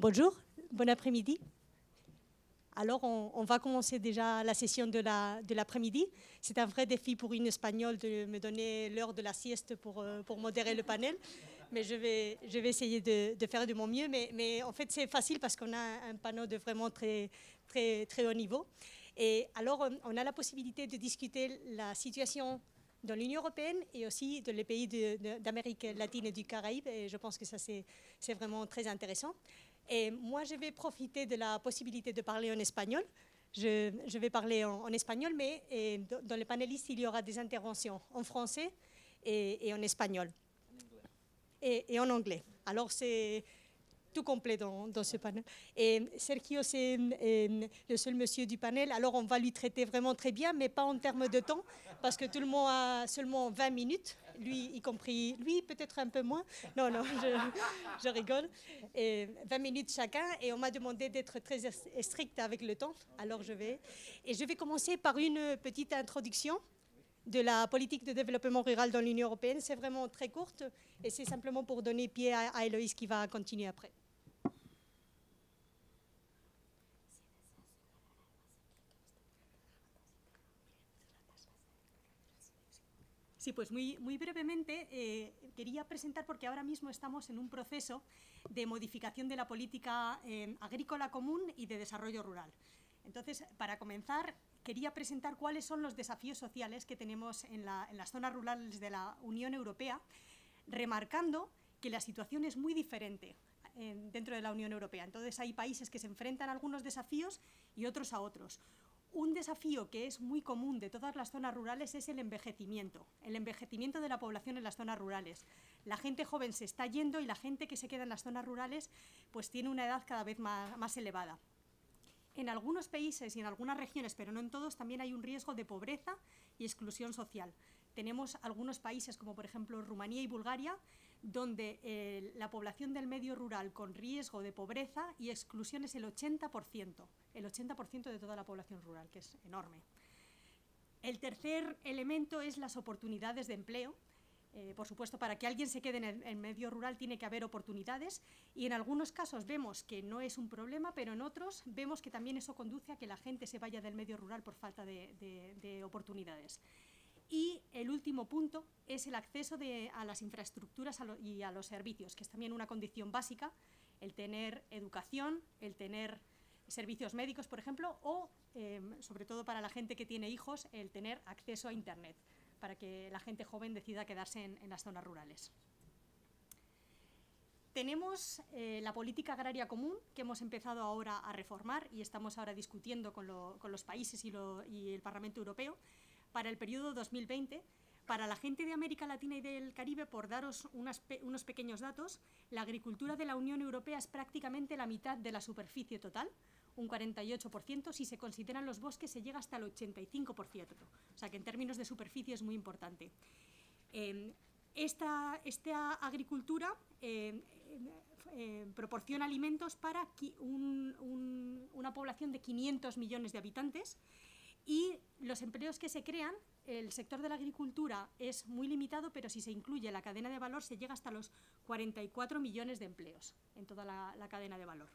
Bonjour, bon après-midi. Alors, on, va commencer déjà la session de l'après-midi. C'est un vrai défi pour une Espagnole de me donner l'heure de la sieste pour, euh, modérer le panel. Mais je vais, essayer de, faire de mon mieux. Mais, en fait, c'est facile parce qu'on a un panneau de vraiment très, très, très haut niveau. Et alors, on a la possibilité de discuter la situation dans l'Union européenne et aussi dans les pays d'Amérique latine et du Caraïbe. Et je pense que ça, c'est vraiment très intéressant. Et moi, je vais profiter de la possibilité de parler en espagnol. Je, vais parler en, espagnol, mais dans les panélistes, il y aura des interventions en français et, en espagnol. Et, en anglais. Alors, c'est tout complet dans, dans, ce panel. Et Sergio, c'est le seul monsieur du panel. Alors, on va lui traiter vraiment très bien, mais pas en termes de temps, parce que tout le monde a seulement 20 minutes, lui y compris, lui peut-être un peu moins. Non, non, je, je rigole. Et 20 minutes chacun, et on m'a demandé d'être très strict avec le temps. Alors, je vais. Et je vais commencer par une petite introduction de la politique de développement rural dans l'Union européenne. C'est vraiment très courte et c'est simplement pour donner pied à, à qui va continuer après. Sí, pues muy, muy brevemente eh, quería presentar, porque ahora mismo estamos en un proceso de modificación de la política eh, agrícola común y de desarrollo rural. Entonces, para comenzar, quería presentar cuáles son los desafíos sociales que tenemos en, las zonas rurales de la Unión Europea, remarcando que la situación es muy diferente eh, dentro de la Unión Europea. Entonces, hay países que se enfrentan a algunos desafíos y otros a otros. Un desafío que es muy común de todas las zonas rurales es el envejecimiento, el envejecimiento de la población en las zonas rurales. La gente joven se está yendo y la gente que se queda en las zonas rurales pues tiene una edad cada vez más, elevada. En algunos países y en algunas regiones, pero no en todos, también hay un riesgo de pobreza y exclusión social. Tenemos algunos países como por ejemplo Rumanía y Bulgaria donde eh, la población del medio rural con riesgo de pobreza y exclusión es el 80%, el 80% de toda la población rural, que es enorme. El tercer elemento es las oportunidades de empleo. Eh, por supuesto, para que alguien se quede en el, medio rural tiene que haber oportunidades y en algunos casos vemos que no es un problema, pero en otros vemos que también eso conduce a que la gente se vaya del medio rural por falta de oportunidades. Y el último punto es el acceso a las infraestructuras y a los servicios, que es también una condición básica, el tener educación, el tener servicios médicos, por ejemplo, o, em, sobre todo para la gente que tiene hijos, el tener acceso a Internet, para que la gente joven decida quedarse en, las zonas rurales. Tenemos eh, la política agraria común que hemos empezado ahora a reformar y estamos ahora discutiendo con, los países y el Parlamento Europeo para el periodo 2020. Para la gente de América Latina y del Caribe, por daros unos pequeños datos, la agricultura de la Unión Europea es prácticamente la mitad de la superficie total, un 48%, si se consideran los bosques se llega hasta el 85%, o sea que en términos de superficie es muy importante. Em, esta, esta, agricultura em, em, proporciona alimentos para una población de 500 millones de habitantes, y los empleos que se crean, el sector de la agricultura es muy limitado, pero si se incluye la cadena de valor se llega hasta los 44 millones de empleos en toda la, cadena de valor.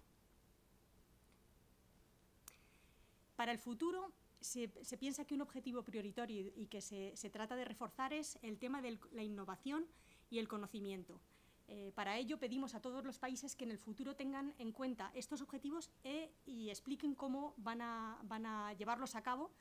Para el futuro, se, piensa que un objetivo prioritario y que se, trata de reforzar es el tema de la innovación y el conocimiento. Eh, para ello pedimos a todos los países que en el futuro tengan en cuenta estos objetivos e, y expliquen cómo van a, llevarlos a cabo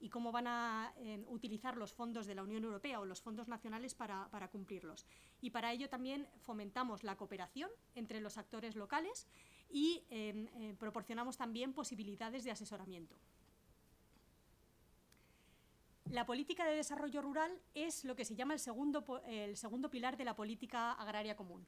y cómo van a eh, utilizar los fondos de la Unión Europea o los fondos nacionales para, cumplirlos. Y para ello también fomentamos la cooperación entre los actores locales y eh, proporcionamos también posibilidades de asesoramiento. La política de desarrollo rural es lo que se llama el segundo, el segundo pilar de la política agraria común.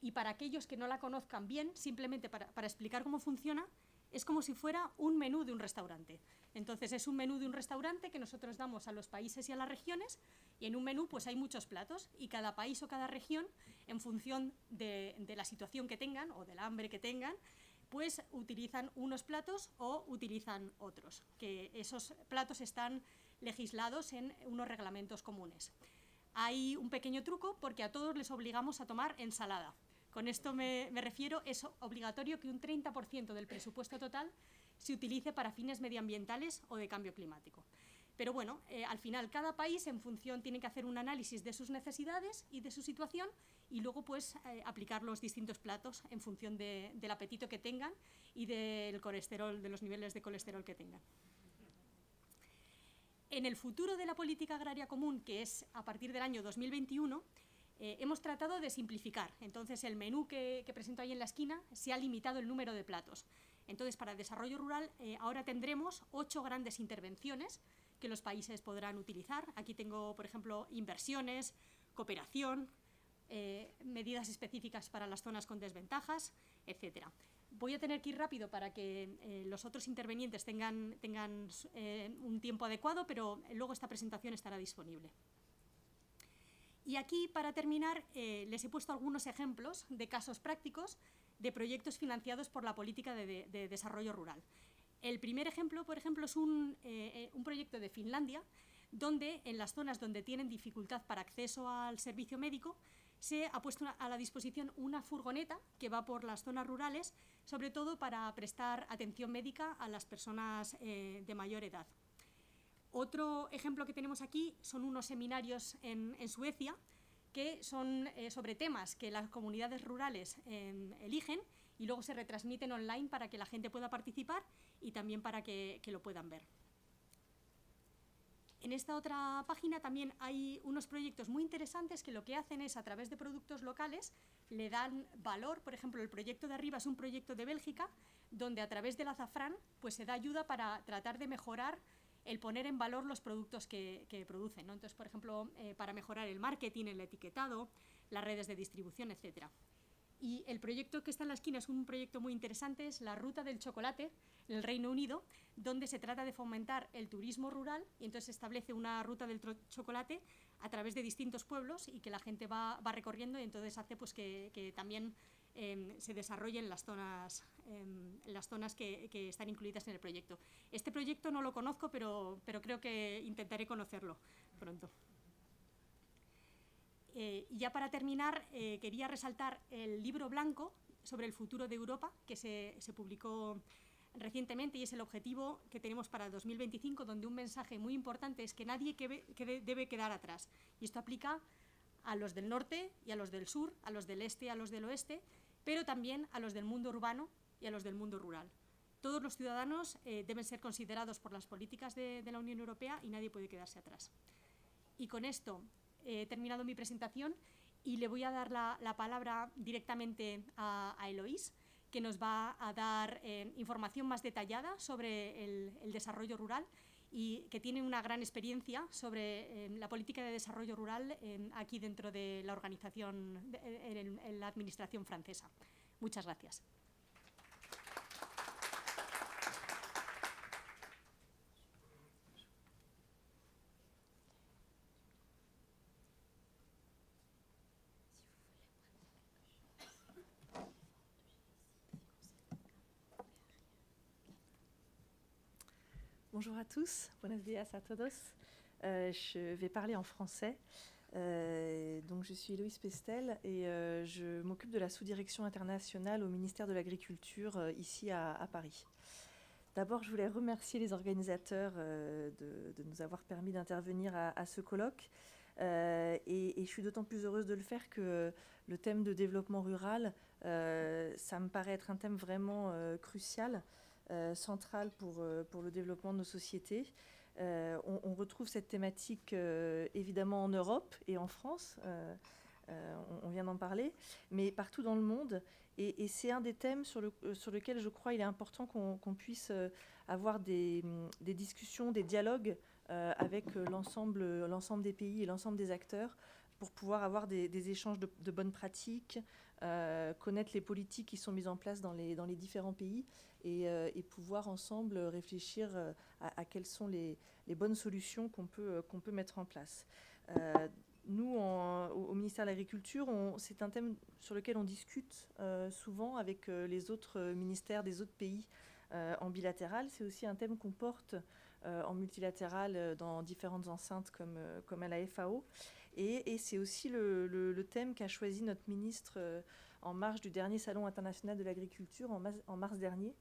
Y para aquellos que no la conozcan bien, simplemente para, explicar cómo funciona, es como si fuera un menú de un restaurante. Entonces es un menú de un restaurante que nosotros damos a los países y a las regiones y en un menú pues hay muchos platos y cada país o cada región, en función de, de la situación que tengan o del hambre que tengan, pues utilizan unos platos o utilizan otros, que esos platos están legislados en unos reglamentos comunes. Hay un pequeño truco porque a todos les obligamos a tomar ensalada. Con esto me, refiero, es obligatorio que un 30% del presupuesto total se utilice para fines medioambientales o de cambio climático. Pero bueno, eh, al final cada país en función tiene que hacer un análisis de sus necesidades y de su situación y luego pues eh, aplicar los distintos platos en función del apetito que tengan y del colesterol, de los niveles de colesterol que tengan. En el futuro de la política agraria común, que es a partir del año 2021, eh, hemos tratado de simplificar. Entonces, el menú que, presento ahí en la esquina se ha limitado el número de platos. Entonces, para el desarrollo rural, ahora tendremos ocho grandes intervenciones que los países podrán utilizar. Aquí tengo, por ejemplo, inversiones, cooperación, eh, medidas específicas para las zonas con desventajas, etc. Voy a tener que ir rápido para que eh, los otros intervenientes tengan, eh, un tiempo adecuado, pero luego esta presentación estará disponible. Y aquí, para terminar, les he puesto algunos ejemplos de casos prácticos de proyectos financiados por la política de desarrollo rural. El primer ejemplo, por ejemplo, es eh, un, proyecto de Finlandia, donde en las zonas donde tienen dificultad para acceso al servicio médico, se ha puesto a la disposición una furgoneta que va por las zonas rurales, sobre todo para prestar atención médica a las personas eh, de mayor edad. Otro ejemplo que tenemos aquí son unos seminarios en, Suecia que son eh, sobre temas que las comunidades rurales eligen y luego se retransmiten online para que la gente pueda participar y también para que, lo puedan ver. En esta otra página también hay unos proyectos muy interesantes que lo que hacen es, a través de productos locales, le dan valor. Por ejemplo, el proyecto de arriba es un proyecto de Bélgica, donde a través del azafrán pues, se da ayuda para tratar de mejorar el poner en valor los productos que, producen. Entonces, por ejemplo, eh, para mejorar el marketing, el etiquetado, las redes de distribución, etcétera. Y el proyecto que está en la esquina es un proyecto muy interesante, es la Ruta del Chocolate en el Reino Unido, donde se trata de fomentar el turismo rural y entonces se establece una ruta del chocolate a través de distintos pueblos y que la gente va, recorriendo y entonces hace pues, que, también em, se desarrollen las zonas, em, las zonas que, que, están incluidas en el proyecto. Este proyecto no lo conozco, pero, pero creo que intentaré conocerlo pronto. Eh, y ya para terminar, eh, quería resaltar el libro blanco sobre el futuro de Europa, que se, publicó recientemente y es el objetivo que tenemos para 2025, donde un mensaje muy importante es que nadie debe quedar atrás. Y esto aplica a los del norte y a los del sur, a los del este y a los del oeste, pero también a los del mundo urbano y a los del mundo rural. Todos los ciudadanos eh, deben ser considerados por las políticas de, de la Unión Europea y nadie puede quedarse atrás. Y con esto he terminado mi presentación y le voy a dar la, palabra directamente a, a, Eloís, que nos va a dar eh, información más detallada sobre el, desarrollo rural y que tiene una gran experiencia sobre eh, la política de desarrollo rural eh, aquí dentro de la organización, en la administración francesa. Muchas gracias. Bonjour à tous, buenos días a todos. Euh, je vais parler en français. Euh, donc, je suis Héloïse Pestel et euh, je m'occupe de la sous-direction internationale au ministère de l'Agriculture ici à, Paris. D'abord, je voulais remercier les organisateurs de, nous avoir permis d'intervenir à, ce colloque. Et, je suis d'autant plus heureuse de le faire que le thème de développement rural, ça me paraît être un thème vraiment crucial centrale pour, euh, pour le développement de nos sociétés. Euh, on, retrouve cette thématique évidemment en Europe et en France. on, vient d'en parler, mais partout dans le monde. Et, c'est un des thèmes sur, le, sur lequel je crois il est important qu'on puisse avoir des, des, discussions, des dialogues avec l'ensemble des pays et l'ensemble des acteurs pour pouvoir avoir des, échanges de, de, bonnes pratiques, connaître les politiques qui sont mises en place dans les, différents pays euh, et, pouvoir ensemble réfléchir euh, à, quelles sont les, bonnes solutions qu'on peut, euh, qu'on peut mettre en place. nous, au, ministère de l'Agriculture, c'est un thème sur lequel on discute souvent avec les autres ministères des autres pays en bilatéral. C'est aussi un thème qu'on porte en multilatéral dans différentes enceintes comme, comme à la FAO. Et, c'est aussi le, thème qu'a choisi notre ministre en marge du dernier Salon international de l'agriculture en, mars dernier.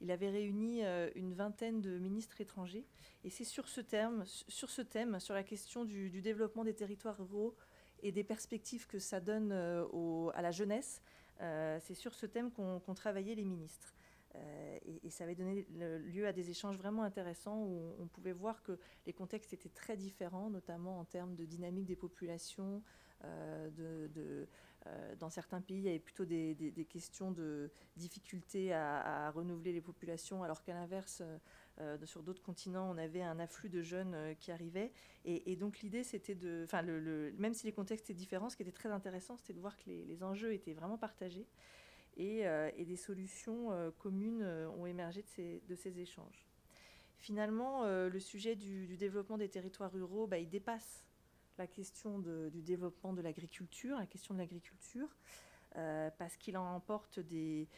Il avait réuni une vingtaine de ministres étrangers. Et c'est sur ce thème, sur ce thème, sur la question du, développement des territoires ruraux et des perspectives que ça donne à la jeunesse, c'est sur ce thème qu'ont travaillé les ministres. Euh, et, ça avait donné lieu à des échanges vraiment intéressants où on pouvait voir que les contextes étaient très différents, notamment en termes de dynamique des populations. Euh, euh, dans certains pays, il y avait plutôt des, questions de difficulté à, renouveler les populations, alors qu'à l'inverse, sur d'autres continents, on avait un afflux de jeunes qui arrivaient. Et, donc l'idée, c'était de, même si les contextes étaient différents, ce qui était très intéressant, c'était de voir que les enjeux étaient vraiment partagés. Euh, et, des solutions euh, communes euh, ont émergé de ces, échanges. Finalement, le sujet du, développement des territoires ruraux, bah, il dépasse la question du développement de l'agriculture, la question de l'agriculture, parce qu'il en emporte des,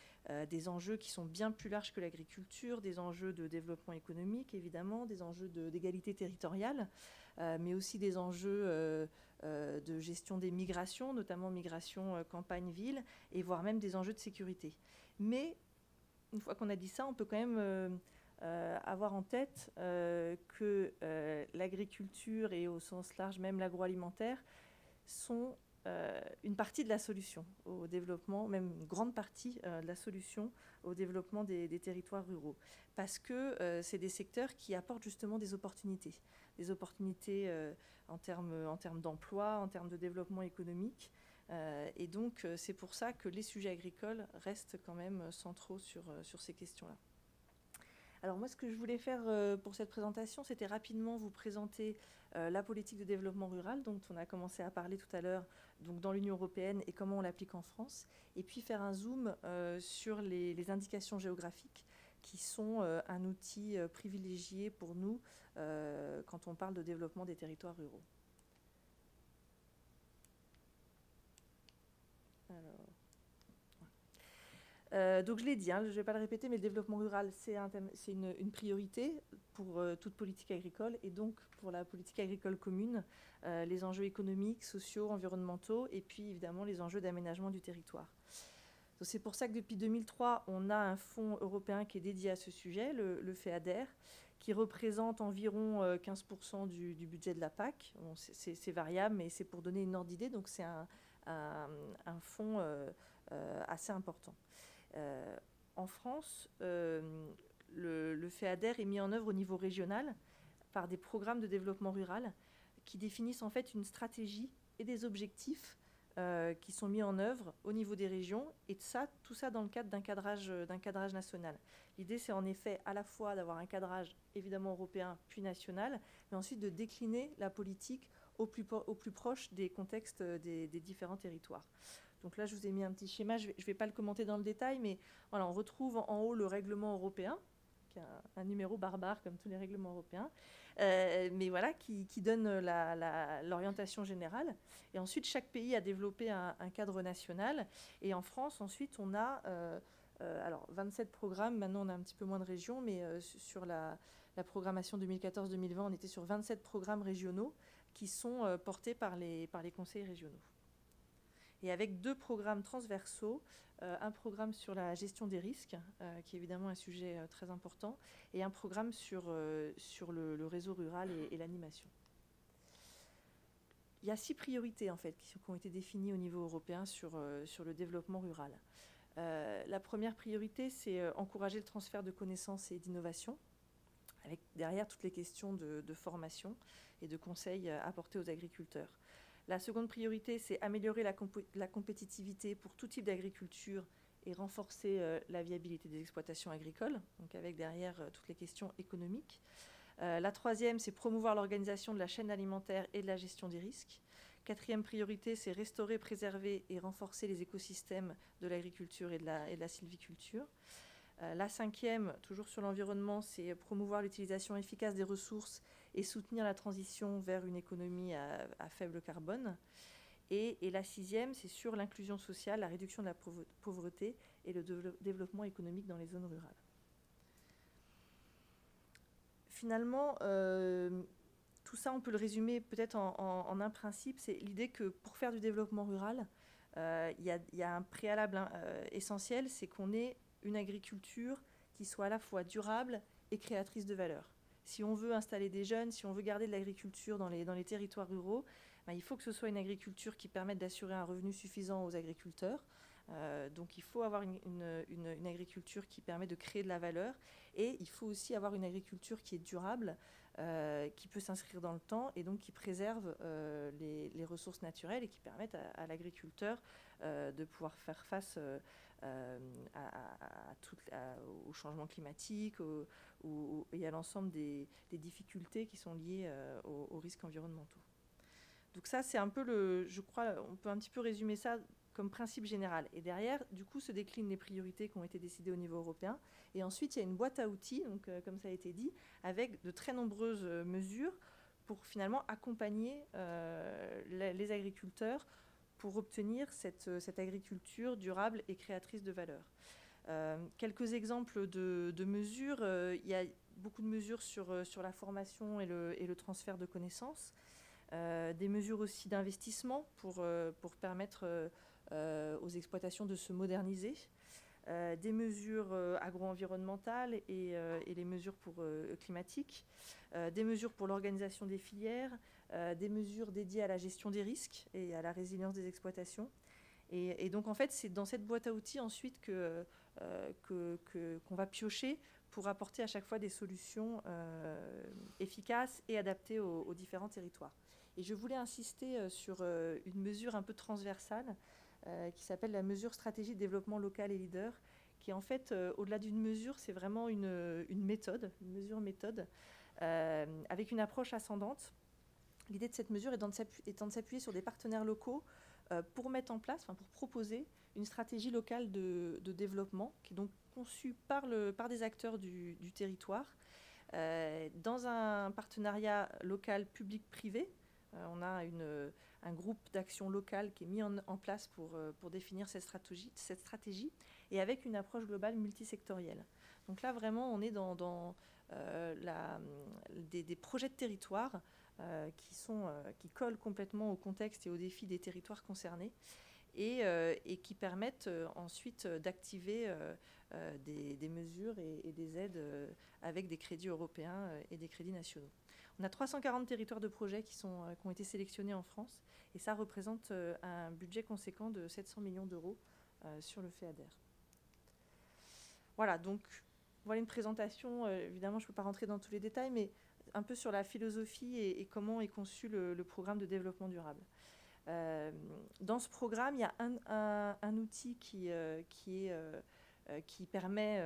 enjeux qui sont bien plus larges que l'agriculture, des enjeux de développement économique, évidemment, des enjeux d'égalité territoriale, mais aussi des enjeux de gestion des migrations, notamment migration euh, campagne-ville, et voire même des enjeux de sécurité. Mais une fois qu'on a dit ça, on peut quand même euh, avoir en tête que l'agriculture et au sens large même l'agroalimentaire sont une partie de la solution au développement, même une grande partie de la solution au développement des, territoires ruraux. Parce que c'est des secteurs qui apportent justement des opportunités. Des opportunités en termes, en d'emploi, en termes de développement économique. Euh, et donc, euh, c'est pour ça que les sujets agricoles restent quand même centraux sur, euh, sur ces questions-là. Alors moi, ce que je voulais faire pour cette présentation, c'était rapidement vous présenter la politique de développement rural dont on a commencé à parler tout à l'heure, donc dans l'Union européenne et comment on l'applique en France, et puis faire un zoom sur les, les, indications géographiques qui sont un outil privilégié pour nous euh, quand on parle de développement des territoires ruraux. Euh, donc je l'ai dit, hein, je ne vais pas le répéter, mais le développement rural, c'est une, priorité pour euh, toute politique agricole et donc pour la politique agricole commune, les enjeux économiques, sociaux, environnementaux et puis évidemment les enjeux d'aménagement du territoire. C'est pour ça que depuis 2003, on a un fonds européen qui est dédié à ce sujet, le, FEADER, qui représente environ 15% euh, du, budget de la PAC. c'est variable, mais c'est pour donner une ordre d'idée, donc c'est un, fonds euh, euh, assez important. En France, le, le, FEADER est mis en œuvre au niveau régional par des programmes de développement rural qui définissent en fait une stratégie et des objectifs qui sont mis en œuvre au niveau des régions, et ça, tout ça dans le cadre d'un cadrage, national. L'idée, c'est en effet à la fois d'avoir un cadrage évidemment européen puis national, mais ensuite de décliner la politique au plus proche des contextes des, différents territoires. Donc là, je vous ai mis un petit schéma, je ne vais, pas le commenter dans le détail, mais on retrouve en haut le règlement européen, qui a un, numéro barbare comme tous les règlements européens, euh, mais voilà, qui, donne l'orientation générale. Et ensuite, chaque pays a développé un, cadre national. Et en France, ensuite, on a... Euh, euh, alors, 27 programmes, maintenant on a un petit peu moins de régions, mais euh, sur la, programmation 2014-2020, on était sur 27 programmes régionaux qui sont euh, portés par les conseils régionaux. Et avec deux programmes transversaux, un programme sur la gestion des risques, qui est évidemment un sujet très important, et un programme sur, le, réseau rural et, l'animation. Il y a six priorités en fait qui, ont été définies au niveau européen sur, le développement rural. Euh, la première priorité, c'est euh, encourager le transfert de connaissances et d'innovation, avec derrière toutes les questions de, formation et de conseils euh, apportés aux agriculteurs. La seconde priorité, c'est améliorer la, compétitivité pour tout type d'agriculture et renforcer la viabilité des exploitations agricoles, donc avec derrière toutes les questions économiques. la troisième, c'est promouvoir l'organisation de la chaîne alimentaire et de la gestion des risques. Quatrième priorité, c'est restaurer, préserver et renforcer les écosystèmes de l'agriculture et, de la sylviculture. Euh, la cinquième, toujours sur l'environnement, c'est promouvoir l'utilisation efficace des ressources et soutenir la transition vers une économie à, faible carbone. Et, la sixième, c'est sur l'inclusion sociale, la réduction de la pauvreté et le développement économique dans les zones rurales. Finalement, euh, tout ça, on peut le résumer peut-être en, un principe, c'est l'idée que pour faire du développement rural, il y, a un préalable hein, essentiel, c'est qu'on ait une agriculture qui soit à la fois durable et créatrice de valeur. Si on veut installer des jeunes, si on veut garder de l'agriculture dans les, dans les territoires ruraux, ben, il faut que ce soit une agriculture qui permette d'assurer un revenu suffisant aux agriculteurs. Euh, donc il faut avoir une, une, agriculture qui permet de créer de la valeur et il faut aussi avoir une agriculture qui est durable, euh, qui peut s'inscrire dans le temps et donc qui préserve euh, les, les, ressources naturelles et qui permettent à, l'agriculteur de pouvoir faire face à, à, tout, au changement climatique et à l'ensemble des, difficultés qui sont liées aux, aux risques environnementaux. Donc ça, c'est un peu le, je crois, on peut un petit peu résumer ça comme principe général. Et derrière, du coup, se déclinent les priorités qui ont été décidées au niveau européen. Et ensuite, il y a une boîte à outils, donc, euh, comme ça a été dit, avec de très nombreuses euh, mesures pour finalement accompagner euh, les, agriculteurs pour obtenir cette, cette, agriculture durable et créatrice de valeur. quelques exemples de, mesures. il y a beaucoup de mesures sur, sur la formation et le, et le transfert de connaissances. des mesures aussi d'investissement pour, pour permettre euh, aux exploitations de se moderniser. Euh, des mesures euh, agro-environnementales et, les mesures pour, climatiques, des mesures pour l'organisation des filières, des mesures dédiées à la gestion des risques et à la résilience des exploitations. Et, donc en fait, c'est dans cette boîte à outils ensuite que, qu'on va piocher pour apporter à chaque fois des solutions efficaces et adaptées aux, différents territoires. Et je voulais insister sur une mesure un peu transversale euh, qui s'appelle la mesure stratégie de développement local et leader, qui en fait, euh, au-delà d'une mesure, c'est vraiment une, méthode, une mesure méthode, euh, avec une approche ascendante. L'idée de cette mesure étant de s'appuyer sur des partenaires locaux pour mettre en place, pour proposer une stratégie locale de, développement qui est donc conçue par, le, par des acteurs du, territoire dans un partenariat local public-privé. on a un groupe d'action locale qui est mis en, place pour, euh, pour, définir cette stratégie, et avec une approche globale multisectorielle. Donc là, vraiment, on est dans, euh, des, projets de territoire euh, qui, sont, qui collent complètement au contexte et aux défis des territoires concernés. Et, et qui permettent ensuite d'activer des, mesures et, des aides avec des crédits européens et des crédits nationaux. On a 340 territoires de projets qui, qui ont été sélectionnés en France et ça représente euh, un budget conséquent de 700 millions d'euros euh, sur le FEADER. Voilà, donc voilà une présentation. Euh, évidemment, je ne peux pas rentrer dans tous les détails, mais un peu sur la philosophie et, comment est conçu le, programme de développement durable. dans ce programme, il y a un, outil qui, est, qui permet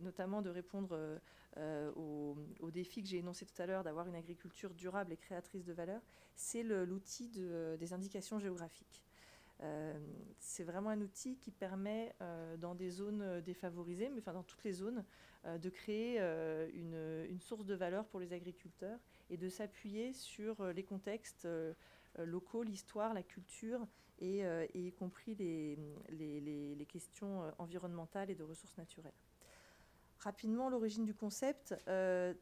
notamment de répondre aux, défis que j'ai énoncés tout à l'heure, d'avoir une agriculture durable et créatrice de valeur c'est l'outil de, des indications géographiques. Euh, c'est vraiment un outil qui permet, euh, dans des zones défavorisées, mais enfin dans toutes les zones, euh, de créer une, source de valeur pour les agriculteurs et de s'appuyer sur les contextes locaux, l'histoire, la culture, et, y compris les, questions environnementales et de ressources naturelles. Rapidement, l'origine du concept,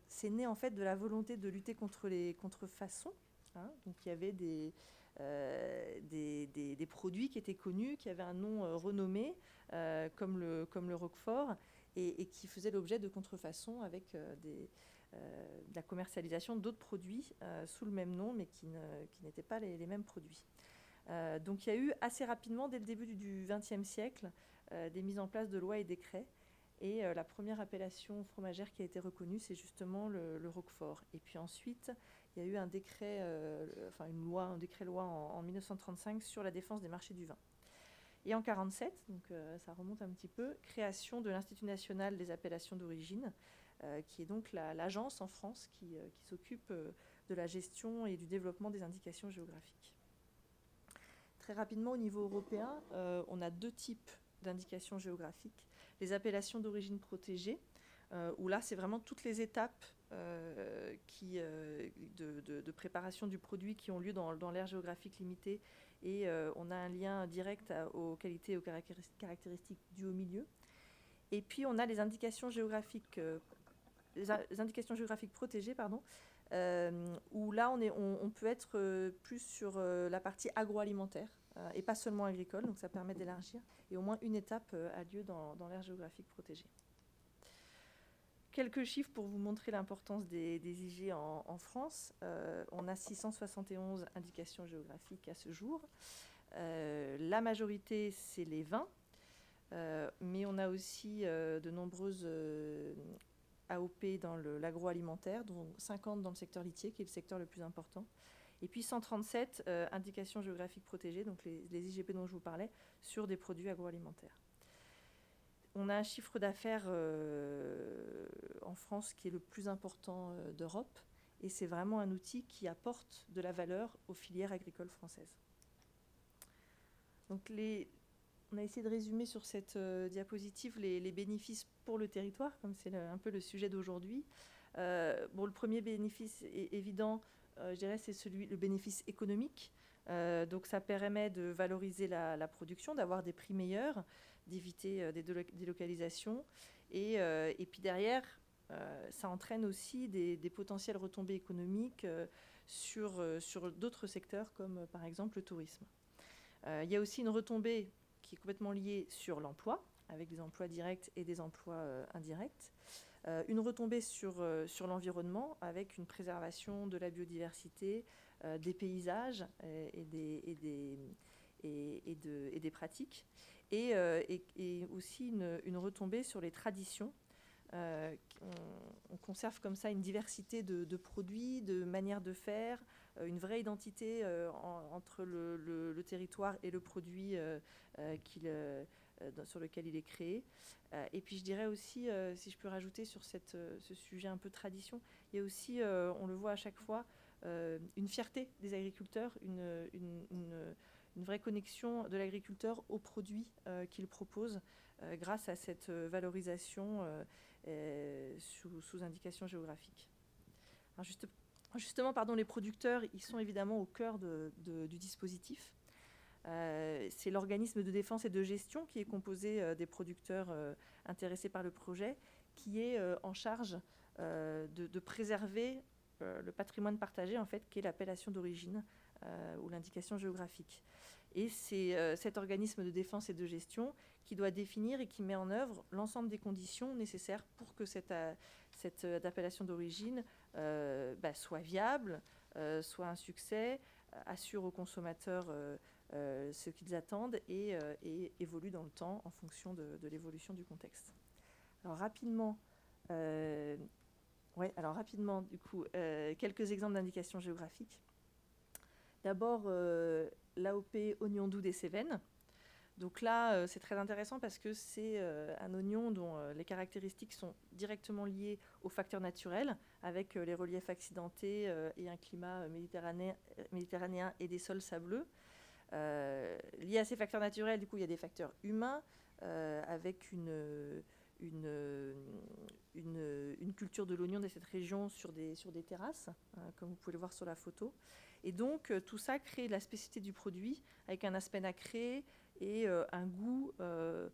c'est né en fait de la volonté de lutter contre les contrefaçons Hein. donc il y avait euh, des, des, produits qui étaient connus, qui avaient un nom euh, renommé, euh, comme, le, comme le Roquefort, et, qui faisaient l'objet de contrefaçons avec la commercialisation d'autres produits sous le même nom, mais qui n'étaient pas les, mêmes produits. donc il y a eu assez rapidement, dès le début du XXe siècle, des mises en place de lois et décrets. Et la première appellation fromagère qui a été reconnue, c'est justement le, le, Roquefort. Et puis ensuite, il y a eu un décret, euh, une loi, un décret-loi en, 1935 sur la défense des marchés du vin. Et en 1947, donc euh, ça remonte un petit peu, création de l'Institut national des appellations d'origine, euh, qui est donc l'agence en France qui, qui s'occupe de la gestion et du développement des indications géographiques. Très rapidement, au niveau européen, on a deux types d'indications géographiques. Les appellations d'origine protégée, où là, c'est vraiment toutes les étapes euh, qui, euh, de, préparation du produit qui ont lieu dans, dans l'aire géographique limitée et euh, on a un lien direct aux qualités et aux caractéristiques du haut milieu. Et puis on a les indications géographiques, les, indications géographiques protégées, pardon, où là on, est, on, peut être plus sur la partie agroalimentaire, et pas seulement agricole, donc ça permet d'élargir. Et au moins une étape a lieu dans, dans l'aire géographique protégée. Quelques chiffres pour vous montrer l'importance des, IG en, France. on a 671 indications géographiques à ce jour. la majorité, c'est les vins, mais on a aussi de nombreuses AOP dans l'agroalimentaire, dont 50 dans le secteur litier, qui est le secteur le plus important. Et puis 137 euh, indications géographiques protégées, donc les, IGP dont je vous parlais, sur des produits agroalimentaires. On a un chiffre d'affaires euh, en France qui est le plus important euh, d'Europe, et c'est vraiment un outil qui apporte de la valeur aux filières agricoles françaises. On a essayé de résumer sur cette euh, diapositive les, bénéfices pour le territoire, comme c'est un peu le sujet d'aujourd'hui. Le premier bénéfice évident, je dirais, c'est celui le bénéfice économique. donc, ça permet de valoriser la, production, d'avoir des prix meilleurs, d'éviter des délocalisations. Et, et, puis derrière, ça entraîne aussi des, potentielles retombées économiques sur, sur d'autres secteurs, comme par exemple le tourisme. il y a aussi une retombée qui est complètement lié sur l'emploi, avec des emplois directs et des emplois euh, indirects. Euh, une retombée sur, euh, sur l'environnement, avec une préservation de la biodiversité, des paysages et, des, et, des, et, de, et des pratiques. Et, et aussi une, retombée sur les traditions. On, conserve comme ça une diversité de, produits, de manières de faire, euh, une vraie identité euh, entre le, territoire et le produit euh, sur lequel il est créé. et puis je dirais aussi, si je peux rajouter sur ce sujet un peu tradition, il y a aussi, on le voit à chaque fois, une fierté des agriculteurs, une, vraie connexion de l'agriculteur aux produits qu'il propose grâce à cette valorisation sous, indication géographique. Justement, pardon, les producteurs, ils sont évidemment au cœur du dispositif. Euh, c'est l'organisme de défense et de gestion qui est composé euh, des producteurs euh, intéressés par le projet, qui est en charge de, préserver le patrimoine partagé, en fait, qui est l'appellation d'origine ou l'indication géographique. Et c'est cet organisme de défense et de gestion qui doit définir et qui met en œuvre l'ensemble des conditions nécessaires pour que cette, cette appellation d'origine euh, bah, soit viable, euh, soit un succès, euh, assure aux consommateurs ce qu'ils attendent et, évolue dans le temps en fonction de, l'évolution du contexte. Alors rapidement, ouais, alors rapidement, du coup, quelques exemples d'indications géographiques. D'abord, l'AOP oignon doux des Cévennes. Donc là, euh, c'est très intéressant parce que c'est euh, un oignon dont euh, les caractéristiques sont directement liées aux facteurs naturels, avec les reliefs accidentés et un climat méditerranéen, et des sols sableux. liés à ces facteurs naturels, du coup, il y a des facteurs humains, avec une, culture de l'oignon de cette région sur des, sur des terrasses, comme vous pouvez le voir sur la photo. Et donc, tout ça crée la spécificité du produit, avec un aspect nacré, et euh, un goût euh,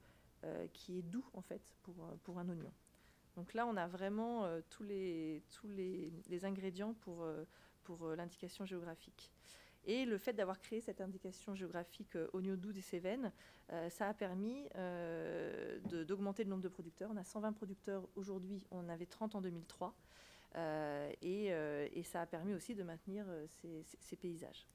euh, qui est doux en fait pour, pour un oignon. Donc là, on a vraiment tous, les, tous les, les ingrédients pour, pour l'indication géographique. Et le fait d'avoir créé cette indication géographique oignon doux des Cévennes, ça a permis d'augmenter le nombre de producteurs. On a 120 producteurs aujourd'hui, on en avait 30 en 2003. Et, et, ça a permis aussi de maintenir ces, ces paysages.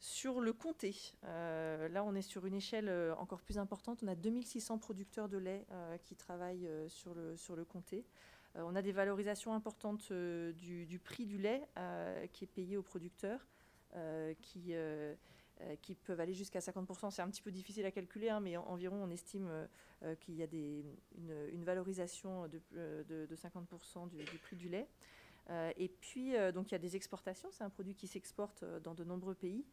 Sur le comté, euh, là on est sur une échelle euh, encore plus importante. On a 2600 producteurs de lait euh, qui travaillent sur, le, comté. on a des valorisations importantes du, prix du lait qui est payé aux producteurs, qui, qui peuvent aller jusqu'à 50%. C'est un petit peu difficile à calculer, hein, mais environ on estime qu'il y a une, valorisation de, de, 50% du, prix du lait. Euh, et puis, euh, donc, il y a des exportations. C'est un produit qui s'exporte euh, dans de nombreux pays.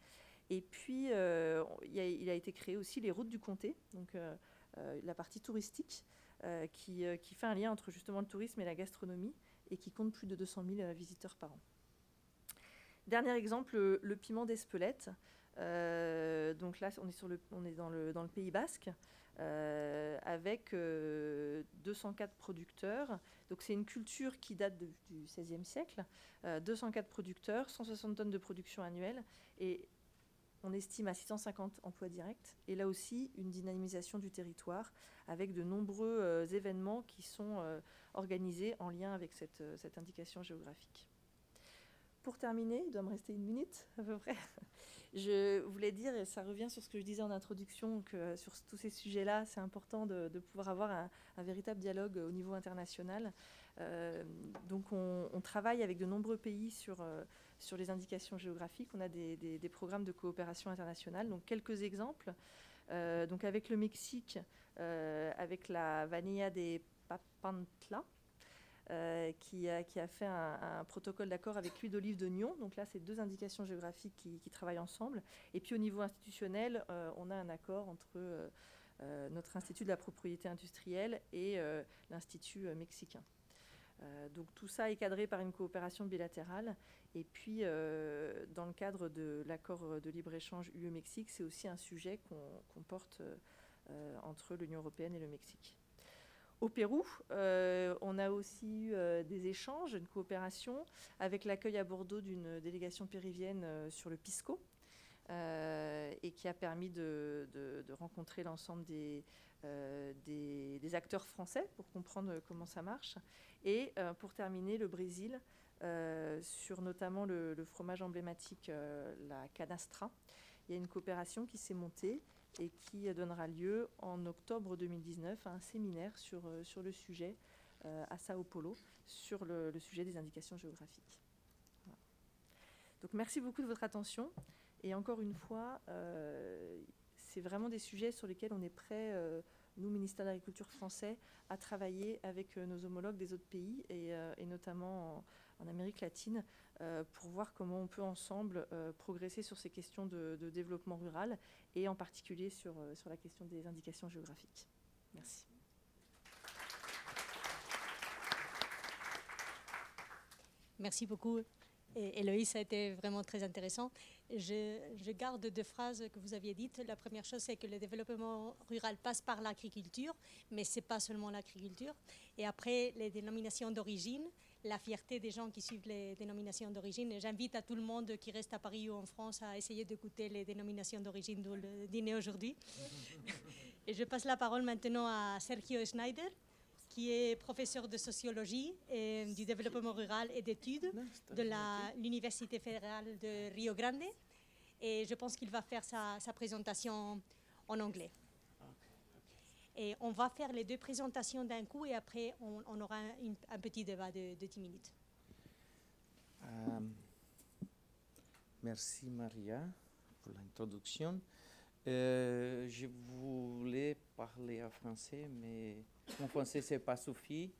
Et puis, il a, été créé aussi les routes du comté, donc la partie touristique, qui, qui, fait un lien entre justement le tourisme et la gastronomie, et qui compte plus de 200 000 visiteurs par an. Dernier exemple, le, piment d'Espelette. Donc là, on est, dans, le, Pays basque. Euh, avec 204 euh, producteurs. Donc c'est une culture qui date du XVIe siècle. 204 euh, producteurs, 160 tonnes de production annuelle. Et on estime à 650 emplois directs, et là aussi une dynamisation du territoire avec de nombreux euh, événements qui sont euh, organisés en lien avec cette, euh, cette, indication géographique. Pour terminer, il doit me rester une minute à peu près, je voulais dire, et ça revient sur ce que je disais en introduction, que sur tous ces sujets-là, c'est important de, pouvoir avoir un, véritable dialogue au niveau international. donc on, travaille avec de nombreux pays sur sur les indications géographiques. On a des, programmes de coopération internationale. Donc quelques exemples. Euh, donc avec le Mexique, euh, avec la Vanilla des Papantla, euh, qui, a, fait un, protocole d'accord avec l'huile d'olive de Nyon. Donc là, c'est deux indications géographiques qui, travaillent ensemble. Et puis au niveau institutionnel, on a un accord entre notre Institut de la propriété industrielle et l'Institut mexicain. Euh, donc tout ça est cadré par une coopération bilatérale. Et puis, euh, dans le cadre de l'accord de libre-échange UE-Mexique, c'est aussi un sujet qu'on porte euh, entre l'Union européenne et le Mexique. Au Pérou, on a aussi eu des échanges, une coopération avec l'accueil à Bordeaux d'une délégation péruvienne sur le Pisco, et qui a permis de rencontrer l'ensemble des, euh, acteurs français pour comprendre comment ça marche. Et euh, pour terminer, le Brésil, euh, sur notamment le, fromage emblématique, la canastra. Il y a une coopération qui s'est montée et qui donnera lieu en octobre 2019 à un séminaire sur, sur le sujet à Sao Paulo, sur le, sujet des indications géographiques. Donc merci beaucoup de votre attention. Et encore une fois, c'est vraiment des sujets sur lesquels on est prêt, euh, nous, ministère de l'Agriculture français, à travailler avec euh, nos homologues des autres pays et, euh, notamment en, Amérique latine pour voir comment on peut ensemble progresser sur ces questions de, développement rural et en particulier sur, sur la question des indications géographiques. Merci. Merci beaucoup. Et Héloïse, ça a été vraiment très intéressant. Je, garde deux phrases que vous aviez dites. La première chose, c'est que le développement rural passe par l'agriculture, mais ce n'est pas seulement l'agriculture. Et après, les dénominations d'origine, la fierté des gens qui suivent les dénominations d'origine. J'invite à tout le monde qui reste à Paris ou en France à essayer d'écouter les dénominations d'origine le dîner aujourd'hui. Et je passe la parole maintenant à Sergio Schneider qui est professeur de sociologie et du développement rural et d'études de l'Université fédérale de Rio Grande. Et je pense qu'il va faire sa, présentation en anglais. Et on va faire les deux présentations d'un coup et après on, aura un, petit débat de, 10 minutes. Euh, merci Maria pour l'introduction. Euh, je voulais parler en français, mais mon français, c'est pas suffit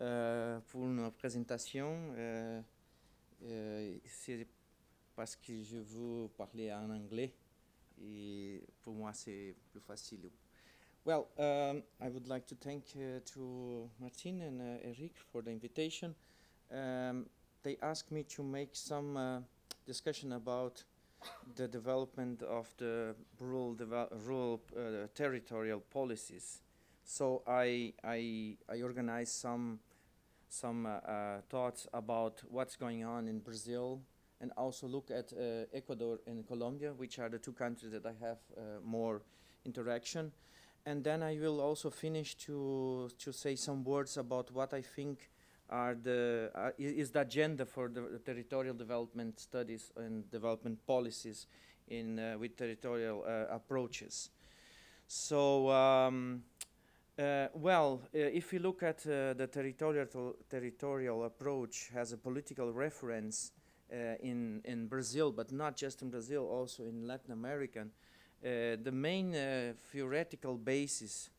euh, pour une présentation. C'est parce que je veux parler en anglais et pour moi, c'est plus facile. Well, um, I would like to thank uh, to Martin and uh, Eric for the invitation. Um, they asked me to make some uh, discussion about the development of the rural, rural uh, territorial policies. So I, I, I organized some, some uh, uh, thoughts about what's going on in Brazil and also look at Ecuador and Colombia, which are the two countries that I have more interaction. And then I will also finish to, to say some words about what I think are the uh, is the agenda for the, territorial development studies and development policies in uh, with territorial uh, approaches. So. Um, uh, well, uh, if you look at uh, the territorial territorial approach has a political reference in in Brazil, but not just in Brazil, also in Latin America, the main theoretical basis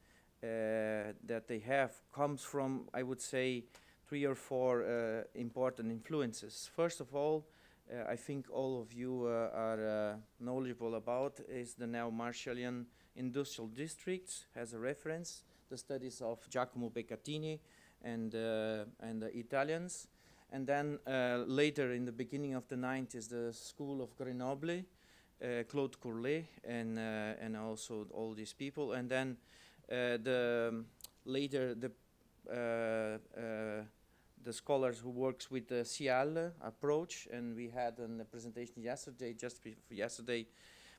that they have comes from, I would say, three or four uh, important influences. First of all, uh, I think all of you uh, are knowledgeable about is the now Marshallian industrial districts as a reference, the studies of Giacomo Beccatini and, and the Italians. And then later in the beginning of the 90s, the school of Grenoble, Claude Courlet and, and also all these people. And then the um, later the uh, uh, the scholars who works with the CIAL approach, and we had a presentation yesterday, just yesterday,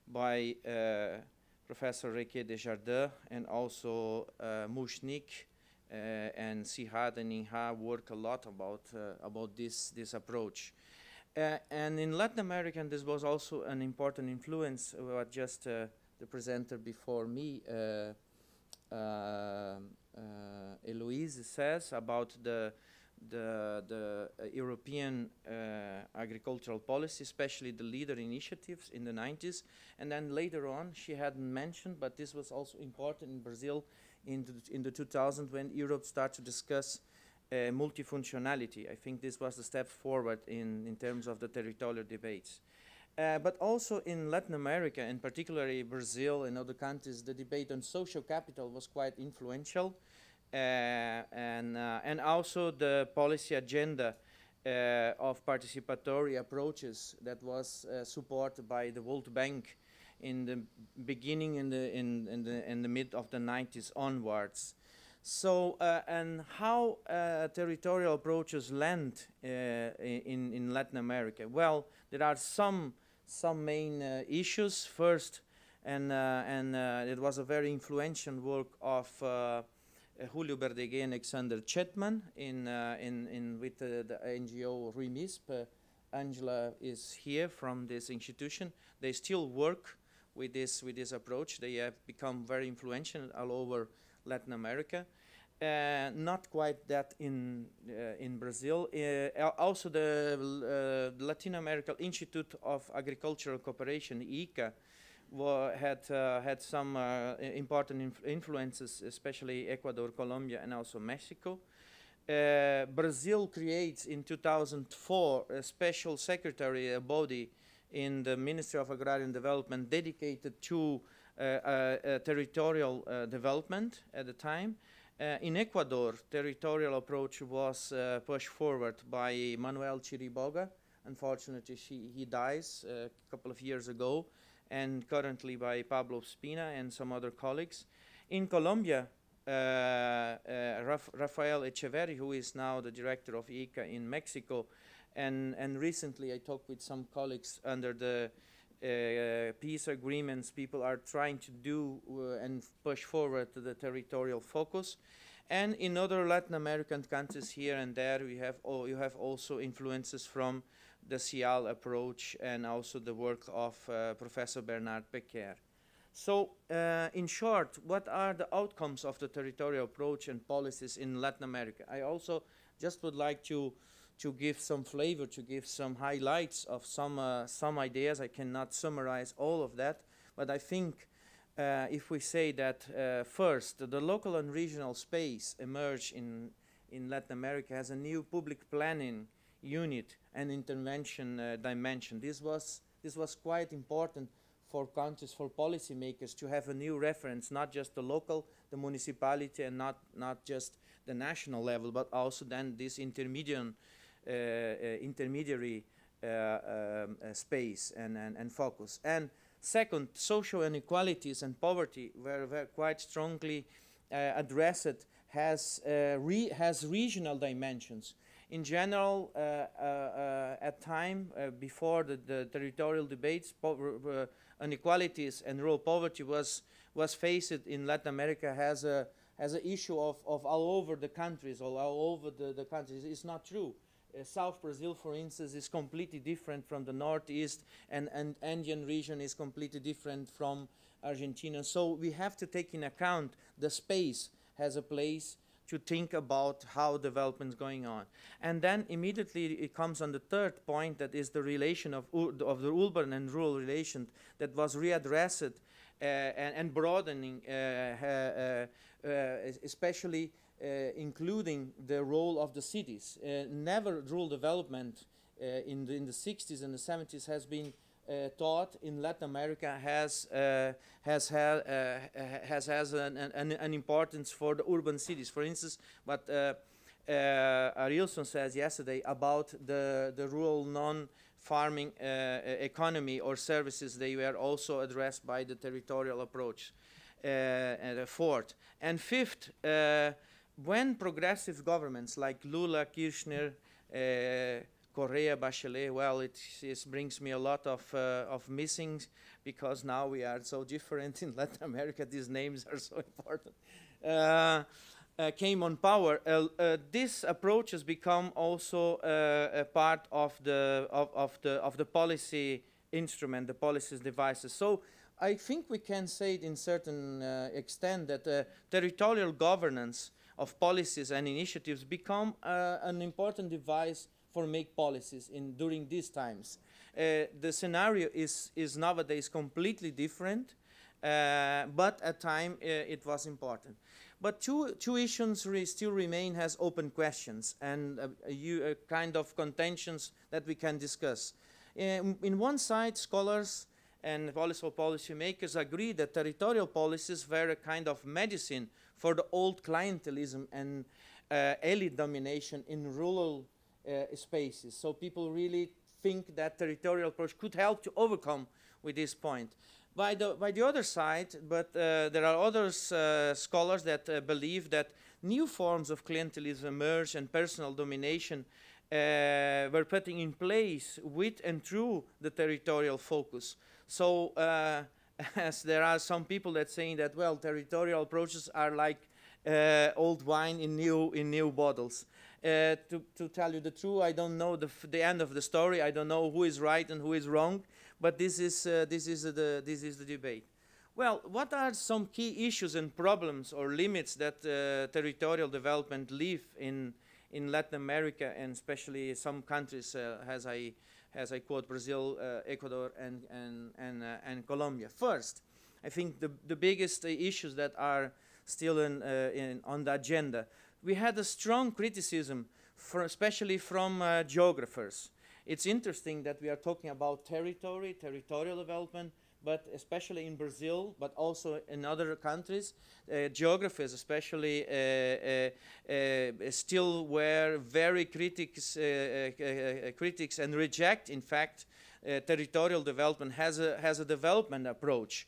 by uh, Professor Riquet Desjardins and also uh, Mushnik uh, and Sihad and Inha work a lot about, uh, about this, this approach. Uh, and in Latin America, this was also an important influence, what just uh, the presenter before me, uh, uh, Eloise says about the the, the uh, European uh, agricultural policy, especially the leader initiatives in the 90s. And then later on, she hadn't mentioned, but this was also important in Brazil in the, in the 2000 when Europe started to discuss uh, multifunctionality. I think this was a step forward in, in terms of the territorial debates. Uh, but also in Latin America, and particularly Brazil and other countries, the debate on social capital was quite influential. Uh, and, uh, and also the policy agenda uh, of participatory approaches that was supported by the World Bank in the beginning in the, in, in the, in the mid of the 90s onwards. So, uh, and how uh, territorial approaches land uh, in, in Latin America? Well, there are some, some main issues. First, and, and it was a very influential work of uh, Julio Verdaguer and Alexander Chetman in, uh, in, in with the, NGO REMISP. Uh, Angela is here from this institution. They still work with this, with this approach. They have become very influential all over Latin America. Uh, not quite that in uh, in Brazil. Uh, also, the Latin American Institute of Agricultural Cooperation (ICA) had uh, had some uh, important inf influences, especially Ecuador, Colombia, and also Mexico. Uh, Brazil creates in 2004 a special secretary a body in the Ministry of Agrarian Development dedicated to uh, uh, territorial uh, development at the time. in Ecuador, territorial approach was pushed forward by Manuel Chiriboga. Unfortunately, she, he dies a couple of years ago and currently by Pablo Spina and some other colleagues. In Colombia, uh, uh, Rafael Echeverri, who is now the director of ICA in Mexico, and, and recently I talked with some colleagues under the uh, peace agreements, people are trying to do uh, and push forward to the territorial focus. And in other Latin American countries here and there, we have, you have also influences from the CIAL approach and also the work of uh, Professor Bernard Becker. So, uh, in short, what are the outcomes of the territorial approach and policies in Latin America? I also just would like to to give some flavor, to give some highlights of some uh, some ideas. I cannot summarize all of that, but I think uh, if we say that uh, first, the local and regional space emerged in in Latin America as a new public planning unit and intervention uh, dimension. This was, this was quite important for countries, for policymakers to have a new reference, not just the local, the municipality, and not, not just the national level, but also then this intermediate, intermediary uh, um, uh, space and, and, and focus. And second, social inequalities and poverty were, were quite strongly uh, addressed, has, re has regional dimensions in general, uh, uh, uh, at time before the, the, territorial debates, inequalities and rural poverty was was faced in Latin America as a as an issue of, of all over the countries, all, all over the, the countries. It's not true. Uh, South Brazil, for instance, is completely different from the Northeast, and, and Andean region is completely different from Argentina. So we have to take in account the space has a place to think about how development is going on. And then immediately it comes on the third point that is the relation of, of the urban and rural relation that was readdressed uh, and, and, broadening, uh, uh, uh especially including the role of the cities. Uh, never rural development in, the, in the 60s and the 70s has been uh, thought in Latin America has uh, has had uh, has has an, an, an, importance for the urban cities. For instance, what uh, Arilson says yesterday about the the rural non-farming economy or services, they were also addressed by the territorial approach. and fourth and fifth, when progressive governments like Lula, Kirchner, Correa, Bachelet, well, it, brings me a lot of, uh, of missings because now we are so different in Latin America. These names are so important. Uh, uh, came on power, uh, uh, this approach has become also uh, a part of the of, of, the of the policy instrument, the policies devices. So I think we can say in certain uh, extent that uh, territorial governance of policies and initiatives become uh, an important device for make policies in during these times. Uh, the scenario is is nowadays completely different, uh, but at time it was important. But two, two issues re still remain as open questions and uh, a, a, kind of contentions that we can discuss. In, in one side, scholars and also policymakers agree that territorial policies were a kind of medicine for the old clientelism and uh, elite domination in rural uh, spaces. So people really think that territorial approach could help to overcome with this point. By the, by the other side, but uh, there are other uh, scholars that uh, believe that new forms of clientelism emerge and personal domination uh, were putting in place with and through the territorial focus. So as there are some people that saying that, well, territorial approaches are like uh, old wine in new, in new bottles. Uh, to, to, tell you the truth, I don't know the, the, end of the story. I don't know who is right and who is wrong but this is, uh, this, is the, this is the debate. Well, what are some key issues and problems or limits that uh, territorial development leave in, in Latin America and especially some countries, uh, as, I, as I quote Brazil, uh, Ecuador, and, and, and, uh, and Colombia? First, I think the, the biggest issues that are still in, uh, in, on the agenda. We had a strong criticism, especially from geographers it's interesting that we are talking about territory, territorial development, but especially in Brazil, but also in other countries, uh, geographers especially uh, uh, uh still were very critics, uh, uh, critics and reject, in fact, territorial development has a, has a development approach.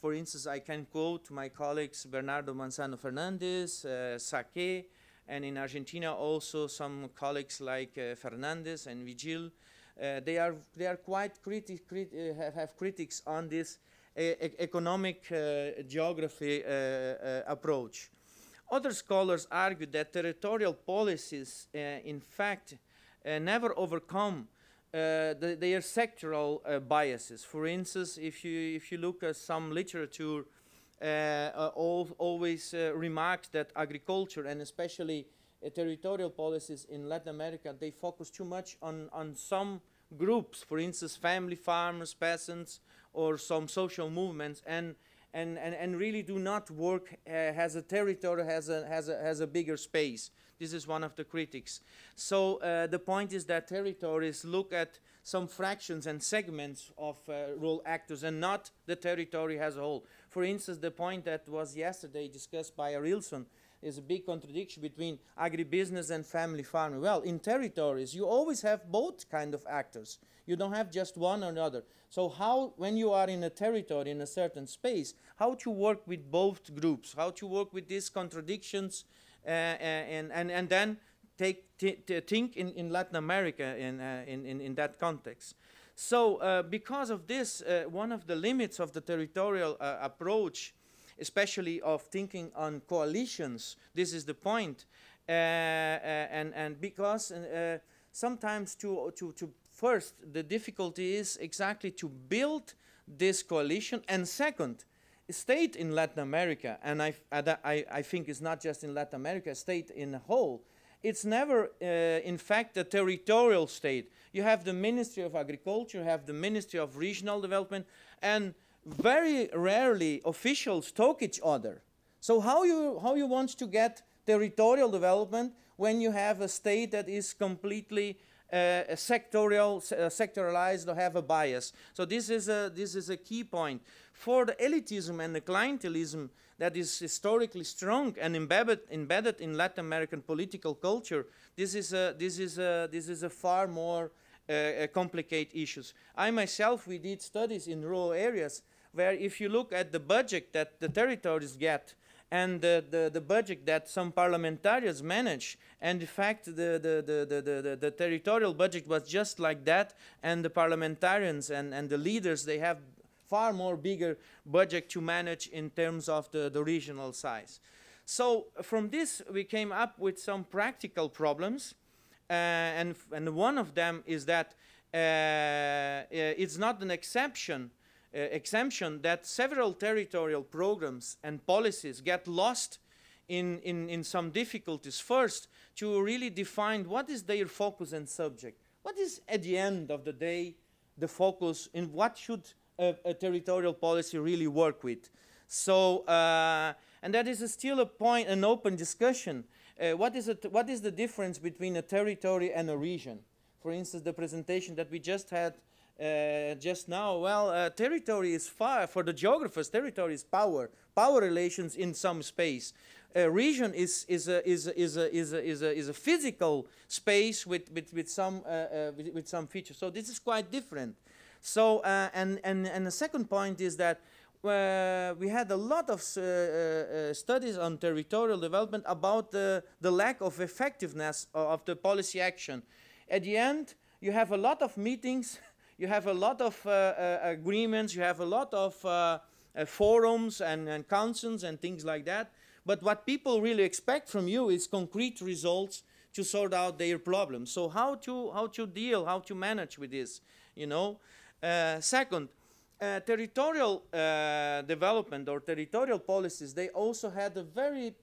for instance, I can quote my colleagues Bernardo Manzano Fernandez, Sake, and in Argentina also some colleagues like uh, Fernandez and Vigil. Uh, they are they are quite crit uh, have, have, critics on this e economic uh, geography uh, uh, approach. Other scholars argue that territorial policies, in fact, never overcome the, their sectoral biases. For instance, if you if you look at some literature uh, uh, always uh, remarked that agriculture and especially territorial policies in Latin America, they focus too much on, on some groups, for instance, family farmers, peasants, or some social movements, and, and, and, and really do not work uh, as a territory, has a, has, a, has a bigger space. This is one of the critics. So uh, the point is that territories look at some fractions and segments of uh, rural actors and not the territory as a whole. For instance, the point that was yesterday discussed by Arilson is a big contradiction between agribusiness and family farming. Well, in territories, you always have both kind of actors. You don't have just one or another. So how, when you are in a territory, in a certain space, how to work with both groups, how to work with these contradictions, uh, and, and, and then take think in, in Latin America in, uh, in, in, in that context. So uh, because of this, uh, one of the limits of the territorial uh, approach, especially of thinking on coalitions, this is the point, uh, uh, and, and because uh, sometimes to, to, to first, the difficulty is exactly to build this coalition, and second, state in Latin America, and I, I, I think it's not just in Latin America, state in whole, it's never, in fact, a territorial state. You have the Ministry of Agriculture, you have the Ministry of Regional Development, and very rarely officials talk each other. So how you, how you want to get territorial development when you have a state that is completely uh, sectorial, uh, sectoralized or have a bias. So this is a, this is a key point. For the elitism and the clientelism that is historically strong and embedded, embedded in Latin American political culture, this is a, this is a, this is a far more uh, uh, complicate issues. I myself, we did studies in rural areas where if you look at the budget that the territories get and the, the, the, budget that some parliamentarians manage. And in fact, the, the, the, the, the, the, territorial budget was just like that, and the parliamentarians and, and the leaders, they have far more bigger budget to manage in terms of the, the regional size. So from this, we came up with some practical problems, uh, and, and one of them is that uh, uh it's not an exception uh, exemption that several territorial programs and policies get lost in, in, in some difficulties. First, to really define what is their focus and subject. What is, at the end of the day, the focus in what should a, a territorial policy really work with? So, uh, and that is still a point, an open discussion. Uh, what, is it, what is the difference between a territory and a region? For instance, the presentation that we just had uh, just now, well, uh, territory is far, for the geographers, territory is power, power relations in some space. A region is, is, a, is, a, is, a, is, a, is, a, is a physical space with, with, with, some, uh, uh with, with, some features. So this is quite different. So, uh, and, and, and the second point is that we had a lot of studies on territorial development about the, the lack of effectiveness of the policy action. At the end, you have a lot of meetings you have a lot of uh, uh, agreements, you have a lot of uh, forums and, and councils and things like that. But what people really expect from you is concrete results to sort out their problems. So how to, how to deal, how to manage with this, you know? Uh, second, uh, territorial uh, development or territorial policies, they also had a very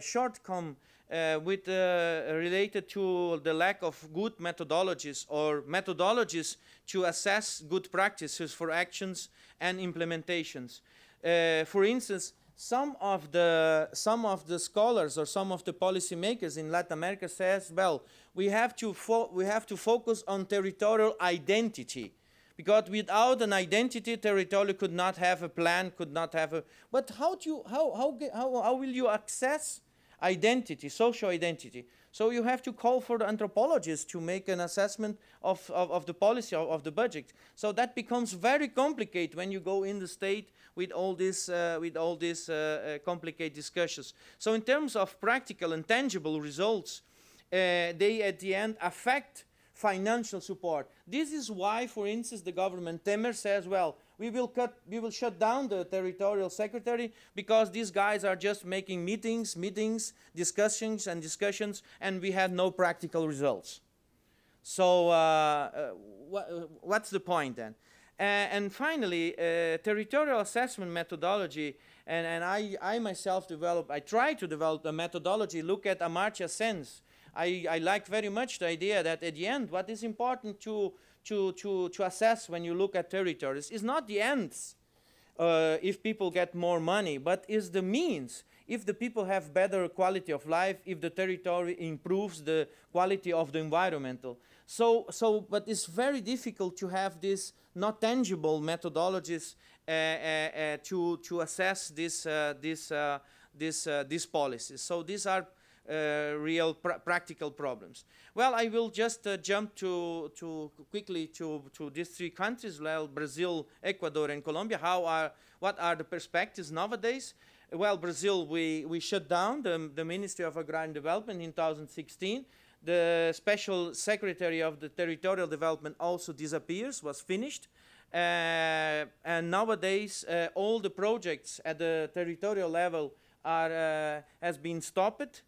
shortcoming uh, with uh, related to the lack of good methodologies or methodologies to assess good practices for actions and implementations. Uh, for instance, some of the some of the scholars or some of the policymakers in Latin America says, well, we have to we have to focus on territorial identity because without an identity, territorial could not have a plan, could not have a. But how do you how how how, how will you access identity, social identity. So you have to call for the anthropologists to make an assessment of, of, of the policy of, of, the budget. So that becomes very complicated when you go in the state with all these uh, with all these uh, uh, complicated discussions. So in terms of practical and tangible results, uh, they at the end affect financial support. This is why, for instance, the government, Temer says, well, we will, cut, we will shut down the territorial secretary because these guys are just making meetings, meetings, discussions and discussions, and we have no practical results. So uh, uh, wh what's the point then? And finally, uh, territorial assessment methodology, and, and I, I myself developed, I try to develop a methodology, look at Amartya Sen's. I, I like very much the idea that at the end, what is important to to, to, to assess when you look at territories is not the ends uh, if people get more money, but is the means. If the people have better quality of life, if the territory improves the quality of the environmental. So, so but it's very difficult to have these not tangible methodologies uh, uh, uh to, to assess this, uh, this, uh, this, policies. So these are uh, real pr practical problems. Well, I will just uh, jump to, to quickly to, to these three countries, well, Brazil, Ecuador, and Colombia. How are, what are the perspectives nowadays? Well, Brazil, we, we shut down the, the Ministry of Agrarian Development in 2016. The special secretary of the territorial development also disappears, was finished. Uh, and nowadays, uh, all the projects at the territorial level are, uh, has been stopped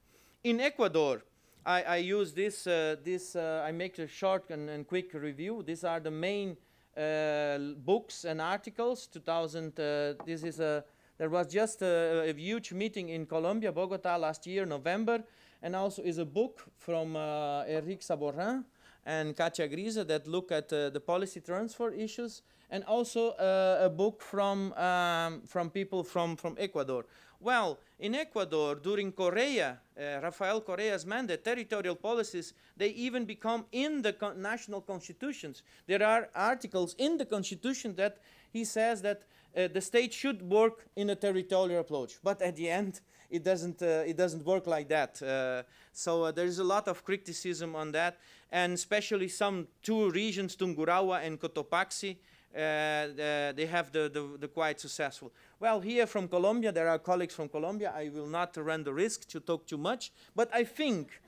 in Ecuador, I, I use this, uh, this uh, I make a short and, and, quick review. These are the main uh, books and articles. 2000, uh, this is a, there was just a, a, huge meeting in Colombia, Bogota last year, November, and also is a book from uh, Eric Saborin and Katia Grise that look at uh, the policy transfer issues, and also a book from, um, from people from, from Ecuador. Well, in Ecuador, during Correa, uh, Rafael Correa's mandate, territorial policies, they even become in the con national constitutions. There are articles in the constitution that he says that uh, the state should work in a territorial approach. But at the end, it doesn't, uh, it doesn't work like that. Uh, so uh, there is a lot of criticism on that, and especially some two regions, Tungurahua and Cotopaxi, they have the, the, the quite successful. Well, here from Colombia, there are colleagues from Colombia. I will not run the risk to talk too much, but I think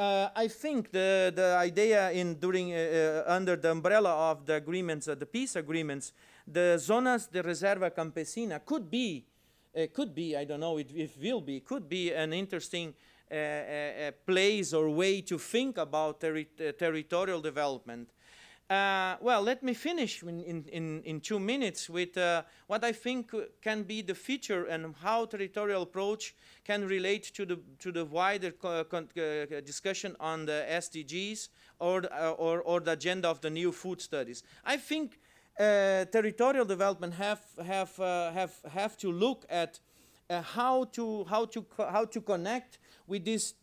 uh, I think the, the idea in during uh, uh, under the umbrella of the agreements, uh, the peace agreements, the zonas de reserva campesina could be, could be, I don't know, it, it will be, could be an interesting place or way to think about terri territorial development. Uh, well, let me finish in, in, in two minutes with uh, what I think can be the feature and how territorial approach can relate to the, to the wider uh, discussion on the SDGs or, uh, or, or, the agenda of the new food studies. I think uh, territorial development have, have, uh, have, have to look at how, to, how, to how to connect with these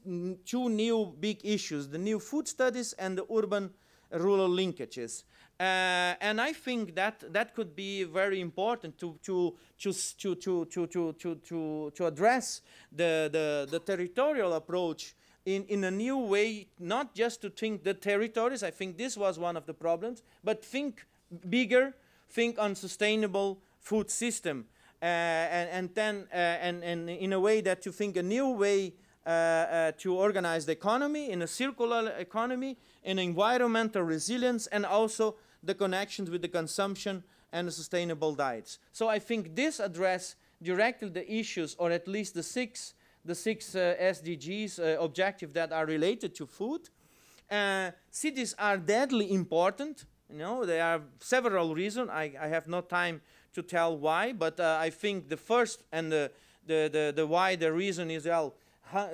two new big issues, the new food studies and the urban rural linkages. Uh, and I think that that could be very important to to to to to to to to, to address the, the the territorial approach in in a new way, not just to think the territories. I think this was one of the problems, but think bigger, think on sustainable food system, uh, and and then uh, and and in a way that you think a new way to organize the economy in a circular economy, in environmental resilience, and also the connections with the consumption and the sustainable diets. So I think this address directly the issues, or at least the six, the six uh, SDGs uh, objectives that are related to food. Uh, cities are deadly important. You know, there are several reasons. I, I have no time to tell why, but uh, I think the first and the, the, the, the why the reason is, well,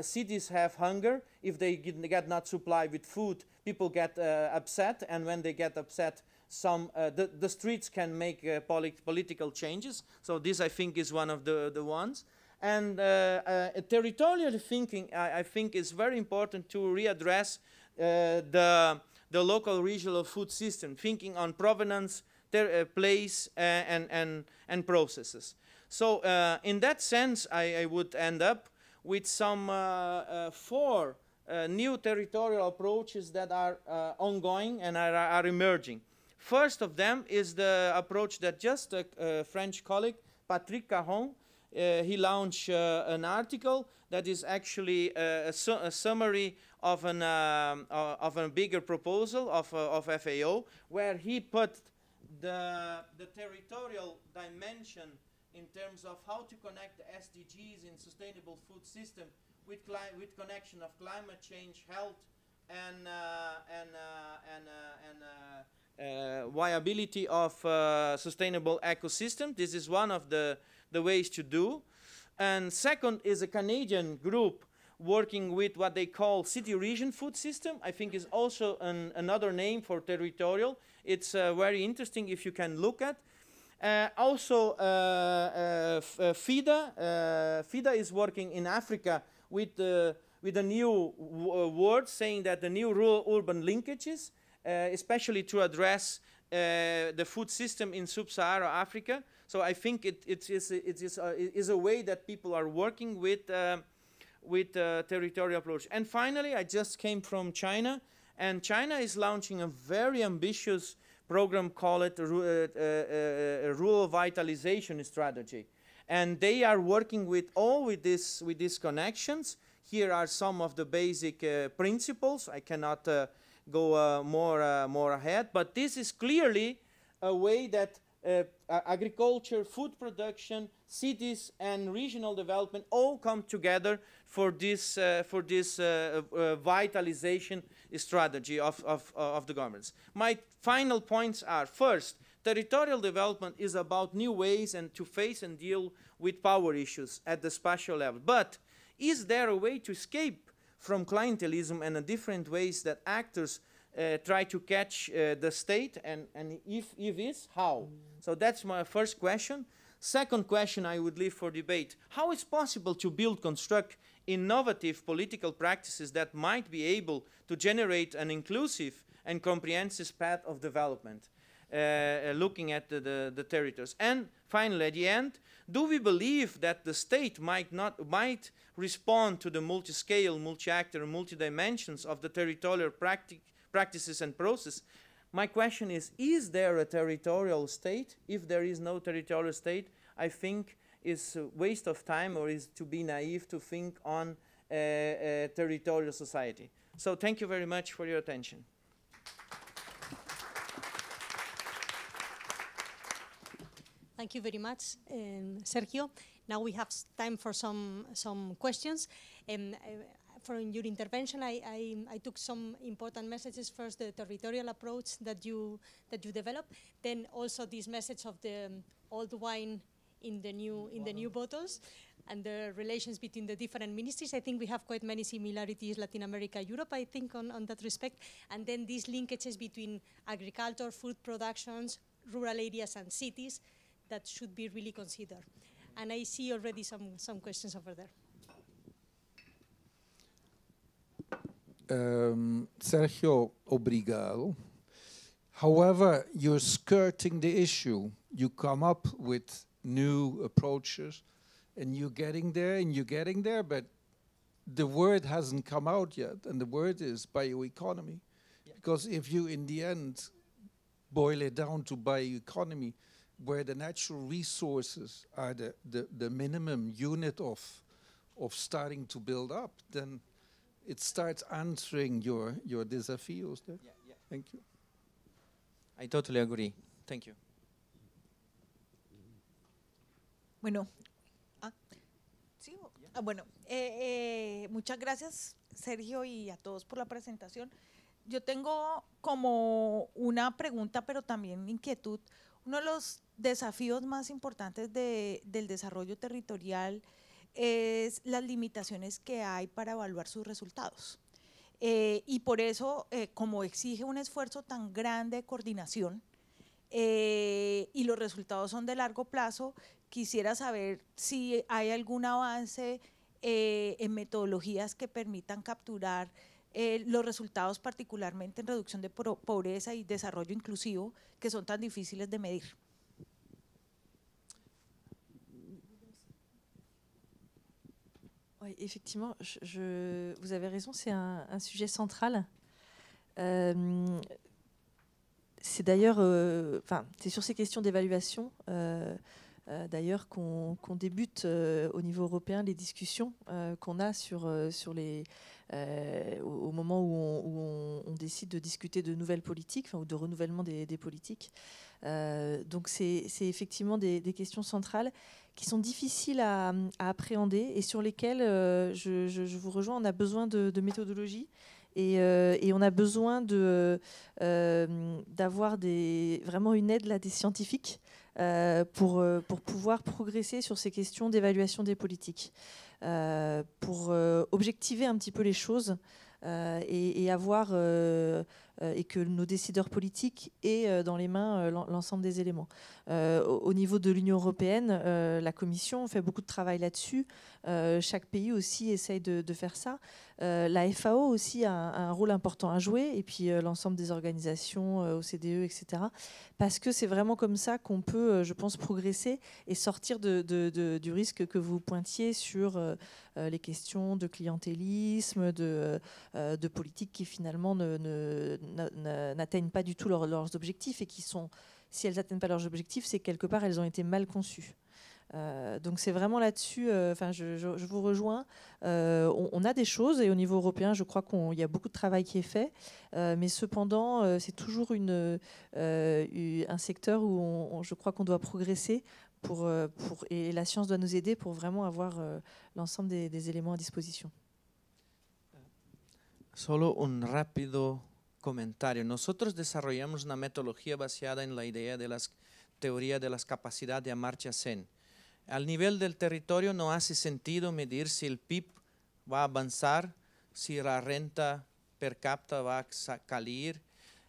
cities have hunger. If they get, not supplied with food, people get uh, upset, and when they get upset, some uh, the, the streets can make uh, polit political changes. So this, I think, is one of the, the ones. And uh, uh, territorial thinking, I, I, think, is very important to readdress uh, the, the local regional food system, thinking on provenance, place, and, and, and processes. So in that sense, I, I would end up with some uh, uh, four uh, new territorial approaches that are ongoing and are, are, emerging. First of them is the approach that just a, French colleague, Patrick Caron, uh, he launched uh, an article that is actually a, su a summary of, an, um, of a bigger proposal of, of FAO, where he put the, the territorial dimension in terms of how to connect the SDGs in sustainable food system with, with connection of climate change, health, and uh, and uh, and uh, and uh, uh, viability of uh, sustainable ecosystem. This is one of the the ways to do. And second is a Canadian group working with what they call city region food system. I think is also an, another name for territorial. It's very interesting if you can look at. Uh, also, uh, uh, uh FIDA, uh, FIDA is working in Africa with, with a new word saying that the new rural-urban linkages, especially to address the food system in sub-Saharan Africa. So I think it, it, is, it, is, a, it is a way that people are working with, with territorial approach. And finally, I just came from China, and China is launching a very ambitious program call it rural vitalization strategy. And they are working with all with this with these connections. Here are some of the basic uh, principles. I cannot uh, go uh, more uh, more ahead, but this is clearly a way that uh, agriculture, food production, cities, and regional development all come together for this uh, for this vitalization strategy of, of, of the governments. My final points are, first, territorial development is about new ways and to face and deal with power issues at the spatial level. But is there a way to escape from clientelism and the different ways that actors uh, try to catch uh, the state and, and if, if is, how? So that's my first question. Second question I would leave for debate. How is possible to build, construct innovative political practices that might be able to generate an inclusive and comprehensive path of development, uh, uh, looking at the, the, the, territories. And finally, at the end, do we believe that the state might not might respond to the multi-scale, multi-actor, multi-dimensions of the territorial practices and process My question is, is there a territorial state? If there is no territorial state, I think it's a waste of time or is to be naive to think on a, a territorial society. So thank you very much for your attention. Thank you very much, um, Sergio. Now we have time for some some questions. Um, uh, from your intervention, I, I, I took some important messages. First, the territorial approach that you that you developed. Then also this message of the um, old wine in the new in the new bottles, and the relations between the different ministries. I think we have quite many similarities, Latin America, Europe. I think on, on that respect, and then these linkages between agriculture, food productions, rural areas, and cities that should be really considered. And I see already some, some questions over there. Um, Sergio, obrigado. However, you're skirting the issue. You come up with new approaches and you're getting there and you're getting there, but the word hasn't come out yet, and the word is bioeconomy. Because if you, in the end, boil it down to bioeconomy, where the natural resources are the, the, the minimum unit of, of starting to build up, then it starts answering your, your desafíos there. Thank you. I totally agree. Thank you. Bueno, ah, sí, ah, bueno, eh, eh, muchas gracias Sergio y a todos por la presentación. Yo tengo como una pregunta, pero también inquietud. Uno de los desafíos más importantes de- del desarrollo territorial es las limitaciones que hay para evaluar sus resultados. Eh, y por eso, como exige un esfuerzo tan grande de coordinación y los resultados son de largo plazo, quisiera saber si hay algún avance eh, en metodologías que permitan capturar eh, los resultados, particularmente en reducción de pobreza y desarrollo inclusivo, que son tan difíciles de medir. Oui, effectivement, je, je- vous avez raison, c'est un, un sujet central. Euh, c'est d'ailleurs, euh, enfin, c'est sur ces questions d'évaluation, euh, euh, d'ailleurs, qu'on débute euh, au niveau européen les discussions euh, qu'on a sur, sur les, au, moment où, on, décide de discuter de nouvelles politiques, ou de renouvellement des, politiques. Donc, c'est effectivement des, questions centrales qui sont difficiles à, appréhender et sur lesquelles je, vous rejoins, on a besoin de, de méthodologie et, on a besoin d'avoir vraiment une aide là, des scientifiques pour, euh, pour pouvoir progresser sur ces questions d'évaluation des politiques, euh, pour euh, objectiver un petit peu les choses euh, et, avoir euh, euh, et que nos décideurs politiques aient euh, dans les mains euh, l'en- l'ensemble des éléments. Euh, au, au niveau de l'Union européenne, euh, la Commission fait beaucoup de travail là-dessus. Euh, chaque pays aussi essaye de, faire ça. Euh, la FAO aussi a un, rôle important à jouer, et puis euh, l'ensemble des organisations, OCDE, etc. Parce que c'est vraiment comme ça qu'on peut, je pense, progresser et sortir du risque que vous pointiez sur les questions de clientélisme, de, politiques qui finalement ne- ne- n'a- n'a- n'atteignent pas du tout leurs- objectifs et qui sont si elles n'atteignent pas leurs objectifs, c'est que quelque part elles ont été mal conçues. Euh, donc c'est vraiment là-dessus, euh, enfin je, je- je vous rejoins. Euh, on, on a des choses et au niveau européen, je crois qu'il y a beaucoup de travail qui est fait, Euh, mais cependant euh, c'est toujours une, euh, un secteur où on- on- je crois qu'on doit progresser pour, euh, pour, et la science doit nous aider pour vraiment avoir euh, l'ensemble des, des éléments à disposition. Solo un rápido comentario. Nosotros desarrollamos una metodología basada en la idea de las teoría de las capacidades de. Al nivel del territorio no hace sentido medir si el PIB va a avanzar, si la renta per cápita va a caer.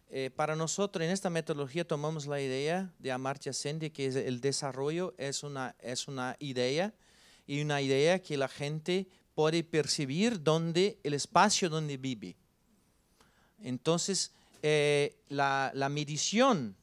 Eh, para nosotros en esta metodología tomamos la idea de Amartya Sen de que el desarrollo es una, es una idea y una idea que la gente puede percibir donde el espacio donde vive. Entonces, eh, la, la medición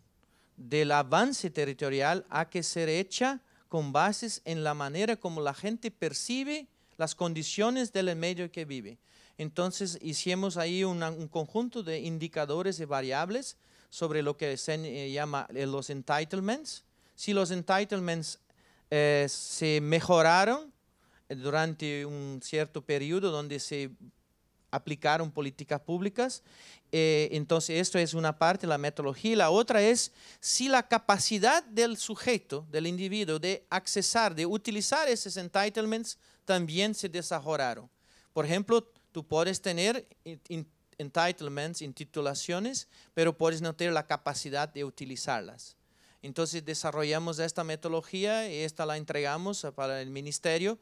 del avance territorial ha que ser hecha con bases en la manera como la gente percibe las condiciones del medio que vive. Entonces, hicimos ahí un conjunto de indicadores y variables sobre lo que se llama los entitlements. Si los entitlements eh, se mejoraron durante un cierto periodo donde se aplicaron políticas públicas. Eh, entonces, esto es una parte la metodología. La otra es si la capacidad del sujeto, del individuo, de accesar, de utilizar esos entitlements también se desarrollaron. Por ejemplo, tú puedes tener entitlements, intitulaciones, pero puedes no tener la capacidad de utilizarlas. Entonces desarrollamos esta metodología y esta la entregamos para el ministerio,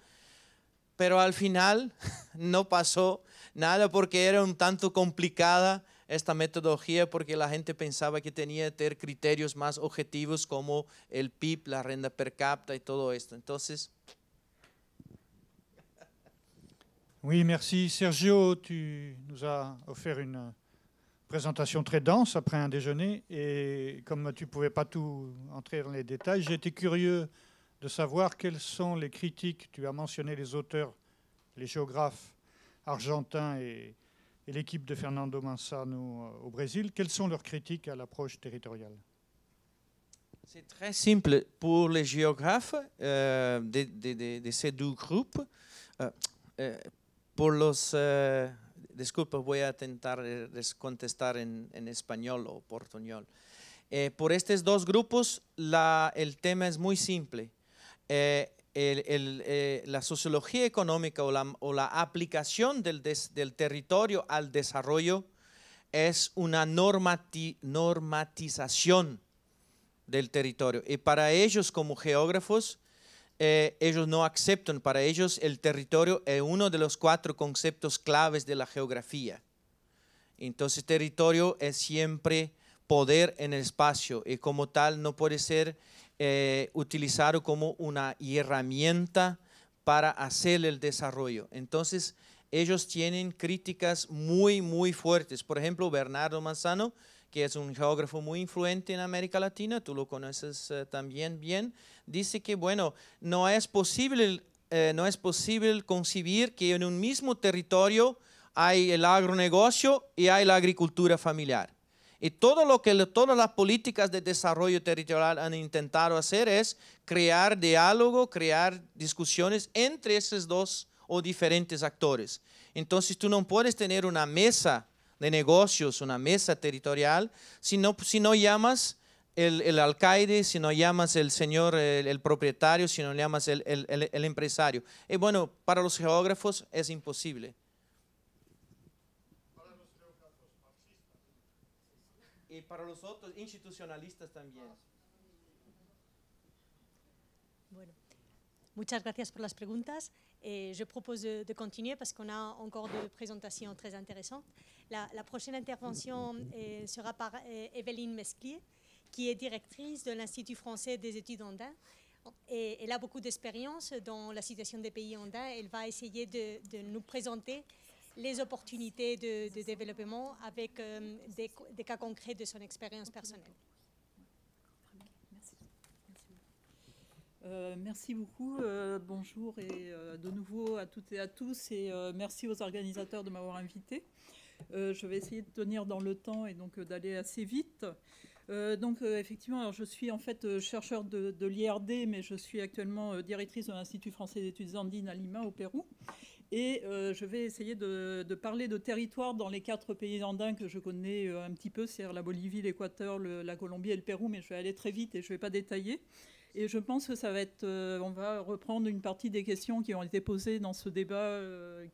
pero al final no pasó nada porque era un tanto complicada esta metodología porque la gente pensaba que tenía que tener criterios más objetivos como el PIB, la renta per cápita y todo esto. Entonces... Oui, merci. Sergio, tu nous as offert une présentation très dense après un déjeuner et comme tu ne pouvais pas tout entrer dans les détails, j'ai été curieux de savoir quelles sont les critiques. Tu as mentionné les auteurs, les géographes argentins et, l'équipe de Fernando Manzano euh, au Brésil. Quelles sont leurs critiques à l'approche territoriale? C'est très simple. Pour les géographes euh, de, ces deux groupes, euh, pour los... disculpa, voy a intentar contestar en, en español o portuñol. Eh, por estos dos grupos, la, el simple. Eh, eh, la sociología económica o la, aplicación del, territorio al desarrollo es una normatización del territorio. Y para ellos como geógrafos, eh, ellos no aceptan, para ellos el territorio es uno de los cuatro conceptos claves de la geografía. Entonces territorio es siempre poder en el espacio y como tal no puede ser eh, utilizado como una herramienta para hacer el desarrollo. Entonces, ellos tienen críticas muy, muy fuertes. Por ejemplo, Bernardo Manzano, que es un geógrafo muy influente en América Latina, tú lo conoces eh, también bien, dice que, bueno, no es posible, eh, no es posible concebir que en un mismo territorio hay el agronegocio y hay la agricultura familiar. Y todo lo que todas las políticas de desarrollo territorial han intentado hacer es crear diálogo, crear discusiones entre esos dos o diferentes actores. Entonces tú no puedes tener una mesa de negocios, una mesa territorial, si no, si no llamas el, alcaide, si no llamas el señor, el, propietario, si no llamas el, el empresario. Y bueno, para los geógrafos es imposible. Y para los otros institucionalistas también. Bueno, muchas gracias por las je propose de, continuer parce qu'on a encore de présentations très intéressantes. La, prochaine intervention eh, sera par eh, Evelyne Mesclier, qui est directrice de l'Institut français des études andins. Et elle a beaucoup d'expérience dans la situation des pays andins. Elle va essayer de nous présenter les opportunités de, développement avec euh, des, cas concrets de son expérience personnelle. Euh, merci beaucoup. Euh, bonjour et de nouveau à toutes et à tous et merci aux organisateurs de m'avoir invité. je vais essayer de tenir dans le temps et donc d'aller assez vite. donc effectivement, alors je suis en fait chercheur de, de l'IRD, mais je suis actuellement directrice de l'Institut français d'études andines à Lima, au Pérou. Et euh, je vais essayer de, parler de territoires dans les quatre pays andins que je connais euh, un petit peu, c'est-à-dire la Bolivie, l'Équateur, la Colombie et le Pérou, mais je vais aller très vite et je ne vais pas détailler. Et je pense que ça va être, euh, on va reprendre une partie des questions qui ont été posées dans ce débat,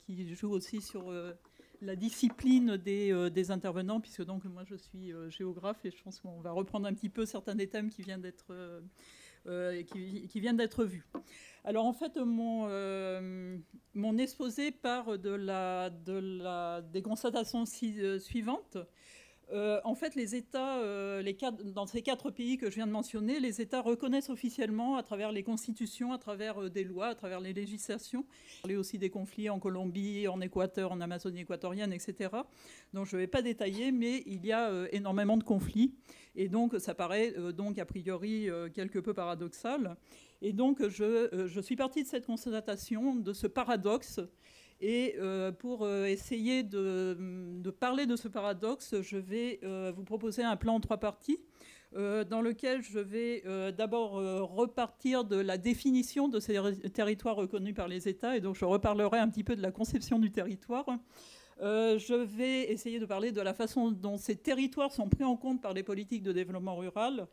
qui joue aussi sur la discipline des, intervenants, puisque donc moi je suis géographe et je pense qu'on va reprendre un petit peu certains des thèmes qui viennent d'être qui, qui viennent d'être vus. Alors en fait, mon, euh, mon exposé part de la, de la, des constatations euh, suivantes. Euh, en fait, les États, les dans ces quatre pays que je viens de mentionner, les États reconnaissent officiellement, à travers les constitutions, à travers des lois, à travers les législations, il y a aussi des conflits en Colombie, en Équateur, en Amazonie équatorienne, etc. Donc je ne vais pas détailler, mais il y a énormément de conflits. Et donc ça paraît donc a priori quelque peu paradoxal. Et donc, euh, je suis partie de cette constatation, de ce paradoxe, Et pour essayer de, parler de ce paradoxe, je vais vous proposer un plan en trois parties. dans lequel je vais d'abord repartir de la définition de ces territoires reconnus par les États, et donc je reparlerai un petit peu de la conception du territoire. Euh, je vais essayer de parler de la façon dont ces territoires sont pris en compte par les politiques de développement rural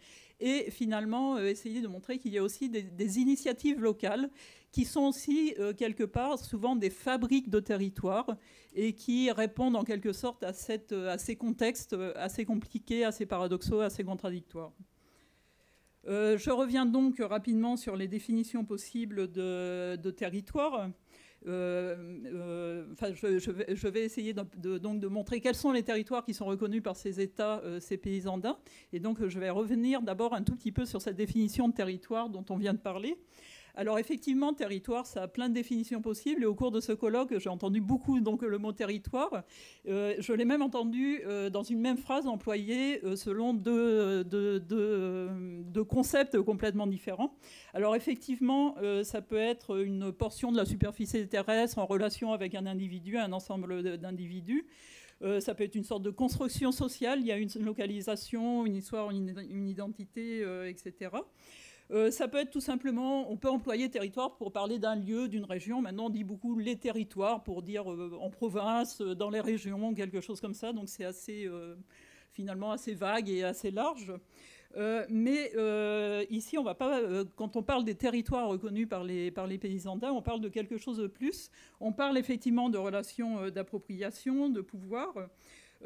et finalement euh, essayer de montrer qu'il y a aussi des, initiatives locales qui sont aussi euh, quelque part souvent des fabriques de territoires et qui répondent en quelque sorte à, à ces contextes assez compliqués, assez paradoxaux, assez contradictoires. je reviens donc rapidement sur les définitions possibles de, de territoire. Euh, euh, je, vais, essayer de, donc de montrer quels sont les territoires qui sont reconnus par ces États, euh, ces pays andins. Et donc, je vais revenir d'abord un tout petit peu sur cette définition de territoire dont on vient de parler. Alors effectivement, territoire, ça a plein de définitions possibles. Et au cours de ce colloque, j'ai entendu beaucoup donc le mot territoire. Euh, je l'ai même entendu euh, dans une même phrase employée euh, selon deux, concepts complètement différents. Alors effectivement, ça peut être une portion de la superficie terrestre en relation avec un individu, un ensemble d'individus. ça peut être une sorte de construction sociale. Il y a une localisation, une histoire, une identité, etc. Euh, ça peut être tout simplement, on peut employer territoire pour parler d'un lieu, d'une région. Maintenant, on dit beaucoup les territoires pour dire euh, en province, euh, dans les régions, quelque chose comme ça. Donc c'est assez, finalement, assez vague et assez large. mais ici, on va pas, quand on parle des territoires reconnus par les, par les pays andins, on parle de quelque chose de plus. On parle effectivement de relations d'appropriation, de pouvoir.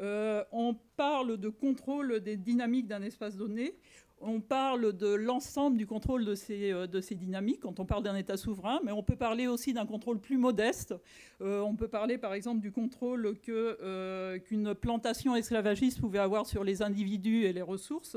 on parle de contrôle des dynamiques d'un espace donné on parle de l'ensemble du contrôle de ces, euh, de ces, dynamiques quand on parle d'un État souverain, mais on peut parler aussi d'un contrôle plus modeste. Euh, on peut parler par exemple du contrôle euh, qu'une plantation esclavagiste pouvait avoir sur les individus et les ressources.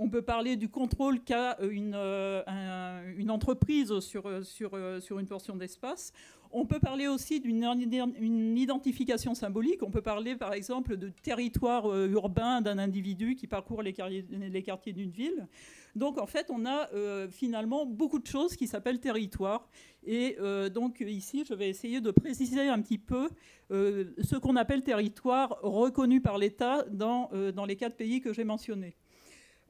On peut parler du contrôle qu'a une, une, entreprise sur, sur, sur une portion d'espace. On peut parler aussi d'une identification symbolique. On peut parler, par exemple, de territoire euh, urbain d'un individu qui parcourt les, quartiers d'une ville. Donc, en fait, on a euh, finalement beaucoup de choses qui s'appellent territoire. Et euh, donc, ici, je vais essayer de préciser un petit peu ce qu'on appelle territoire reconnu par l'État dans, dans les quatre pays que j'ai mentionnés.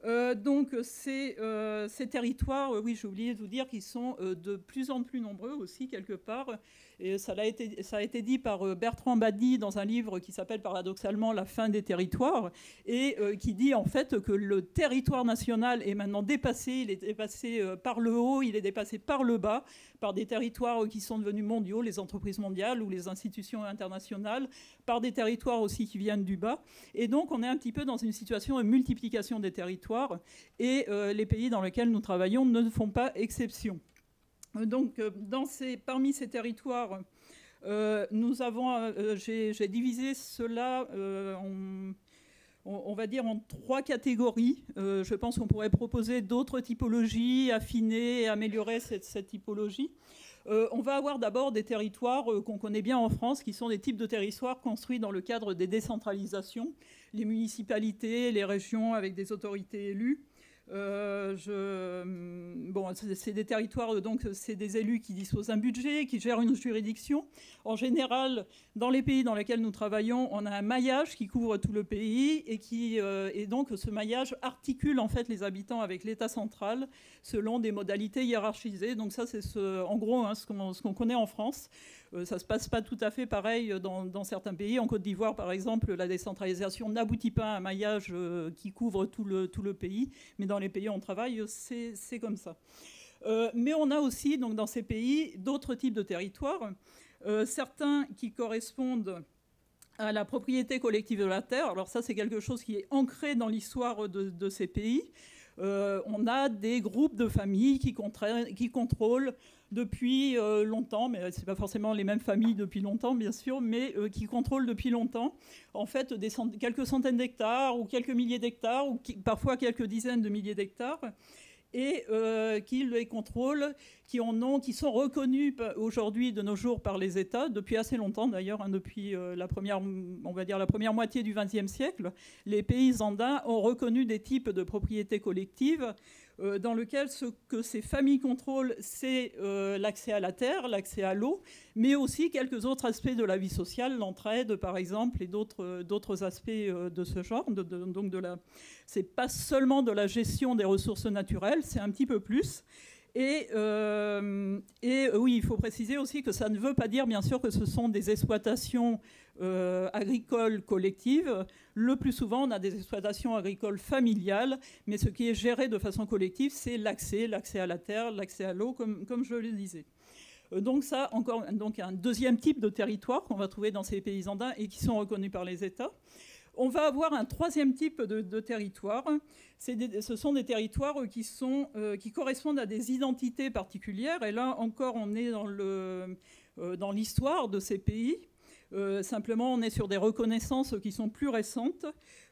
Euh, donc ces, euh, territoires, oui j'ai oublié de vous dire qu'ils sont euh, de plus en plus nombreux aussi quelque part. Et ça a, été, ça a été dit par euh, Bertrand Badi dans un livre qui s'appelle paradoxalement La fin des territoires, et euh, qui dit en fait que le territoire national est maintenant dépassé, il est dépassé euh, par le haut, il est dépassé par le bas, par des territoires qui sont devenus mondiaux, les entreprises mondiales ou les institutions internationales, par des territoires aussi qui viennent du bas. Et donc on est un petit peu dans une situation de multiplication des territoires, et les pays dans lesquels nous travaillons ne font pas exception. Euh, donc, euh, parmi ces territoires, euh, nous avons, j'ai divisé cela en, on, trois catégories. je pense qu'on pourrait proposer d'autres typologies, affiner et améliorer cette, cette typologie. on va avoir d'abord des territoires qu'on connaît bien en France, qui sont des types de territoires construits dans le cadre des décentralisations, les municipalités, les régions avec des autorités élues. Euh, hum, bon, c'est des territoires, donc c'est des élus qui disposent d'un budget, qui gèrent une juridiction. En général, dans les pays dans lesquels nous travaillons, on a un maillage qui couvre tout le pays et qui, euh, donc ce maillage articule en fait les habitants avec l'État central selon des modalités hiérarchisées. Donc ça, c'est ce, en gros hein, ce qu'on connaît en France. Euh, ça ne se passe pas tout à fait pareil dans, certains pays. En Côte d'Ivoire, par exemple, la décentralisation n'aboutit pas à un maillage euh, qui couvre tout le, pays, mais dans les pays où on travaille, c'est comme ça. Euh, mais on a aussi, donc, dans ces pays, d'autres types de territoires, certains qui correspondent à la propriété collective de la terre. Alors ça, c'est quelque chose qui est ancré dans l'histoire de, ces pays. on a des groupes de familles qui contrôlent depuis euh, longtemps, mais ce n'est pas forcément les mêmes familles depuis longtemps, bien sûr, mais euh, qui contrôlent depuis longtemps, en fait, quelques centaines d'hectares ou quelques milliers d'hectares, ou parfois quelques dizaines de milliers d'hectares, et euh, qui les contrôlent, qui en ont, qui sont reconnus aujourd'hui de nos jours par les États depuis assez longtemps d'ailleurs, hein, depuis la première, on va dire la première moitié du XXe siècle, les pays andins ont reconnu des types de propriétés collectives dans lequel ce que ces familles contrôlent, c'est l'accès à la terre, l'accès à l'eau, mais aussi quelques autres aspects de la vie sociale, l'entraide par exemple, et d'autres aspects de ce genre. De, de, donc c'est pas seulement de la gestion des ressources naturelles, c'est un petit peu plus. Euh, et, oui, il faut préciser aussi que ça ne veut pas dire, bien sûr, que ce sont des exploitations euh, agricoles collectives. Le plus souvent, on a des exploitations agricoles familiales, mais ce qui est géré de façon collective, c'est l'accès, l'accès à la terre, l'accès à l'eau, comme, comme, je le disais. Euh, donc ça, encore donc un deuxième type de territoire qu'on va trouver dans ces pays andins et qui sont reconnus par les États. On va avoir un troisième type de, territoire. ce sont des territoires qui, sont, euh, qui, correspondent à des identités particulières. Et là encore, on est dans, euh, dans l'histoire de ces pays. Euh, simplement, on est sur des reconnaissances qui sont plus récentes.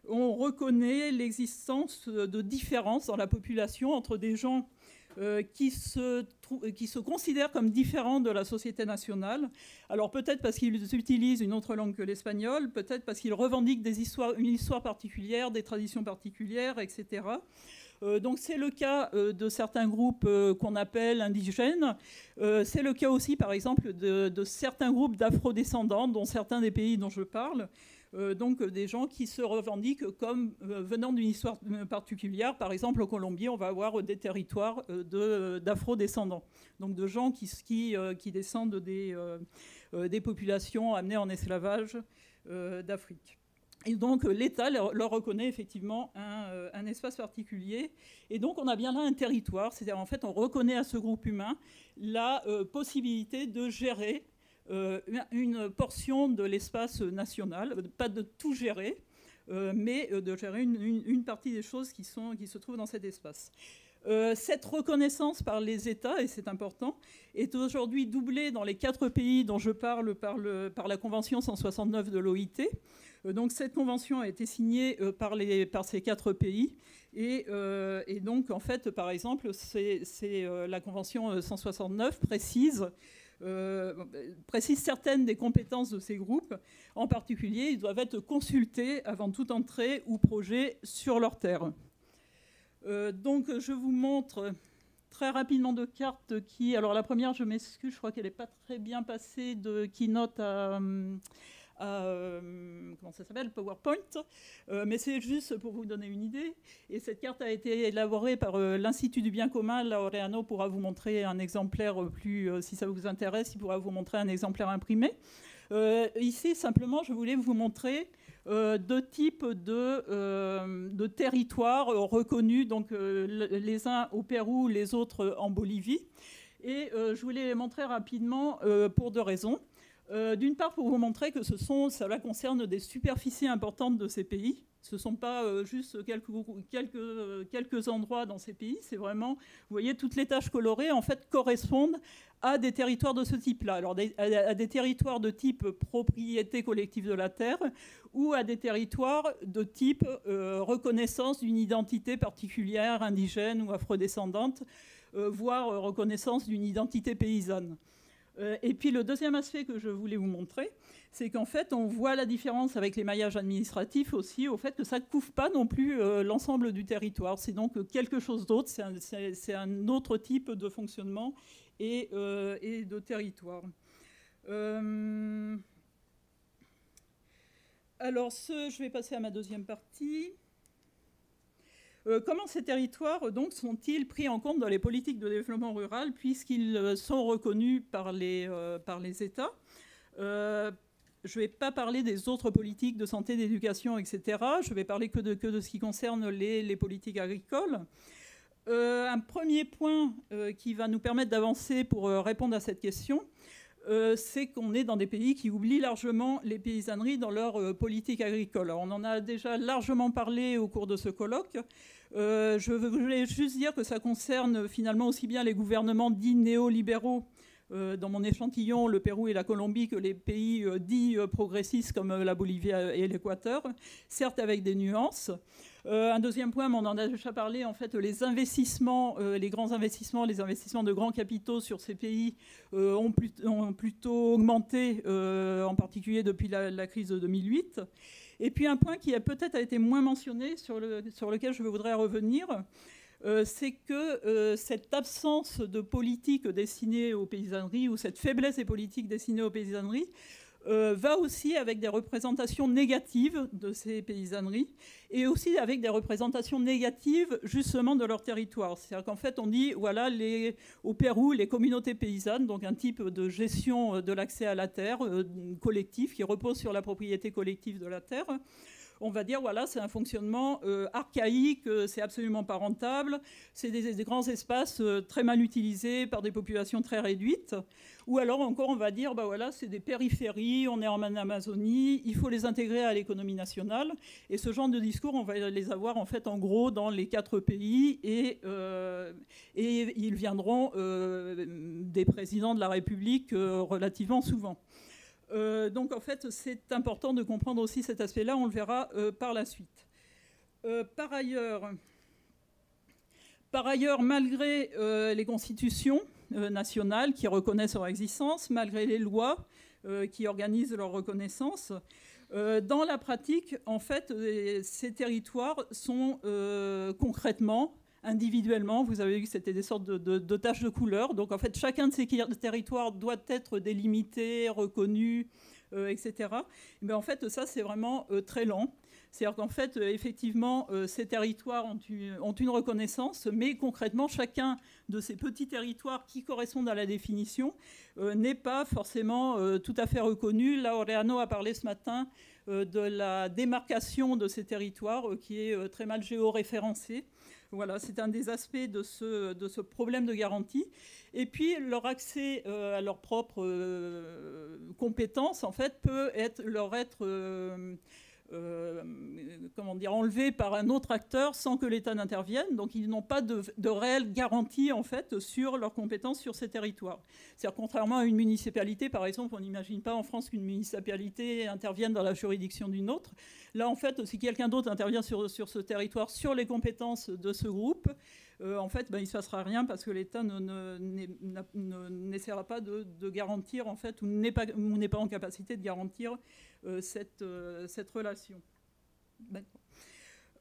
On reconnaît l'existence de différences dans la population entre des gens euh, qui, se qui se considèrent comme différents de la société nationale. Alors peut-être parce qu'ils utilisent une autre langue que l'espagnol, peut-être parce qu'ils revendiquent une histoire particulière, des traditions particulières, etc. Euh, donc c'est le cas euh, de certains groupes qu'on appelle indigènes. c'est le cas aussi, par exemple, de, certains groupes d'afro-descendants, dont certains des pays dont je parle. Euh, donc des gens qui se revendiquent comme euh, venant d'une histoire particulière. Par exemple, au Colombie, on va avoir des territoires euh, d'afro-descendants, donc de gens qui, descendent des, des, populations amenées en esclavage d'Afrique. Et donc l'État leur, reconnaît effectivement un, un, espace particulier. Et donc on a bien là un territoire, c'est-à-dire en fait on reconnaît à ce groupe humain la possibilité de gérer euh, une portion de l'espace national, pas de tout gérer, euh, mais euh, de gérer une, partie des choses qui, sont, qui se trouvent dans cet espace. cette reconnaissance par les États, et c'est important, est aujourd'hui doublée dans les quatre pays dont je parle par, le, par la Convention 169 de l'OIT. Donc cette convention a été signée par, les, par ces quatre pays. Et, et, donc, en fait, par exemple, c'est la Convention 169 précise euh, précise certaines des compétences de ces groupes. En particulier, ils doivent être consultés avant toute entrée ou projet sur leur terre. Euh, donc, je vous montre très rapidement deux cartes qui. Alors, la première, je m'excuse, je crois qu'elle n'est pas très bien passée de Keynote à. Euh, comment ça s'appelle PowerPoint, euh, mais c'est juste pour vous donner une idée. Et cette carte a été élaborée par euh, l'Institut du bien commun. Laureano pourra vous montrer un exemplaire plus, si ça vous intéresse, il pourra vous montrer un exemplaire imprimé. ici, simplement, je voulais vous montrer deux types de, de territoires reconnus, donc les uns au Pérou, les autres en Bolivie. Et je voulais les montrer rapidement pour deux raisons. Euh, d'une part, pour vous montrer que ce sont, cela concerne des superficies importantes de ces pays. Ce ne sont pas euh, juste quelques, quelques, endroits dans ces pays, c'est vraiment, vous voyez, toutes les tâches colorées, en fait, correspondent à des territoires de ce type-là. Alors, à, des territoires de type propriété collective de la terre ou à des territoires de type euh, reconnaissance d'une identité particulière, indigène ou afrodescendante, voire reconnaissance d'une identité paysanne. Euh, et puis le deuxième aspect que je voulais vous montrer, c'est qu'en fait, on voit la différence avec les maillages administratifs aussi, au fait que ça ne couvre pas non plus euh, l'ensemble du territoire. C'est donc quelque chose d'autre, c'est un, autre type de fonctionnement et, euh, et de territoire. alors, ce, je vais passer à ma deuxième partie. Euh, comment ces territoires donc sont-ils pris en compte dans les politiques de développement rural puisqu'ils euh, sont reconnus par les, euh, par les États? Je ne vais pas parler des autres politiques de santé, d'éducation, etc. Je vais parler que de, que de ce qui concerne les, les politiques agricoles. un premier point qui va nous permettre d'avancer pour répondre à cette question, c'est qu'on est dans des pays qui oublient largement les paysanneries dans leur politique agricole. on en a déjà largement parlé au cours de ce colloque. Euh, je voulais juste dire que ça concerne finalement aussi bien les gouvernements dits néolibéraux euh, dans mon échantillon, le Pérou et la Colombie, que les pays euh, dits progressistes comme la Bolivie et l'Équateur, certes avec des nuances. un deuxième point, mais on en a déjà parlé, en fait, les investissements, les grands investissements, les investissements de grands capitaux sur ces pays ont, plutôt augmenté, en particulier depuis la, la crise de 2008. Et puis un point qui a peut-être été moins mentionné, sur, le, sur lequel je voudrais revenir, c'est que cette absence de politique destinée aux paysanneries ou cette faiblesse des politiques destinées aux paysanneries euh, va aussi avec des représentations négatives de ces paysanneries et aussi avec des représentations négatives justement de leur territoire. C'est-à-dire qu'en fait, on dit, voilà, au Pérou, les communautés paysannes, donc un type de gestion de l'accès à la terre euh, collectif qui repose sur la propriété collective de la terre, on va dire voilà, c'est un fonctionnement euh, archaïque, euh, c'est absolument pas rentable, c'est des, grands espaces euh, très mal utilisés par des populations très réduites. Ou alors encore, on va dire bah voilà, c'est des périphéries, on est en Amazonie, il faut les intégrer à l'économie nationale. Et ce genre de discours, on va les avoir en fait en gros dans les quatre pays et, et ils viendront des présidents de la République relativement souvent. Euh, donc en fait, c'est important de comprendre aussi cet aspect-là, on le verra euh, par la suite. Euh, par, ailleurs, par ailleurs, malgré les constitutions nationales qui reconnaissent leur existence, malgré les lois qui organisent leur reconnaissance, dans la pratique, en fait, ces territoires sont concrètement individuellement. Vous avez vu que c'était des sortes de, de, taches de couleur. Donc en fait, chacun de ces territoires doit être délimité, reconnu, euh, etc. Mais en fait, ça, c'est vraiment euh, très lent. C'est-à-dire qu'en fait, euh, effectivement, ces territoires ont une, ont une, reconnaissance, mais concrètement, chacun de ces petits territoires qui correspondent à la définition n'est pas forcément tout à fait reconnu. Laureano a parlé ce matin de la démarcation de ces territoires qui est très mal géoréférencée. Voilà, c'est un des aspects de ce, problème de garantie. Et puis, leur accès euh, à leurs propres euh, compétences, en fait, peut être, leur être euh, comment dire, enlevés par un autre acteur sans que l'État n'intervienne. Donc ils n'ont pas de, de, réelle garantie en fait sur leurs compétences sur ces territoires. C'est-à-dire contrairement à une municipalité, par exemple, on n'imagine pas en France qu'une municipalité intervienne dans la juridiction d'une autre. Là, en fait, si quelqu'un d'autre intervient sur, ce territoire, sur les compétences de ce groupe, euh, en fait, ben, il ne se passera rien parce que l'État n'essaiera pas de, garantir, en fait, ou n'est pas, en capacité de garantir cette, euh, cette, relation.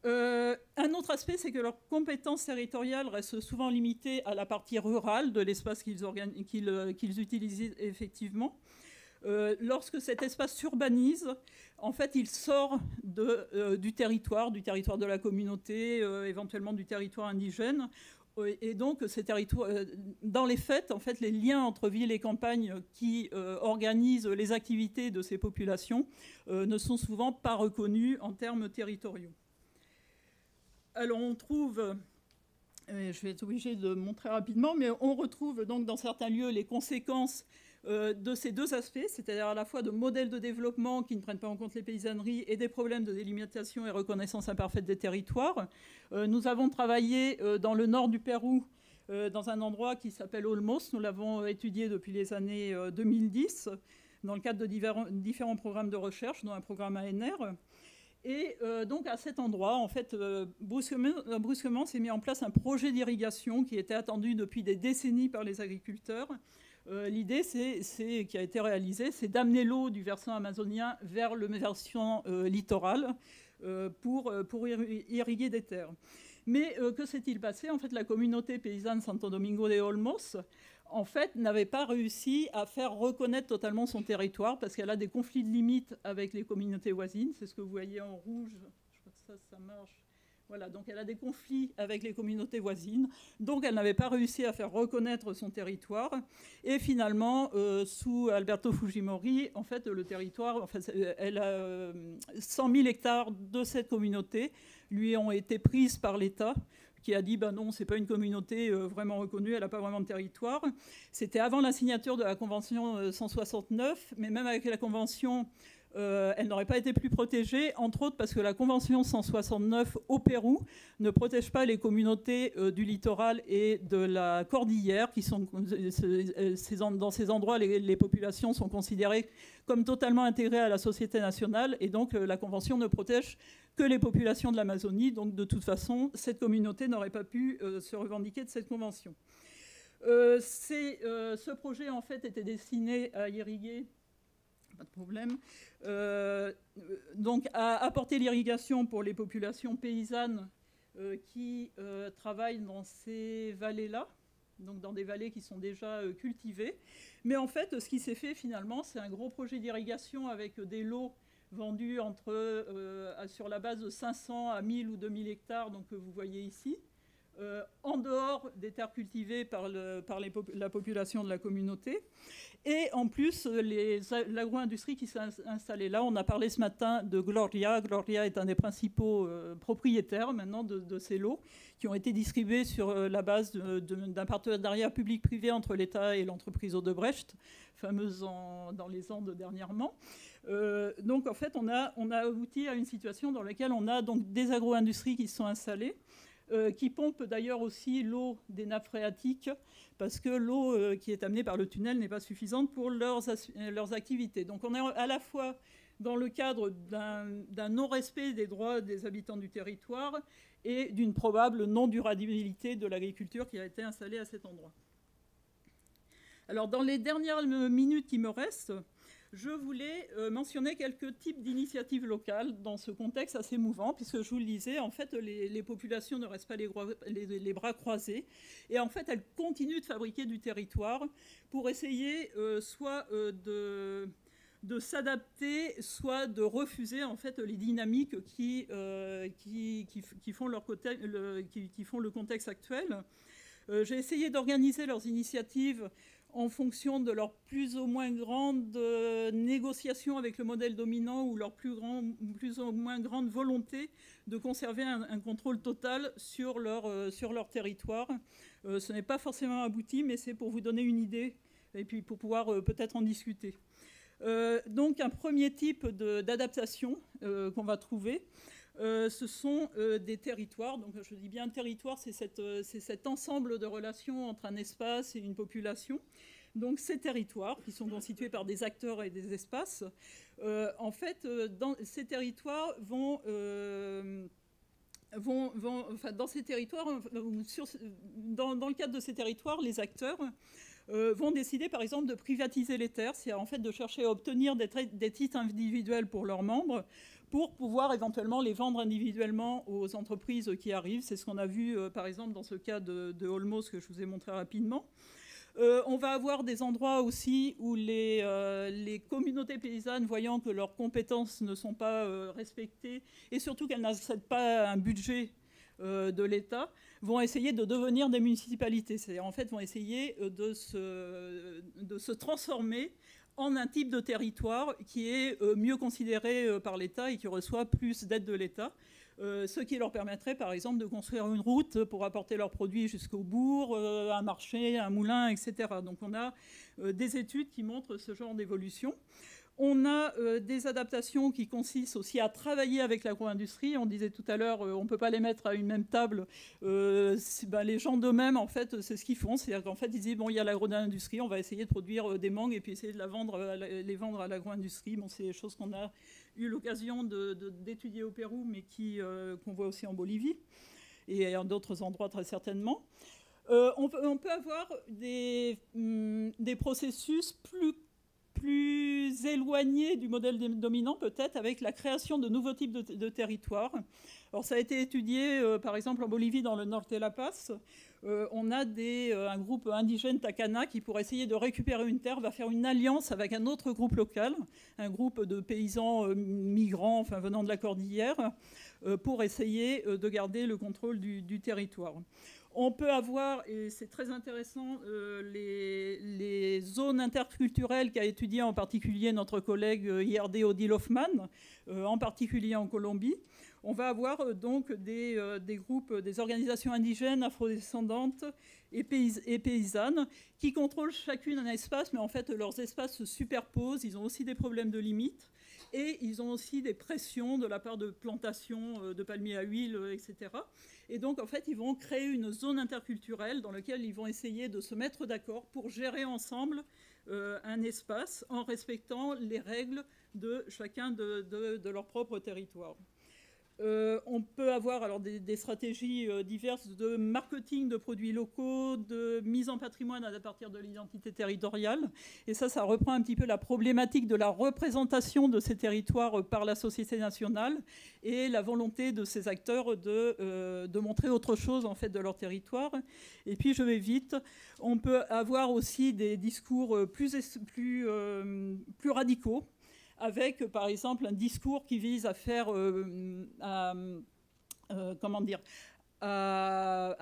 un autre aspect, c'est que leurs compétences territoriales restent souvent limitées à la partie rurale de l'espace qu'ils utilisent effectivement. lorsque cet espace s'urbanise, en fait, il sort euh, du territoire, du territoire de la communauté, euh, éventuellement du territoire indigène. Et donc, ces territoires, euh, dans les faits, en fait, les liens entre villes et campagnes qui organisent les activités de ces populations ne sont souvent pas reconnus en termes territoriaux. Alors, on trouve je vais être obligée de montrer rapidement, mais on retrouve donc dans certains lieux les conséquences euh, de ces deux aspects, c'est-à-dire à la fois de modèles de développement qui ne prennent pas en compte les paysanneries et des problèmes de délimitation et reconnaissance imparfaite des territoires. Euh, nous avons travaillé euh, dans le nord du Pérou, dans un endroit qui s'appelle Olmos. Nous l'avons étudié depuis les années 2010 dans le cadre de différents, programmes de recherche, dont un programme ANR. Et donc à cet endroit, en fait, brusquement, brusquement s'est mis en place un projet d'irrigation qui était attendu depuis des décennies par les agriculteurs euh, l'idée, qui a été réalisée, c'est d'amener l'eau du versant amazonien vers le versant euh, littoral euh, pour, pour irriguer des terres. Mais que s'est-il passé? En fait, la communauté paysanne Santo Domingo de Olmos, en fait, n'avait pas réussi à faire reconnaître totalement son territoire parce qu'elle a des conflits de limites avec les communautés voisines. C'est ce que vous voyez en rouge. Je crois que ça, ça marche. Voilà, donc elle a des conflits avec les communautés voisines, donc elle n'avait pas réussi à faire reconnaître son territoire. Et finalement, euh, sous Alberto Fujimori, en fait, le territoire, en fait, elle a 100 euh, 000 hectares de cette communauté lui ont été prises par l'État qui a dit ben non, c'est pas une communauté euh, vraiment reconnue, elle n'a pas vraiment de territoire. C'était avant la signature de la Convention 169, mais même avec la Convention euh, elle n'aurait pas été plus protégée, entre autres parce que la Convention 169 au Pérou ne protège pas les communautés euh, du littoral et de la cordillère, qui sont euh, dans ces endroits, les, populations sont considérées comme totalement intégrées à la société nationale, et donc la Convention ne protège que les populations de l'Amazonie. Donc de toute façon, cette communauté n'aurait pas pu se revendiquer de cette convention. ce projet en fait était destiné à irriguer pas de problème. Euh, donc, à apporter l'irrigation pour les populations paysannes qui travaillent dans ces vallées-là, donc dans des vallées qui sont déjà cultivées. Mais en fait, ce qui s'est fait finalement, c'est un gros projet d'irrigation avec des lots vendus entre, sur la base de 500 à 1000 ou 2000 hectares, donc que vous voyez ici. Euh, en dehors des terres cultivées par, la population de la communauté. Et en plus, l'agro-industrie qui s'est installée là, on a parlé ce matin de Gloria. Gloria est un des principaux euh, propriétaires maintenant de, ces lots qui ont été distribués sur euh, la base d'un partenariat public-privé entre l'État et l'entreprise Odebrecht, fameuse dans les Andes dernièrement. donc en fait, on a, on a abouti à une situation dans laquelle on a donc des agro-industries qui se sont installées euh, qui pompent d'ailleurs aussi l'eau des nappes phréatiques, parce que l'eau euh, qui est amenée par le tunnel n'est pas suffisante pour leurs, leurs, activités. Donc on est à la fois dans le cadre d'un non-respect des droits des habitants du territoire et d'une probable non-durabilité de l'agriculture qui a été installée à cet endroit. Alors dans les dernières minutes qui me restent, je voulais euh, mentionner quelques types d'initiatives locales dans ce contexte assez mouvant, puisque je vous le disais, en fait, les, populations ne restent pas les, bras croisés, et en fait, elles continuent de fabriquer du territoire pour essayer euh, soit euh, de s'adapter, soit de refuser en fait les dynamiques qui, qui, font, leur qui, font le contexte actuel. J'ai essayé d'organiser leurs initiatives en fonction de leur plus ou moins grande euh, négociation avec le modèle dominant ou leur plus, ou moins grande volonté de conserver un, contrôle total sur leur, euh, sur leur territoire. Euh, ce n'est pas forcément abouti, mais c'est pour vous donner une idée et puis pour pouvoir peut-être en discuter. donc un premier type d'adaptation qu'on va trouver, ce sont des territoires. Donc je dis bien territoire, c'est cet ensemble de relations entre un espace et une population donc ces territoires, qui sont constitués par des acteurs et des espaces, euh, en fait, euh, dans ces territoires. Euh, dans le cadre de ces territoires, les acteurs vont décider, par exemple, de privatiser les terres, c'est en fait de chercher à obtenir des, titres individuels pour leurs membres, pour pouvoir éventuellement les vendre individuellement aux entreprises qui arrivent. C'est ce qu'on a vu, par exemple, dans ce cas de, de Olmos que je vous ai montré rapidement. Euh, on va avoir des endroits aussi où euh, les, communautés paysannes, voyant que leurs compétences ne sont pas euh, respectées et surtout qu'elles n'accèdent pas à un budget de l'État, vont essayer de devenir des municipalités. C'est-à-dire, en fait, vont essayer de se, de se transformer en un type de territoire qui est mieux considéré par l'État et qui reçoit plus d'aide de l'État. Euh, ce qui leur permettrait par exemple de construire une route pour apporter leurs produits jusqu'au bourg, euh, un marché, un moulin, etc. Donc on a euh, des études qui montrent ce genre d'évolution. On a des adaptations qui consistent aussi à travailler avec l'agro-industrie. On disait tout à l'heure, on ne peut pas les mettre à une même table. Ben, les gens d'eux-mêmes, en fait, c'est ce qu'ils font. C'est-à-dire qu'en fait, ils disent, bon, il y a l'agro-industrie, on va essayer de produire des mangues et puis essayer de la les vendre à l'agro-industrie. Bon, c'est des choses qu'on a eu l'occasion d'étudier au Pérou, mais euh, qu'on voit aussi en Bolivie et en d'autres endroits très certainement. Euh, on, peut, avoir des, hum, des processus plus plus éloignés du modèle dominant peut-être avec la création de nouveaux types de, territoires. Alors ça a été étudié euh, par exemple en Bolivie dans le nord de la Paz. Euh, on a euh, un groupe indigène Takana qui, pour essayer de récupérer une terre, va faire une alliance avec un autre groupe local, un groupe de paysans migrants enfin, venant de la cordillère, pour essayer de garder le contrôle du, territoire. On peut avoir, et c'est très intéressant, les, les, zones interculturelles qu'a étudié en particulier notre collègue IRD Odile Hoffman, en particulier en Colombie. On va avoir euh, donc euh, des, groupes, des organisations indigènes, afrodescendantes et, et, paysannes qui contrôlent chacune un espace, mais en fait leurs espaces se superposent, ils ont aussi des problèmes de limites et ils ont aussi des pressions de la part de plantations euh, de palmiers à huile, etc. Et donc en fait ils vont créer une zone interculturelle dans laquelle ils vont essayer de se mettre d'accord pour gérer ensemble un espace en respectant les règles de chacun de leur propre territoire. Euh, on peut avoir alors des, stratégies euh, diverses de marketing de produits locaux, de mise en patrimoine à partir de l'identité territoriale. Et ça, ça reprend un petit peu la problématique de la représentation de ces territoires par la société nationale et la volonté de ces acteurs de, de montrer autre chose en fait de leur territoire. Et puis je vais vite. On peut avoir aussi des discours plus radicaux avec par exemple un discours qui vise à faire, euh, euh,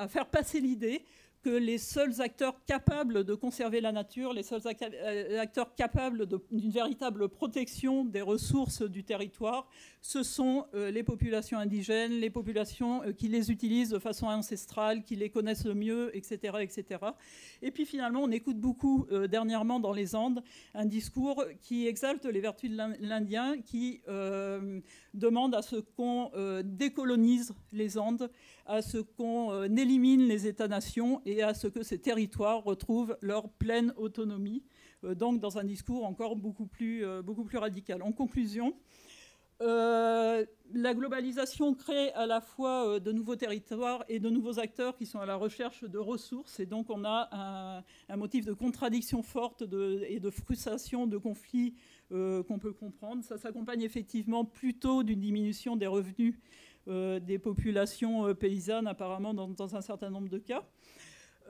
faire passer l'idée que les seuls acteurs capables de conserver la nature, les seuls euh, acteurs capables d'une véritable protection des ressources du territoire, ce sont euh, les populations indigènes, les populations euh, qui les utilisent de façon ancestrale, qui les connaissent le mieux, etc. etc. Et puis finalement, on écoute beaucoup dernièrement dans les Andes un discours qui exalte les vertus de l'Indien, qui demande à ce qu'on décolonise les Andes, à ce qu'on élimine les États-nations à ce que ces territoires retrouvent leur pleine autonomie, euh, donc dans un discours encore beaucoup plus, euh, beaucoup plus radical. En conclusion, euh, la globalisation crée à la fois de nouveaux territoires et de nouveaux acteurs qui sont à la recherche de ressources. Et donc on a un, motif de contradiction forte et de frustration, de conflits qu'on peut comprendre. Ça s'accompagne effectivement plutôt d'une diminution des revenus des populations paysannes, apparemment dans, un certain nombre de cas.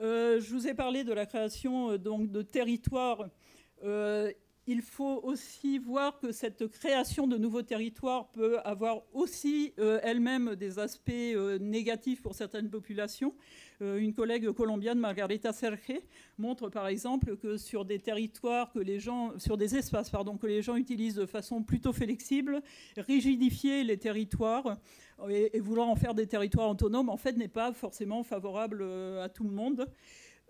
Euh, je vous ai parlé de la création euh, donc, de territoires. Euh, il faut aussi voir que cette création de nouveaux territoires peut avoir aussi elle-même des aspects négatifs pour certaines populations. une collègue colombienne, Margarita Serge, montre par exemple que sur des territoires que les gens, sur des espaces pardon, que les gens utilisent de façon plutôt flexible, rigidifier les territoires et, vouloir en faire des territoires autonomes, en fait, n'est pas forcément favorable euh, à tout le monde.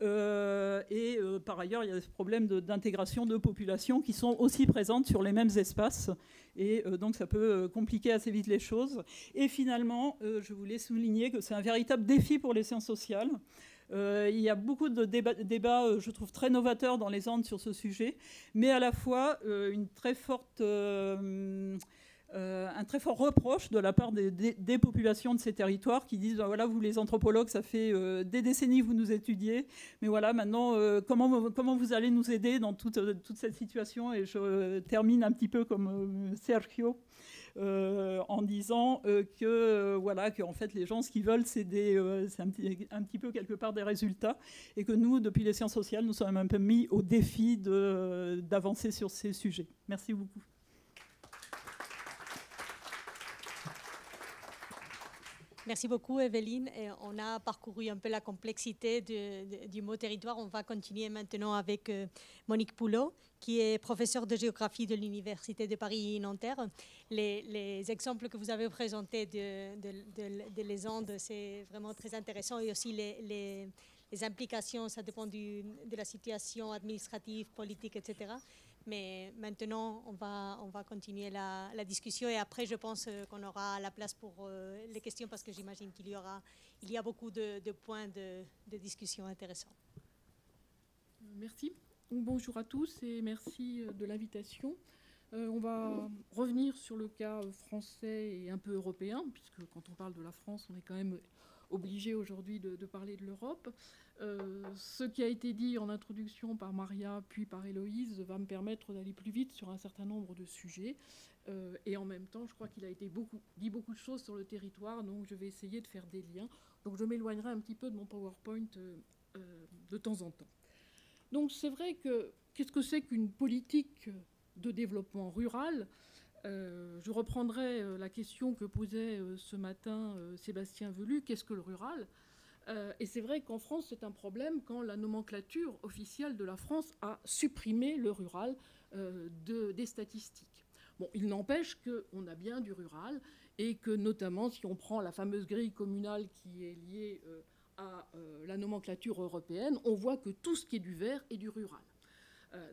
Euh, et euh, par ailleurs, il y a des problèmes d'intégration de, populations qui sont aussi présentes sur les mêmes espaces. Et donc, ça peut compliquer assez vite les choses. Et finalement, je voulais souligner que c'est un véritable défi pour les sciences sociales. il y a beaucoup de débats, je trouve, très novateurs dans les Andes sur ce sujet, mais à la fois une très forte euh, un très fort reproche de la part des, populations de ces territoires qui disent ben voilà, vous les anthropologues, ça fait euh, des décennies que vous nous étudiez, mais voilà, maintenant, euh, comment, vous allez nous aider dans toute, cette situation? Et je termine un petit peu comme Sergio. en disant que voilà que fait les gens ce qu'ils veulent c'est un petit peu quelque part des résultats et que nous depuis les sciences sociales nous sommes un peu mis au défi d'avancer sur ces sujets. Merci beaucoup. Merci beaucoup, Evelyne. on a parcouru un peu la complexité du mot territoire. On va continuer maintenant avec euh, Monique Poulot, qui est professeure de géographie de l'Université de Paris-Nanterre. Les, exemples que vous avez présentés de, les Andes, c'est vraiment très intéressant. Et aussi les, implications, ça dépend de la situation administrative, politique, etc. Mais maintenant, on va, on va continuer la, discussion et après, je pense euh, qu'on aura la place pour euh, les questions parce que j'imagine qu'il y aura il y a beaucoup de, points de, discussion intéressants. Merci. Bonjour à tous et merci euh, de l'invitation. on va revenir sur le cas français et un peu européen, puisque quand on parle de la France, on est quand même obligé aujourd'hui de, parler de l'Europe. Euh, ce qui a été dit en introduction par Maria puis par Héloïse va me permettre d'aller plus vite sur un certain nombre de sujets. Euh, et en même temps, je crois qu'il a été dit beaucoup de choses sur le territoire, donc je vais essayer de faire des liens. Donc je m'éloignerai un petit peu de mon PowerPoint euh, de temps en temps. Donc c'est vrai que qu'est-ce que c'est qu'une politique de développement rural? Je reprendrai la question que posait ce matin Sébastien Velu, qu'est-ce que le rural? Euh, et c'est vrai qu'en France, c'est un problème quand la nomenclature officielle de la France a supprimé le rural euh, des statistiques. Bon, il n'empêche qu'on a bien du rural et que notamment si on prend la fameuse grille communale qui est liée euh, à la nomenclature européenne, on voit que tout ce qui est du vert est du rural.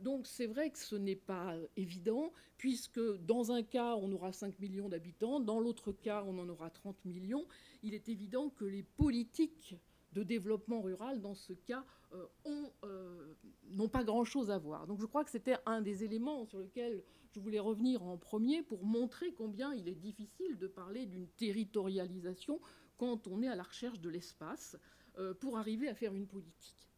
Donc c'est vrai que ce n'est pas évident, puisque dans un cas, on aura 5 millions d'habitants, dans l'autre cas, on en aura 30 millions, il est évident que les politiques de développement rural, dans ce cas, n'ont pas grand-chose à voir. Donc je crois que c'était un des éléments sur lesquels je voulais revenir en premier pour montrer combien il est difficile de parler d'une territorialisation quand on est à la recherche de l'espace pour arriver à faire une politique.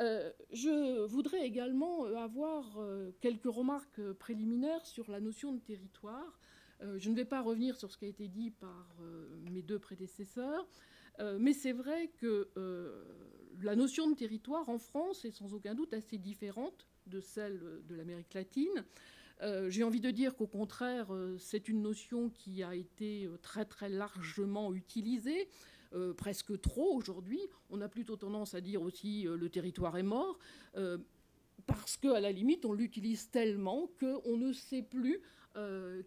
Euh, je voudrais également euh, avoir euh, quelques remarques préliminaires sur la notion de territoire. je ne vais pas revenir sur ce qui a été dit par mes deux prédécesseurs, mais c'est vrai que la notion de territoire en France est sans aucun doute assez différente de celle de l'Amérique latine. J'ai envie de dire qu'au contraire, c'est une notion qui a été très très largement utilisée. Euh, presque trop aujourd'hui. On a plutôt tendance à dire aussi euh, le territoire est mort, euh, parce qu'à la limite, on l'utilise tellement qu'on ne sait plus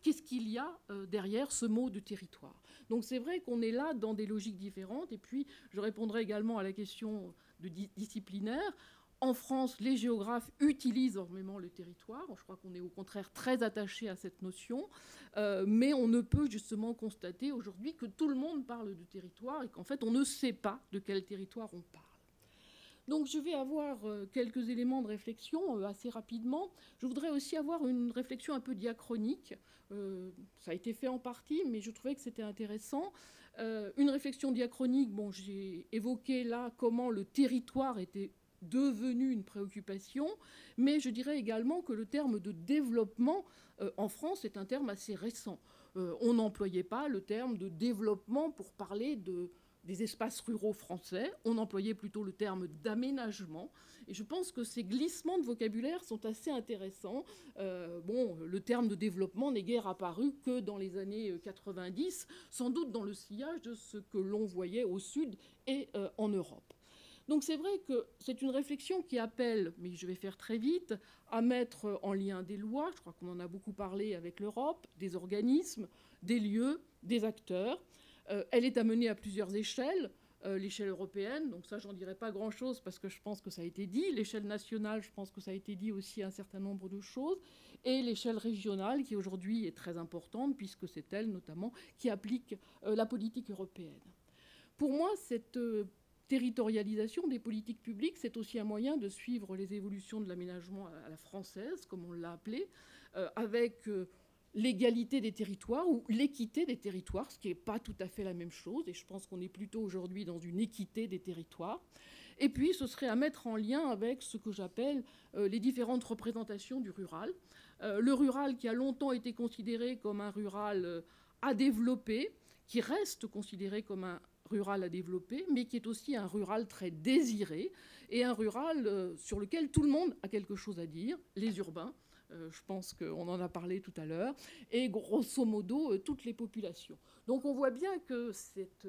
qu'est-ce qu'il y a derrière ce mot de territoire. Donc c'est vrai qu'on est là dans des logiques différentes. Et puis, je répondrai également à la question de disciplinaire. En France, les géographes utilisent énormément le territoire. Je crois qu'on est au contraire très attaché à cette notion. Euh, mais on ne peut justement constater aujourd'hui que tout le monde parle de territoire et qu'en fait, on ne sait pas de quel territoire on parle. Donc je vais avoir euh, quelques éléments de réflexion euh, assez rapidement. Je voudrais aussi avoir une réflexion un peu diachronique. ça a été fait en partie, mais je trouvais que c'était intéressant. une réflexion diachronique, bon, j'ai évoqué là comment le territoire était devenu une préoccupation, mais je dirais également que le terme de développement euh, en France est un terme assez récent. Euh, on n'employait pas le terme de développement pour parler de, des espaces ruraux français, on employait plutôt le terme d'aménagement. Et je pense que ces glissements de vocabulaire sont assez intéressants. Euh, bon, le terme de développement n'est guère apparu que dans les années 90, sans doute dans le sillage de ce que l'on voyait au sud et en Europe. Donc c'est vrai que c'est une réflexion qui appelle, mais je vais faire très vite, à mettre en lien des lois, je crois qu'on en a beaucoup parlé avec l'Europe, des organismes, des lieux, des acteurs. Euh, elle est amenée à plusieurs échelles. Euh, l'échelle européenne, donc ça j'en dirai pas grand-chose parce que je pense que ça a été dit. L'échelle nationale, je pense que ça a été dit aussi un certain nombre de choses. Et l'échelle régionale qui aujourd'hui est très importante puisque c'est elle notamment qui applique euh, la politique européenne. Pour moi, cette territorialisation des politiques publiques, c'est aussi un moyen de suivre les évolutions de l'aménagement à la française, comme on l'a appelé, euh, avec euh, l'égalité des territoires ou l'équité des territoires, ce qui n'est pas tout à fait la même chose, et je pense qu'on est plutôt aujourd'hui dans une équité des territoires. Et puis, ce serait à mettre en lien avec ce que j'appelle euh, les différentes représentations du rural. le rural qui a longtemps été considéré comme un rural à développer, qui reste considéré comme un rural à développer, mais qui est aussi un rural très désiré et un rural euh, sur lequel tout le monde a quelque chose à dire, les urbains. Euh, je pense qu'on en a parlé tout à l'heure, et grosso modo euh, toutes les populations. Donc on voit bien que cette,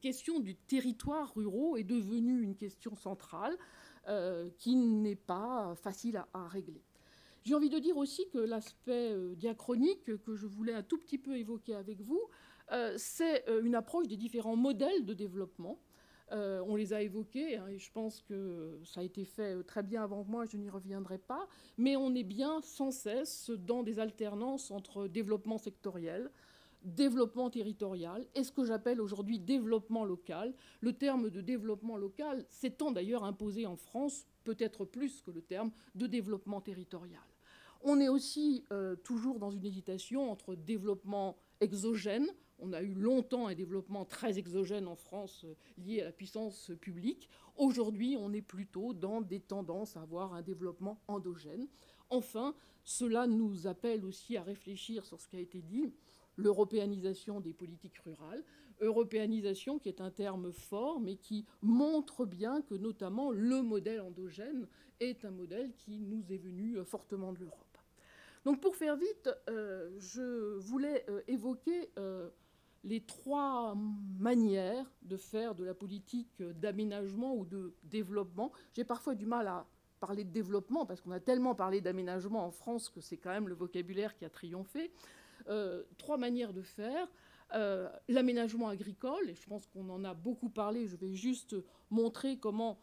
question du territoire rural est devenue une question centrale qui n'est pas facile à, à régler. J'ai envie de dire aussi que l'aspect diachronique que je voulais un tout petit peu évoquer avec vous, c'est euh, une approche des différents modèles de développement. Euh, on les a évoqués, hein, et je pense que ça a été fait très bien avant moi, je n'y reviendrai pas, mais on est bien sans cesse dans des alternances entre développement sectoriel, développement territorial et ce que j'appelle aujourd'hui développement local. Le terme de développement local s'étant d'ailleurs imposé en France, peut-être plus que le terme de développement territorial. On est aussi toujours dans une hésitation entre développement exogène, on a eu longtemps un développement très exogène en France euh, lié à la puissance publique. Aujourd'hui, on est plutôt dans des tendances à avoir un développement endogène. Enfin, cela nous appelle aussi à réfléchir sur ce qui a été dit, l'européanisation des politiques rurales. Européanisation qui est un terme fort, mais qui montre bien que notamment le modèle endogène est un modèle qui nous est venu euh, fortement de l'Europe. Donc pour faire vite, euh, je voulais évoquer les trois manières de faire de la politique d'aménagement ou de développement. J'ai parfois du mal à parler de développement parce qu'on a tellement parlé d'aménagement en France que c'est quand même le vocabulaire qui a triomphé. Euh, trois manières de faire. Euh, l'aménagement agricole, et je pense qu'on en a beaucoup parlé, je vais juste montrer comment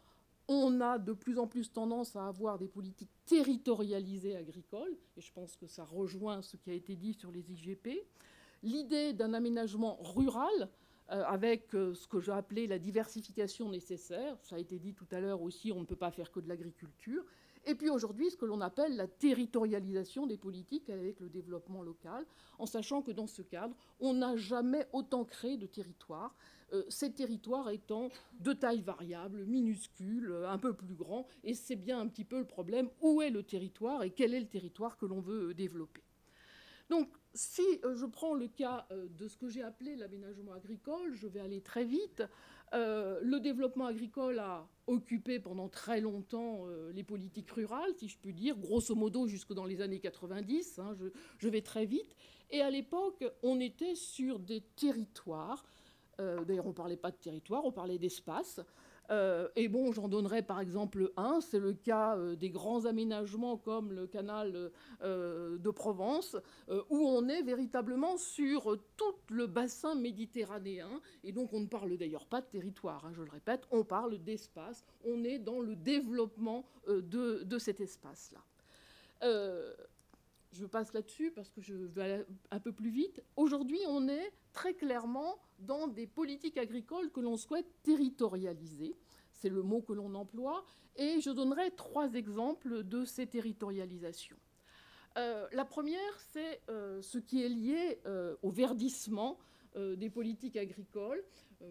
on a de plus en plus tendance à avoir des politiques territorialisées agricoles, et je pense que ça rejoint ce qui a été dit sur les IGP l'idée d'un aménagement rural avec ce que j'ai appelé la diversification nécessaire. Ça a été dit tout à l'heure aussi, on ne peut pas faire que de l'agriculture. Et puis aujourd'hui, ce que l'on appelle la territorialisation des politiques avec le développement local, en sachant que dans ce cadre, on n'a jamais autant créé de territoires, euh, ces territoires étant de taille variable, minuscules, euh, un peu plus grands, et c'est bien un petit peu le problème, où est le territoire et quel est le territoire que l'on veut euh, développer. Donc, si je prends le cas de ce que j'ai appelé l'aménagement agricole, je vais aller très vite. Euh, le développement agricole a occupé pendant très longtemps euh, les politiques rurales, si je puis dire, grosso modo jusque dans les années 90, hein, je, vais très vite. Et à l'époque, on était sur des territoires, euh, d'ailleurs on ne parlait pas de territoire, on parlait d'espace, euh, et bon, j'en donnerai par exemple un, c'est le cas euh, des grands aménagements comme le canal euh, de Provence, où on est véritablement sur tout le bassin méditerranéen, et donc on ne parle d'ailleurs pas de territoire, hein, je le répète, on parle d'espace, on est dans le développement de, de, cet espace-là. je passe là-dessus parce que je vais un peu plus vite. Aujourd'hui, on est très clairement dans des politiques agricoles que l'on souhaite territorialiser. C'est le mot que l'on emploie. Et je donnerai trois exemples de ces territorialisations. Euh, la première, c'est euh, ce qui est lié euh, au verdissement des politiques agricoles,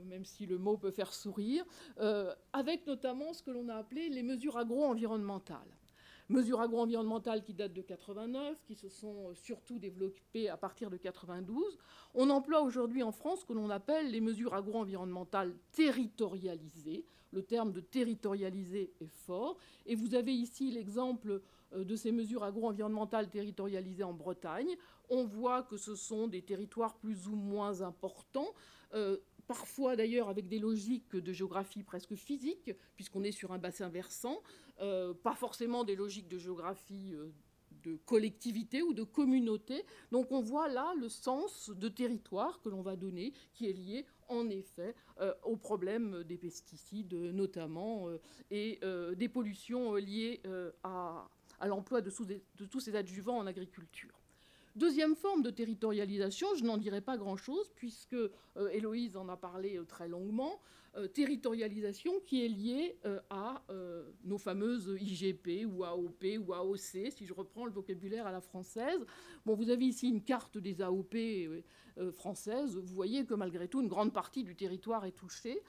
même si le mot peut faire sourire, avec notamment ce que l'on a appelé les mesures agro-environnementales mesures agro-environnementales qui datent de 89, qui se sont euh, surtout développées à partir de 92. On emploie aujourd'hui en France ce que l'on appelle les mesures agro-environnementales territorialisées. Le terme de territorialisé est fort. Et vous avez ici l'exemple euh, de ces mesures agro-environnementales territorialisées en Bretagne. On voit que ce sont des territoires plus ou moins importants. Euh, parfois d'ailleurs avec des logiques de géographie presque physique, puisqu'on est sur un bassin versant, euh, pas forcément des logiques de géographie euh, de collectivité ou de communauté. Donc on voit là le sens de territoire que l'on va donner, qui est lié en effet euh, au problème des pesticides notamment et des pollutions liées à, l'emploi de, de tous ces adjuvants en agriculture. Deuxième forme de territorialisation, je n'en dirai pas grand-chose puisque euh, Héloïse en a parlé euh, très longuement, territorialisation qui est liée à nos fameuses IGP ou AOP ou AOC, si je reprends le vocabulaire à la française. Bon, vous avez ici une carte des AOP françaises. Vous voyez que malgré tout, une grande partie du territoire est touchée,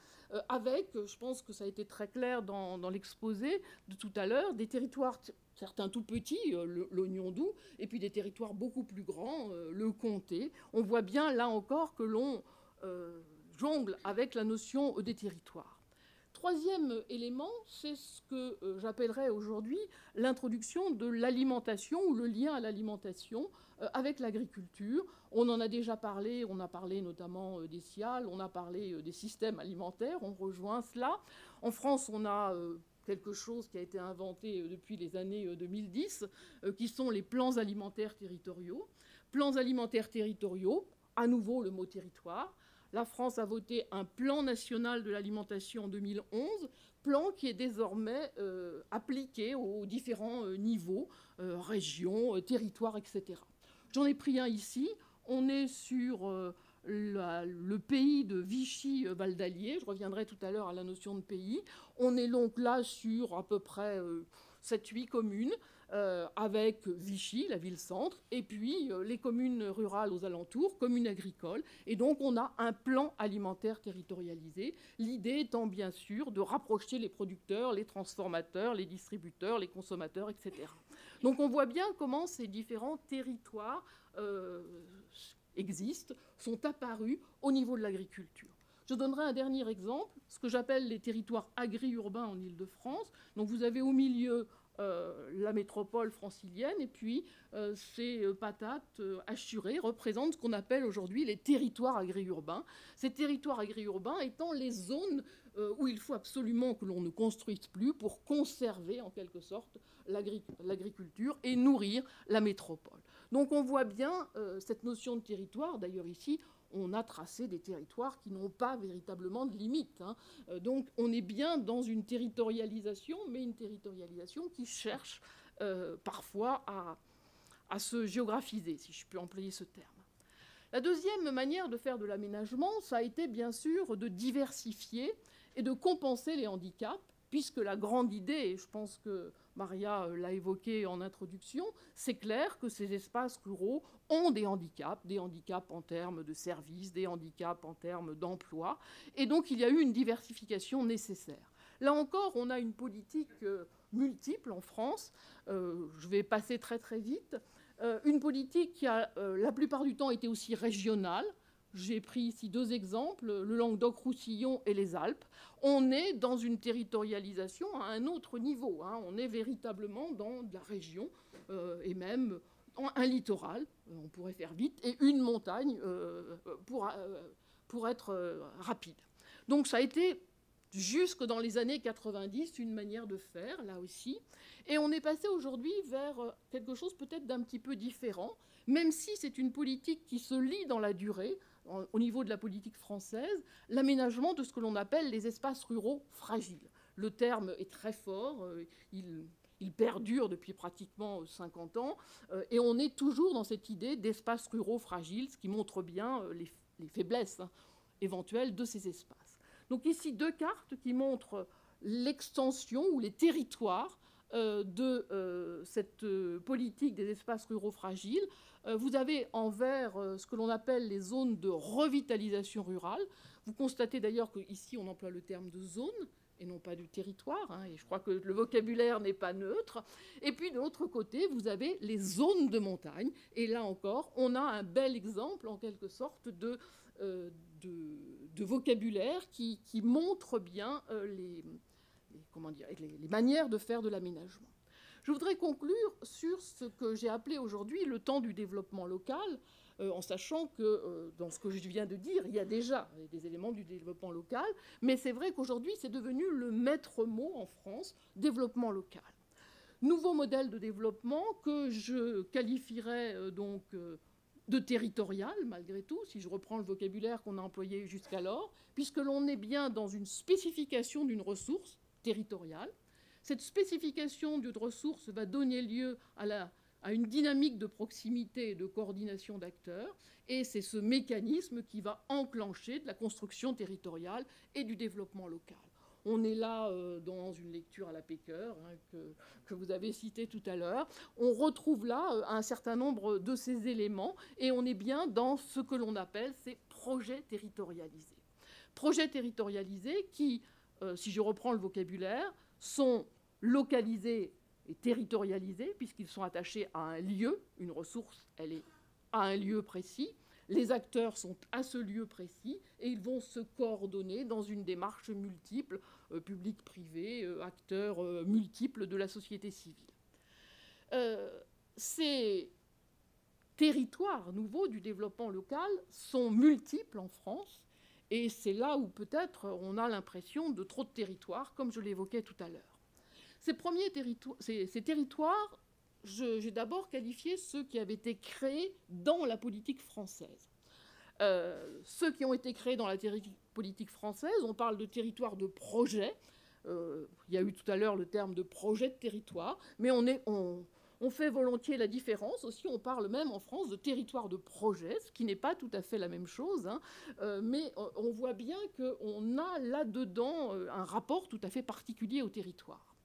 avec, je pense que ça a été très clair dans, l'exposé de tout à l'heure, des territoires certains tout petits, euh, l'oignon doux, et puis des territoires beaucoup plus grands, euh, le comté. On voit bien là encore que l'on euh, jongle avec la notion des territoires. Troisième élément, c'est ce que j'appellerais aujourd'hui l'introduction de l'alimentation ou le lien à l'alimentation avec l'agriculture. On en a déjà parlé, on a parlé notamment des ciales, on a parlé des systèmes alimentaires, on rejoint cela. En France, on a quelque chose qui a été inventé euh, depuis les années 2010, euh, euh, qui sont les plans alimentaires territoriaux. Plans alimentaires territoriaux, à nouveau le mot territoire. La France a voté un plan national de l'alimentation en 2011, plan qui est désormais appliqué aux différents niveaux, régions, territoires, etc. J'en ai pris un ici. On est sur le pays de Vichy-Val d'Allier. Je reviendrai tout à l'heure à la notion de pays. On est donc là sur à peu près 7-8 euh, communes, euh, avec Vichy, la ville-centre, et puis euh, les communes rurales aux alentours, communes agricoles. Et donc on a un plan alimentaire territorialisé. L'idée étant bien sûr de rapprocher les producteurs, les transformateurs, les distributeurs, les consommateurs, etc. Donc on voit bien comment ces différents territoires existent, sont apparus au niveau de l'agriculture. Je donnerai un dernier exemple, ce que j'appelle les territoires agri-urbains en Ile-de-France. Donc vous avez au milieu euh, la métropole francilienne et puis euh, ces euh, patates assurées représentent ce qu'on appelle aujourd'hui les territoires agri-urbains. Ces territoires agri-urbains étant les zones où il faut absolument que l'on ne construise plus pour conserver en quelque sorte l'agriculture et nourrir la métropole. Donc on voit bien cette notion de territoire, d'ailleurs ici on a tracé des territoires qui n'ont pas véritablement de limites. Hein. Euh, donc on est bien dans une territorialisation, mais une territorialisation qui cherche euh, parfois à, se géographiser, si je peux employer ce terme. La deuxième manière de faire de l'aménagement, ça a été bien sûr de diversifier et de compenser les handicaps, puisque la grande idée, et je pense que Maria euh, l'a évoqué en introduction, c'est clair que ces espaces ruraux ont des handicaps, des handicaps en termes de services, des handicaps en termes d'emploi, et donc il y a eu une diversification nécessaire. Là encore, on a une politique euh, multiple en France. Euh, je vais passer très très vite. Une politique qui a la plupart du temps été aussi régionale. J'ai pris ici deux exemples, le Languedoc-Roussillon et les Alpes. On est dans une territorialisation à un autre niveau. Hein. On est véritablement dans la région et même un littoral, on pourrait faire vite, et une montagne pour, pour être rapide. Donc ça a été jusque dans les années 90, une manière de faire, là aussi. Et on est passé aujourd'hui vers euh, quelque chose peut-être d'un petit peu différent, même si c'est une politique qui se lit dans la durée, au niveau de la politique française, l'aménagement de ce que l'on appelle les espaces ruraux fragiles. Le terme est très fort, euh, il, perdure depuis pratiquement 50 ans, euh, et on est toujours dans cette idée d'espaces ruraux fragiles, ce qui montre bien les, faiblesses hein, éventuelles de ces espaces. Donc ici, deux cartes qui montrent l'extension ou les territoires euh, de euh, cette euh, politique des espaces ruraux fragiles. Vous avez en vert ce que l'on appelle les zones de revitalisation rurale. Vous constatez d'ailleurs qu'ici, on emploie le terme de zone et non pas du territoire, hein, et je crois que le vocabulaire n'est pas neutre. Et puis de l'autre côté, vous avez les zones de montagne, et là encore, on a un bel exemple en quelque sorte de, de, vocabulaire qui, montre bien euh, les, manières de faire de l'aménagement. Je voudrais conclure sur ce que j'ai appelé aujourd'hui le temps du développement local, euh, en sachant que euh, dans ce que je viens de dire, il y a déjà des éléments du développement local, mais c'est vrai qu'aujourd'hui, c'est devenu le maître mot en France, développement local. Nouveau modèle de développement que je qualifierais donc de territorial, malgré tout, si je reprends le vocabulaire qu'on a employé jusqu'alors, puisque l'on est bien dans une spécification d'une ressource territoriale. Cette spécification d'une ressource va donner lieu à, une dynamique de proximité et de coordination d'acteurs, et c'est ce mécanisme qui va enclencher de la construction territoriale et du développement local. On est là euh, dans une lecture à la Péqueur hein, que, vous avez cité tout à l'heure. On retrouve là euh, un certain nombre de ces éléments et on est bien dans ce que l'on appelle ces projets territorialisés. Projets territorialisés qui, euh, si je reprends le vocabulaire, sont localisés et territorialisés puisqu'ils sont attachés à un lieu, une ressource, elle est à un lieu précis, les acteurs sont à ce lieu précis et ils vont se coordonner dans une démarche multiple, euh, public-privé, euh, acteurs euh, multiples de la société civile. ces territoires nouveaux du développement local sont multiples en France et c'est là où peut-être on a l'impression de trop de territoires, comme je l'évoquais tout à l'heure. Ces, premiers territoires, ces territoires j'ai d'abord qualifié ceux qui avaient été créés dans la politique française. Euh, ceux qui ont été créés dans la politique française, on parle de territoire de projet. Euh, il y a eu tout à l'heure le terme de projet de territoire, mais on, fait volontiers la différence. Aussi, on parle même en France de territoire de projet, ce qui n'est pas tout à fait la même chose. Hein. Euh, mais on voit bien qu'on a là-dedans un rapport tout à fait particulier au territoire.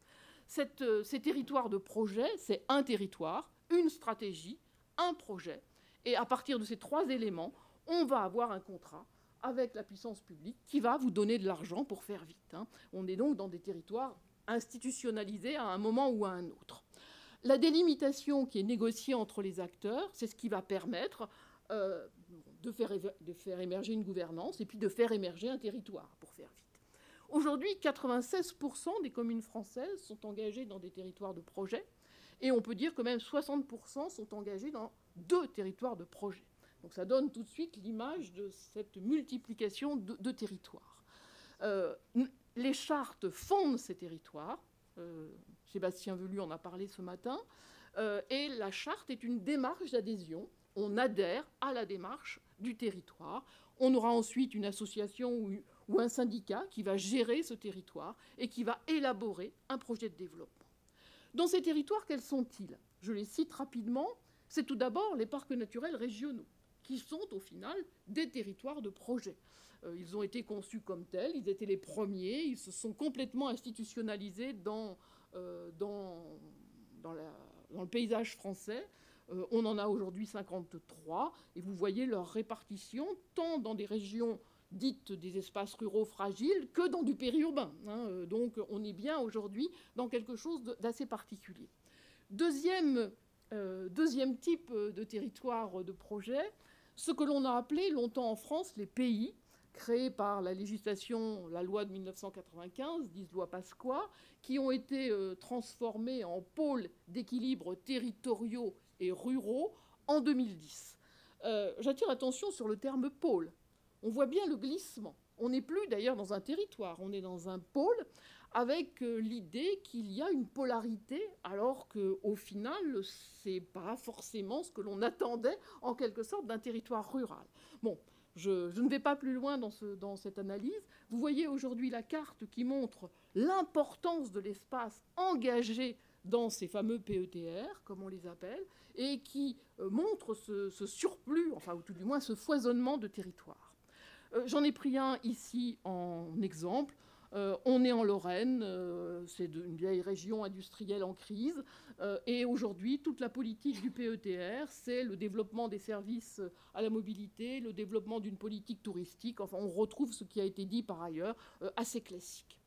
Euh, ces territoires de projet, c'est un territoire, une stratégie, un projet. Et à partir de ces trois éléments, on va avoir un contrat avec la puissance publique qui va vous donner de l'argent pour faire vite. Hein. On est donc dans des territoires institutionnalisés à un moment ou à un autre. La délimitation qui est négociée entre les acteurs, c'est ce qui va permettre euh, de, faire, de faire émerger une gouvernance et puis de faire émerger un territoire, pour faire vite. Aujourd'hui, 96% des communes françaises sont engagées dans des territoires de projet, et on peut dire que même 60% sont engagés dans deux territoires de projet. Donc ça donne tout de suite l'image de cette multiplication de, territoires. Euh, les chartes fondent ces territoires. Euh, Sébastien Velu en a parlé ce matin. Euh, et la charte est une démarche d'adhésion. On adhère à la démarche du territoire. On aura ensuite une association ou ou un syndicat qui va gérer ce territoire et qui va élaborer un projet de développement. Dans ces territoires, quels sont-ils? Je les cite rapidement. C'est tout d'abord les parcs naturels régionaux. qui sont au final des territoires de projet. Euh, ils ont été conçus comme tels, ils étaient les premiers, ils se sont complètement institutionnalisés dans, euh, dans, dans, le paysage français. Euh, on en a aujourd'hui 53, et vous voyez leur répartition, tant dans des régions dites des espaces ruraux fragiles que dans du périurbain. Hein. Donc on est bien aujourd'hui dans quelque chose d'assez particulier. Deuxième, deuxième type de territoire de projet, ce que l'on a appelé longtemps en France les pays, créés par la législation, la loi de 1995, dite loi Pasqua, qui ont été euh, transformés en pôles d'équilibre territoriaux et ruraux en 2010. Euh, j'attire l'attention sur le terme pôle. On voit bien le glissement. On n'est plus d'ailleurs dans un territoire, on est dans un pôle avec euh, l'idée qu'il y a une polarité, alors qu'au final, ce n'est pas forcément ce que l'on attendait en quelque sorte d'un territoire rural. Bon, je, ne vais pas plus loin dans, cette analyse. Vous voyez aujourd'hui la carte qui montre l'importance de l'espace engagé dans ces fameux PETR, comme on les appelle, et qui euh, montre ce, surplus, enfin, ou tout du moins ce foisonnement de territoire. Euh, j'en ai pris un ici en exemple. Euh, on est en Lorraine, euh, c'est une vieille région industrielle en crise, et aujourd'hui, toute la politique du PETR, c'est le développement des services à la mobilité, le développement d'une politique touristique. Enfin, on retrouve ce qui a été dit par ailleurs, assez classique.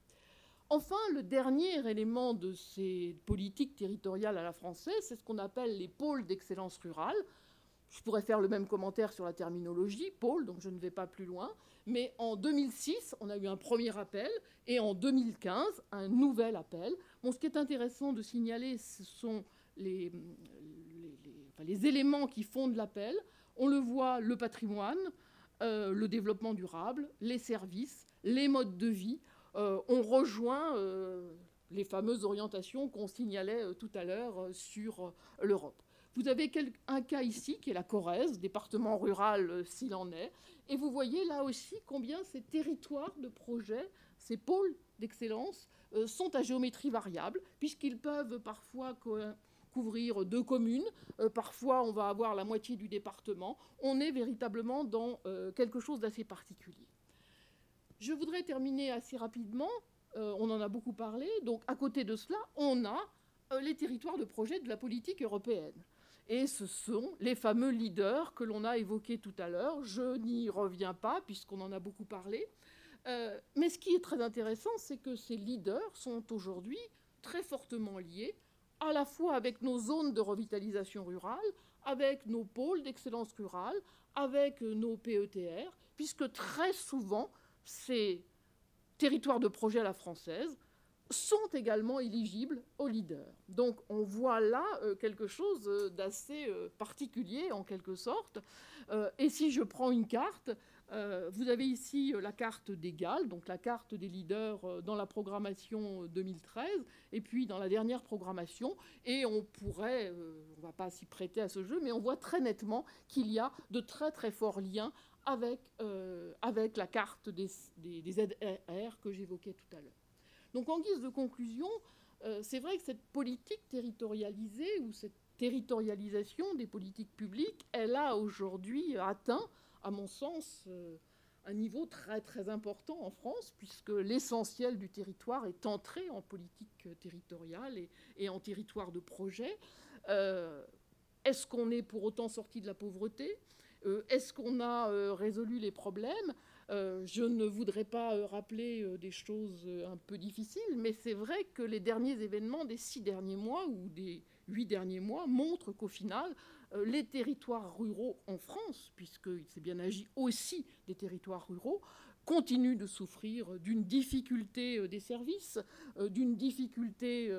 Enfin, le dernier élément de ces politiques territoriales à la française, c'est ce qu'on appelle les pôles d'excellence rurale. Je pourrais faire le même commentaire sur la terminologie, pôle, donc je ne vais pas plus loin. Mais en 2006, on a eu un premier appel et en 2015, un nouvel appel. Ce qui est intéressant de signaler, ce sont les, les, éléments qui fondent l'appel. On le voit, le patrimoine, euh, le développement durable, les services, les modes de vie. Euh, on rejoint euh, les fameuses orientations qu'on signalait tout à l'heure sur l'Europe. Vous avez un cas ici qui est la Corrèze, département rural s'il en est, et vous voyez là aussi combien ces territoires de projet, ces pôles d'excellence, euh, sont à géométrie variable, puisqu'ils peuvent parfois couvrir deux communes, euh, parfois on va avoir la moitié du département. On est véritablement dans euh, quelque chose d'assez particulier. Je voudrais terminer assez rapidement, on en a beaucoup parlé, donc à côté de cela, on a les territoires de projet de la politique européenne. Et ce sont les fameux leaders que l'on a évoqués tout à l'heure. Je n'y reviens pas puisqu'on en a beaucoup parlé. Euh, mais ce qui est très intéressant, c'est que ces leaders sont aujourd'hui très fortement liés à la fois avec nos zones de revitalisation rurale, avec nos pôles d'excellence rurale, avec nos PETR, puisque très souvent, ces territoires de projet à la française sont également éligibles aux leaders. Donc on voit là euh, quelque chose euh, d'assez euh, particulier en quelque sorte. et si je prends une carte, vous avez ici la carte des GAL, donc la carte des leaders dans la programmation 2013, et puis dans la dernière programmation, et on pourrait, on ne va pas s'y prêter à ce jeu, mais on voit très nettement qu'il y a de très très forts liens avec, la carte des, des, des que j'évoquais tout à l'heure. Donc en guise de conclusion, euh, c'est vrai que cette politique territorialisée ou cette territorialisation des politiques publiques, elle a aujourd'hui atteint, à mon sens, euh, un niveau très très important en France, puisque l'essentiel du territoire est entré en politique territoriale et, en territoire de projet. Euh, est-ce qu'on est pour autant sorti de la pauvreté? Est-ce qu'on a résolu les problèmes? Euh, je ne voudrais pas euh, rappeler euh, des choses un peu difficiles, mais c'est vrai que les derniers événements des six derniers mois ou des huit derniers mois montrent qu'au final, les territoires ruraux en France, puisqu'il s'est bien agi aussi des territoires ruraux, continuent de souffrir d'une difficulté des services, d'une difficulté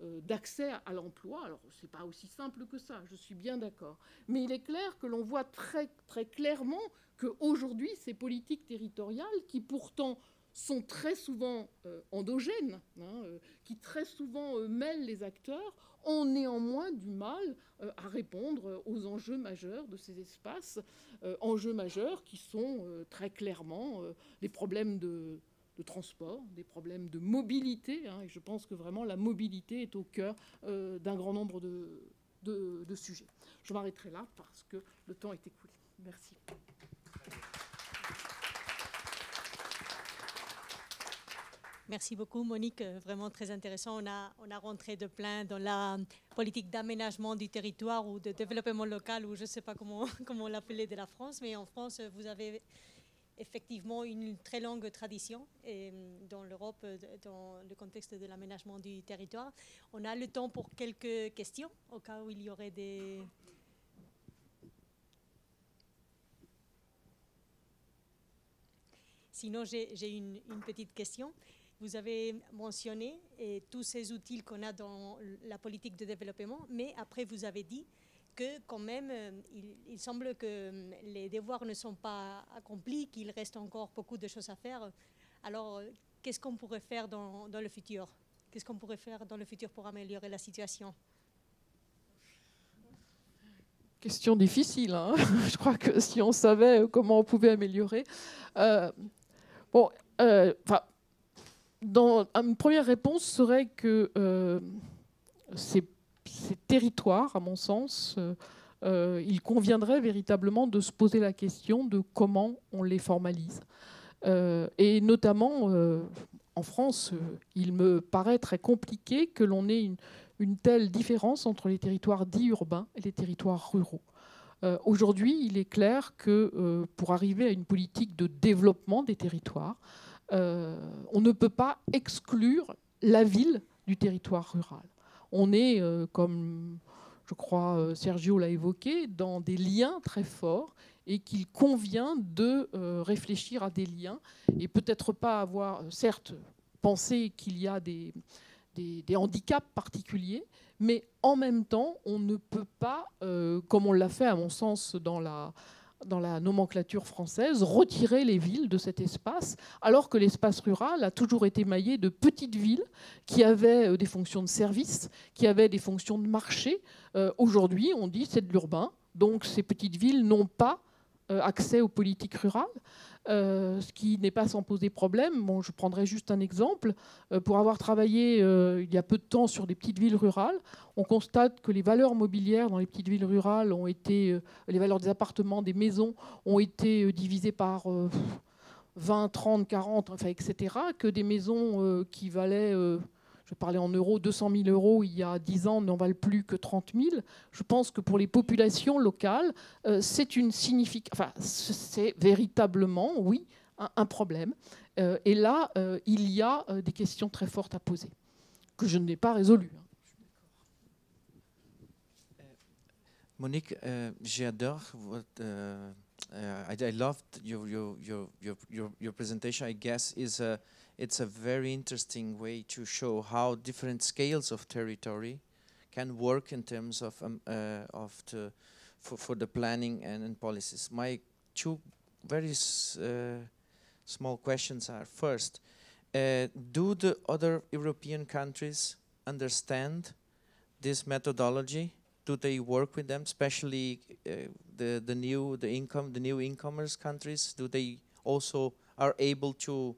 d'accès à l'emploi. Alors, ce n'est pas aussi simple que ça, je suis bien d'accord. Mais il est clair que l'on voit très, très clairement qu'aujourd'hui, ces politiques territoriales, qui pourtant sont très souvent euh, endogènes, hein, euh, qui très souvent euh, mêlent les acteurs, ont néanmoins du mal à répondre aux enjeux majeurs de ces espaces, enjeux majeurs qui sont très clairement les problèmes de, transport, des problèmes de mobilité, hein, et je pense que vraiment la mobilité est au cœur d'un grand nombre de, de sujets. Je m'arrêterai là parce que le temps est écoulé. Merci. Merci beaucoup, Monique. Euh, vraiment très intéressant. On a, on a rentré de plein dans la politique d'aménagement du territoire ou de développement local, ou je ne sais pas comment, comment l'appeler de la France, mais en France, vous avez effectivement une très longue tradition mm, dans l'Europe, euh, dans le contexte de l'aménagement du territoire. On a le temps pour quelques questions, au cas où il y aurait des... Sinon, j'ai une, petite question. Vous avez mentionné tous ces outils qu'on a dans la politique de développement, mais après vous avez dit que quand même, euh, il, semble que euh, les devoirs ne sont pas accomplis, qu'il reste encore beaucoup de choses à faire. Alors, euh, qu'est-ce qu'on pourrait faire dans, dans le futur? Qu'est-ce qu'on pourrait faire dans le futur pour améliorer la situation? Question difficile. Hein Je crois que si on savait comment on pouvait améliorer. bon, enfin une première réponse serait que euh, ces, territoires, à mon sens, euh, euh, il conviendrait véritablement de se poser la question de comment on les formalise. et notamment, en France, il me paraît très compliqué que l'on ait une, telle différence entre les territoires dits urbains et les territoires ruraux. Aujourd'hui, il est clair que pour arriver à une politique de développement des territoires, euh, on ne peut pas exclure la ville du territoire rural. On est, euh, comme je crois euh, Sergio l'a évoqué, dans des liens très forts et qu'il convient de réfléchir à des liens et peut-être pas avoir, certes, pensé qu'il y a des, handicaps particuliers, mais en même temps, on ne peut pas, comme on l'a fait à mon sens dans la, dans la nomenclature française, retirer les villes de cet espace, alors que l'espace rural a toujours été maillé de petites villes qui avaient euh, des fonctions de service, qui avaient des fonctions de marché. Euh, aujourd'hui, on dit c'est de l'urbain, donc ces petites villes n'ont pas accès aux politiques rurales. Euh, ce qui n'est pas sans poser problème. Bon, je prendrai juste un exemple. Euh, pour avoir travaillé euh, il y a peu de temps sur des petites villes rurales, on constate que les valeurs mobilières dans les petites villes rurales ont été, les valeurs des appartements, des maisons, ont été divisées par 20, 30, 40, enfin, etc. Que des maisons qui valaient je parlais en euros, 200 000 euros il y a 10 ans n'en valent plus que 30 000. Je pense que pour les populations locales, euh, c'est véritablement, oui, un, problème. Euh, et là, euh, il y a des questions très fortes à poser que je n'ai pas résolues. Hein. Monique, j'adore votre. I, I loved your, your, your, your, your presentation. I guess is a it's a very interesting way to show how different scales of territory can work in terms of um, uh, of the for, for the planning and, and policies. My two very uh, small questions are first, uh, do the other European countries understand this methodology? Do they work with them, especially uh, the the new the income the new incomers countries? Do they also are able to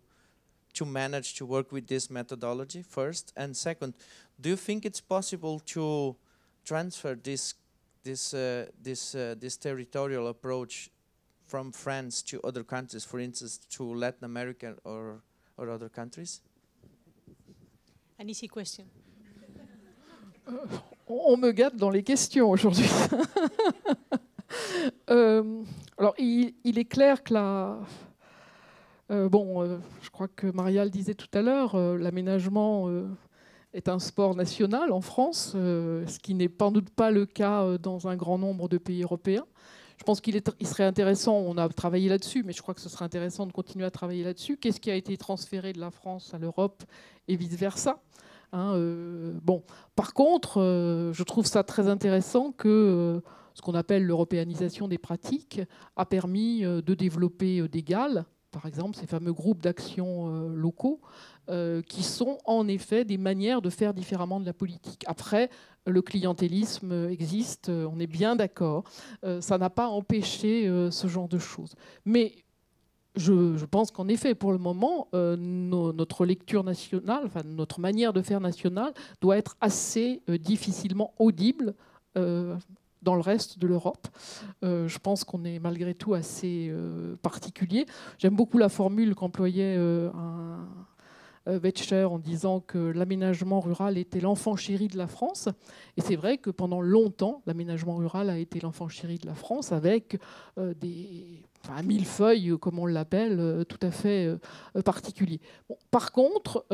to manage to work with this methodology first? And second do you think it's possible to transfer this this uh, this uh, this territorial approach from France to other countries for instance to Latin America or or other countries? An easy question. On me gâte dans les questions aujourd'hui. euh, alors, il, il, est clair que la, euh, bon, euh, je crois que Maria le disait tout à l'heure, euh, l'aménagement est un sport national en France, ce qui n'est sans doute pas le cas dans un grand nombre de pays européens. Je pense qu'il serait intéressant, on a travaillé là-dessus, mais je crois que ce serait intéressant de continuer à travailler là-dessus. Qu'est-ce qui a été transféré de la France à l'Europe et vice-versa hein, bon. Par contre, je trouve ça très intéressant que ce qu'on appelle l'européanisation des pratiques a permis de développer des GAL, par exemple, ces fameux groupes d'action euh, locaux, euh, qui sont en effet des manières de faire différemment de la politique. Après, le clientélisme existe, euh, on est bien d'accord, ça n'a pas empêché ce genre de choses. Mais je, pense qu'en effet, pour le moment, notre lecture nationale, enfin, notre manière de faire nationale doit être assez difficilement audible dans le reste de l'Europe. Euh, je pense qu'on est malgré tout assez euh, particulier. J'aime beaucoup la formule qu'employait euh, un, Wetscher en disant que l'aménagement rural était l'enfant chéri de la France. Et c'est vrai que pendant longtemps, l'aménagement rural a été l'enfant chéri de la France avec des millefeuilles, comme on l'appelle, tout à fait particuliers. par contre,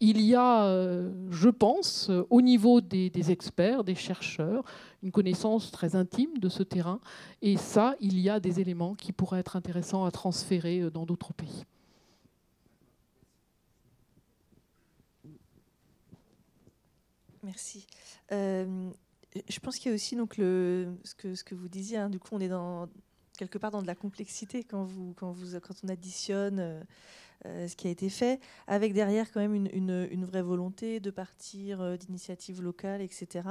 il y a, euh, je pense, euh, au niveau des, experts, des chercheurs, une connaissance très intime de ce terrain. Et ça, il y a des éléments qui pourraient être intéressants à transférer euh, dans d'autres pays. Merci. je pense qu'il y a aussi donc, le, ce, que, vous disiez, hein, du coup on est dans, quelque part dans de la complexité quand, on additionne ce qui a été fait, avec derrière quand même une, vraie volonté de partir euh, d'initiatives locales, etc.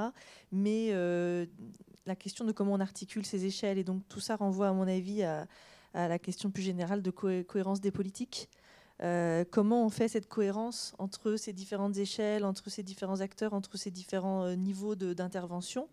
Mais euh, la question de comment on articule ces échelles, et donc tout ça renvoie à mon avis à, la question plus générale de cohérence des politiques. comment on fait cette cohérence entre ces différentes échelles, entre ces différents acteurs, entre ces différents niveaux d'intervention?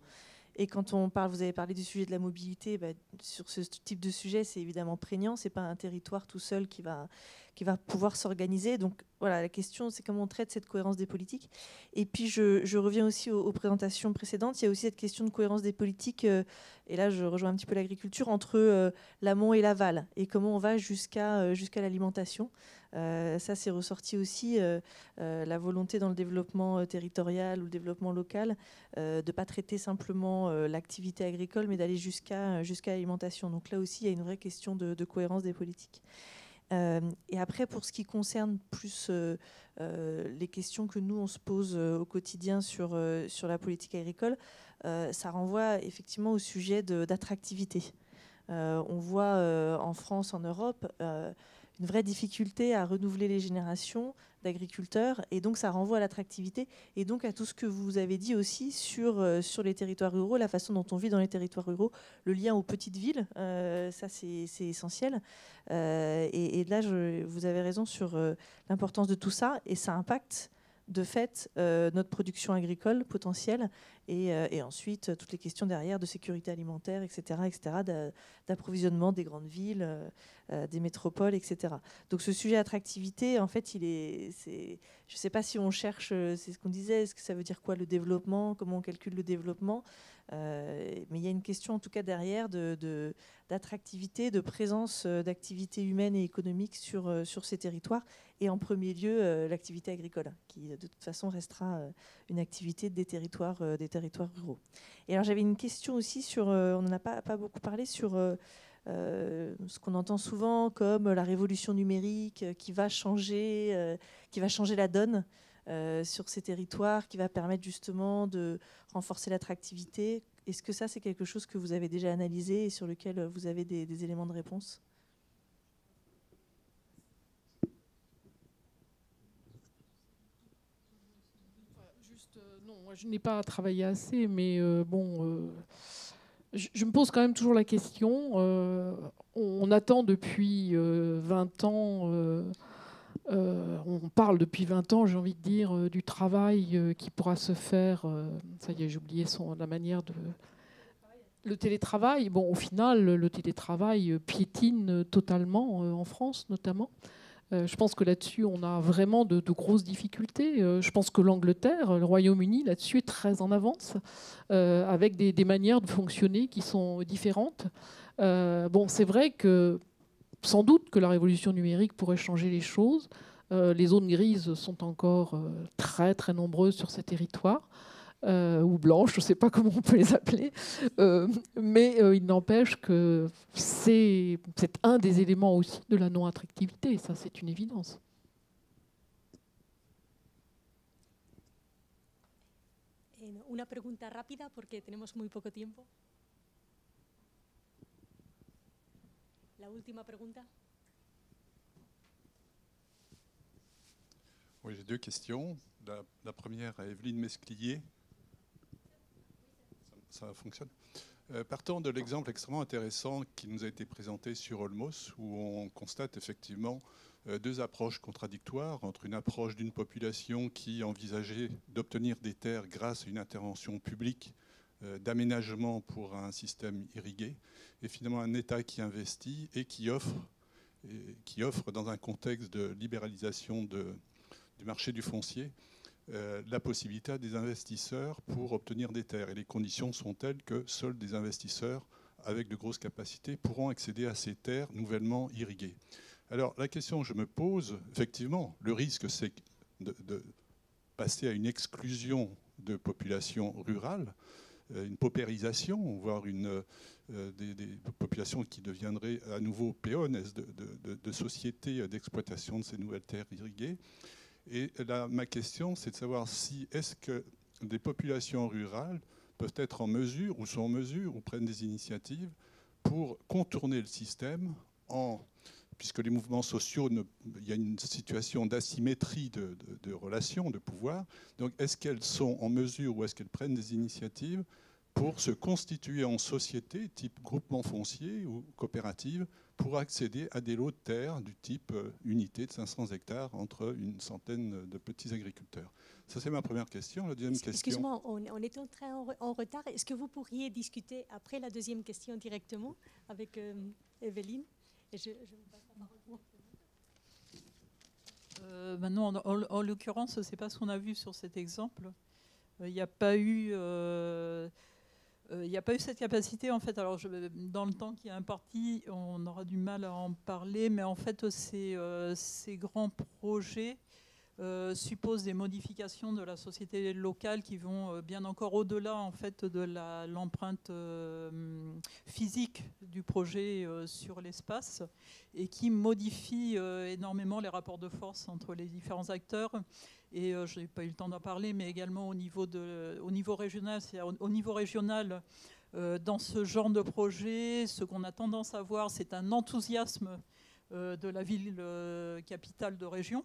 Et quand on parle, vous avez parlé du sujet de la mobilité, bah, sur ce type de sujet, c'est évidemment prégnant. C'est pas un territoire tout seul qui va, qui va pouvoir s'organiser. Donc voilà, la question, c'est comment on traite cette cohérence des politiques. Et puis je, reviens aussi aux, présentations précédentes. Il y a aussi cette question de cohérence des politiques. Euh, et là, je rejoins un petit peu l'agriculture entre euh, l'amont et l'aval et comment on va jusqu'à euh, jusqu'à l'alimentation. Ça, c'est ressorti aussi la volonté dans le développement territorial ou le développement local de ne pas traiter simplement l'activité agricole, mais d'aller jusqu'à jusqu'à l'alimentation. Donc là aussi, il y a une vraie question de cohérence des politiques. Euh, et après, pour ce qui concerne plus euh, euh, les questions que nous, on se pose au quotidien sur, sur la politique agricole, ça renvoie effectivement au sujet d'attractivité. on voit en France, en Europe, une vraie difficulté à renouveler les générations d'agriculteurs. Et donc, ça renvoie à l'attractivité et donc à tout ce que vous avez dit aussi sur, euh, sur les territoires ruraux, la façon dont on vit dans les territoires ruraux, le lien aux petites villes, euh, ça c'est essentiel. Euh, et, là, je, vous avez raison sur l'importance de tout ça et ça impacte de fait notre production agricole potentielle euh, et, ensuite, euh, toutes les questions derrière de sécurité alimentaire, etc., etc., d'approvisionnement des grandes villes, euh, des métropoles, etc. Donc ce sujet attractivité, en fait, il est, je ne sais pas si on cherche, c'est ce qu'on disait, est-ce que ça veut dire quoi le développement, comment on calcule le développement, mais il y a une question en tout cas derrière d'attractivité, de, présence d'activité humaine et économique sur, sur ces territoires, et en premier lieu l'activité agricole, qui de toute façon restera une activité des territoires, des territoires territoires ruraux. Et alors j'avais une question aussi sur, euh, on n'en a pas, pas beaucoup parlé, sur euh, euh, ce qu'on entend souvent comme la révolution numérique qui va changer, qui va changer la donne sur ces territoires, qui va permettre justement de renforcer l'attractivité. Est-ce que ça, c'est quelque chose que vous avez déjà analysé et sur lequel vous avez des éléments de réponse? Je n'ai pas travaillé assez, mais euh, bon, euh, je, me pose quand même toujours la question. Euh, on, attend depuis 20 ans, on parle depuis 20 ans, j'ai envie de dire, du travail qui pourra se faire. ça y est, j'ai oublié son, la manière de. Le télétravail, bon, au final, le télétravail piétine totalement en France, notamment. Euh, je pense que là-dessus, on a vraiment de, grosses difficultés. Euh, je pense que l'Angleterre, le Royaume-Uni, là-dessus est très en avance, euh, avec des, manières de fonctionner qui sont différentes. bon, c'est vrai que sans doute que la révolution numérique pourrait changer les choses. les zones grises sont encore très très nombreuses sur ces territoires. Euh, ou blanches, je ne sais pas comment on peut les appeler, euh, mais euh, il n'empêche que c'est un des éléments aussi de la non-attractivité, ça c'est une évidence. Una pregunta rápida porque tenemos muy poco tiempo. La última pregunta. Oui, j'ai deux questions. La, la première à Evelyne Mesclier, ça fonctionne. Euh, partons de l'exemple extrêmement intéressant qui nous a été présenté sur Olmos, où on constate effectivement euh, deux approches contradictoires entre une approche d'une population qui envisageait d'obtenir des terres grâce à une intervention publique euh, d'aménagement pour un système irrigué, et finalement un État qui investit et qui offre, dans un contexte de libéralisation du marché du foncier, la possibilité à des investisseurs pour obtenir des terres. Et les conditions sont telles que seuls des investisseurs avec de grosses capacités pourront accéder à ces terres nouvellement irriguées. Alors la question que je me pose, effectivement, le risque c'est de, passer à une exclusion de populations rurales, euh, une paupérisation, voire une, euh, des, populations qui deviendraient à nouveau péones de, de sociétés d'exploitation de ces nouvelles terres irriguées? Et là, ma question, c'est de savoir si est-ce que des populations rurales peuvent être en mesure, ou sont en mesure, ou prennent des initiatives pour contourner le système puisque les mouvements sociaux, il y a une situation d'asymétrie de, de, relations, de pouvoir. Donc, est-ce qu'elles sont en mesure ou est-ce qu'elles prennent des initiatives pour se constituer en société, type groupement foncier ou coopérative, pour accéder à des lots de terre du type euh, unité de 500 hectares entre une centaine de petits agriculteurs Ça, c'est ma première question. La deuxième question. Excuse-moi, on, est en train en, retard. Est-ce que vous pourriez discuter après la deuxième question directement avec euh, Evelyne? Et je, je vous passe la parole. Euh, maintenant, en, l'occurrence, ce n'est pas ce qu'on a vu sur cet exemple. Il n'y a pas eu il n'y a pas eu cette capacité, en fait. Alors, je, dans le temps qui est imparti, on aura du mal à en parler, mais en fait, ces, euh, ces grands projets euh, supposent des modifications de la société locale qui vont euh, bien encore au-delà, en fait, de l'empreinte physique du projet sur l'espace et qui modifient énormément les rapports de force entre les différents acteurs et euh, je n'ai pas eu le temps d'en parler, mais également au niveau, de, au niveau régional. Au, au, niveau régional, euh, dans ce genre de projet, ce qu'on a tendance à voir, c'est un enthousiasme euh, de la ville capitale de région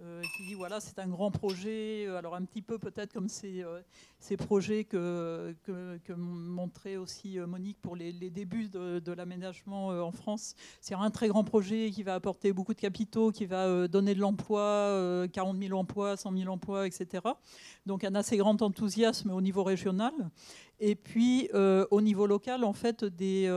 euh, qui dit voilà, c'est un grand projet. Euh, alors, un petit peu peut-être comme ces, euh, ces projets que, que, montrait aussi Monique pour les, débuts de, l'aménagement en France. C'est un très grand projet qui va apporter beaucoup de capitaux, qui va donner de l'emploi, 40 000 emplois, 100 000 emplois, etc. Donc, un assez grand enthousiasme au niveau régional. Et puis, au niveau local, en fait, des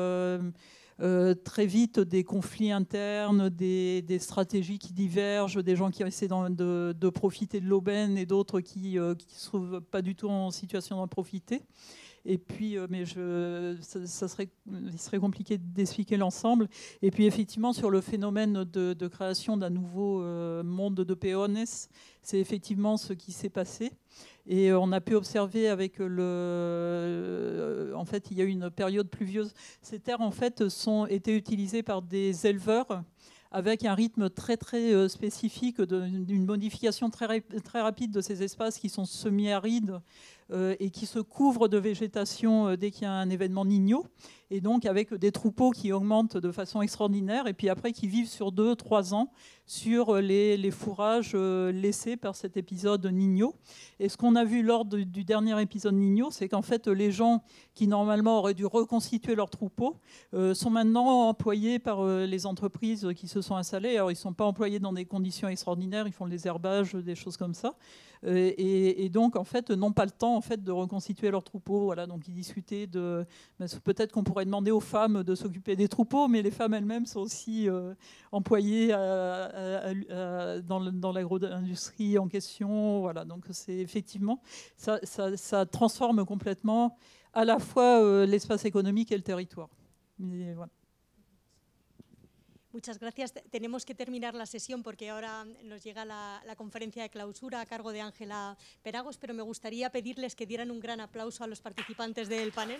euh, très vite des conflits internes, des, stratégies qui divergent, des gens qui essaient de, de profiter de l'aubaine et d'autres qui ne euh, se trouvent pas du tout en situation d'en profiter. Et puis, euh, mais ça, serait, il serait compliqué d'expliquer l'ensemble. Et puis, effectivement, sur le phénomène de, création d'un nouveau monde de peones, c'est effectivement ce qui s'est passé. Et euh, on a pu observer avec le. Euh, en fait, il y a eu une période pluvieuse. Ces terres, en fait, sont été utilisées par des éleveurs avec un rythme très très euh, spécifique d'une modification très, très rapide de ces espaces qui sont semi-arides et qui se couvrent de végétation dès qu'il y a un événement Nino et donc avec des troupeaux qui augmentent de façon extraordinaire, et puis après qui vivent sur deux, trois ans sur les, fourrages euh, laissés par cet épisode Nino. Et ce qu'on a vu lors du dernier épisode Nino, c'est qu'en fait les gens qui normalement auraient dû reconstituer leurs troupeaux euh, sont maintenant employés par euh, les entreprises qui se sont installées. Alors ils ne sont pas employés dans des conditions extraordinaires, ils font des herbages, des choses comme ça. Et, donc en fait n'ont pas le temps en fait de reconstituer leurs troupeaux. Voilà, donc ils discutaient de peut-être qu'on pourrait demander aux femmes de s'occuper des troupeaux, mais les femmes elles-mêmes sont aussi euh, employées dans, l'agro-industrie en question. Voilà, donc c'est effectivement, ça, ça, transforme complètement à la fois euh, l'espace économique et le territoire. voilà. Muchas gracias. Tenemos que terminar la sesión porque ahora nos llega la, la, conferencia de clausura a cargo de Ángela Peragos, pero me gustaría pedirles que dieran un gran aplauso a los participantes del panel.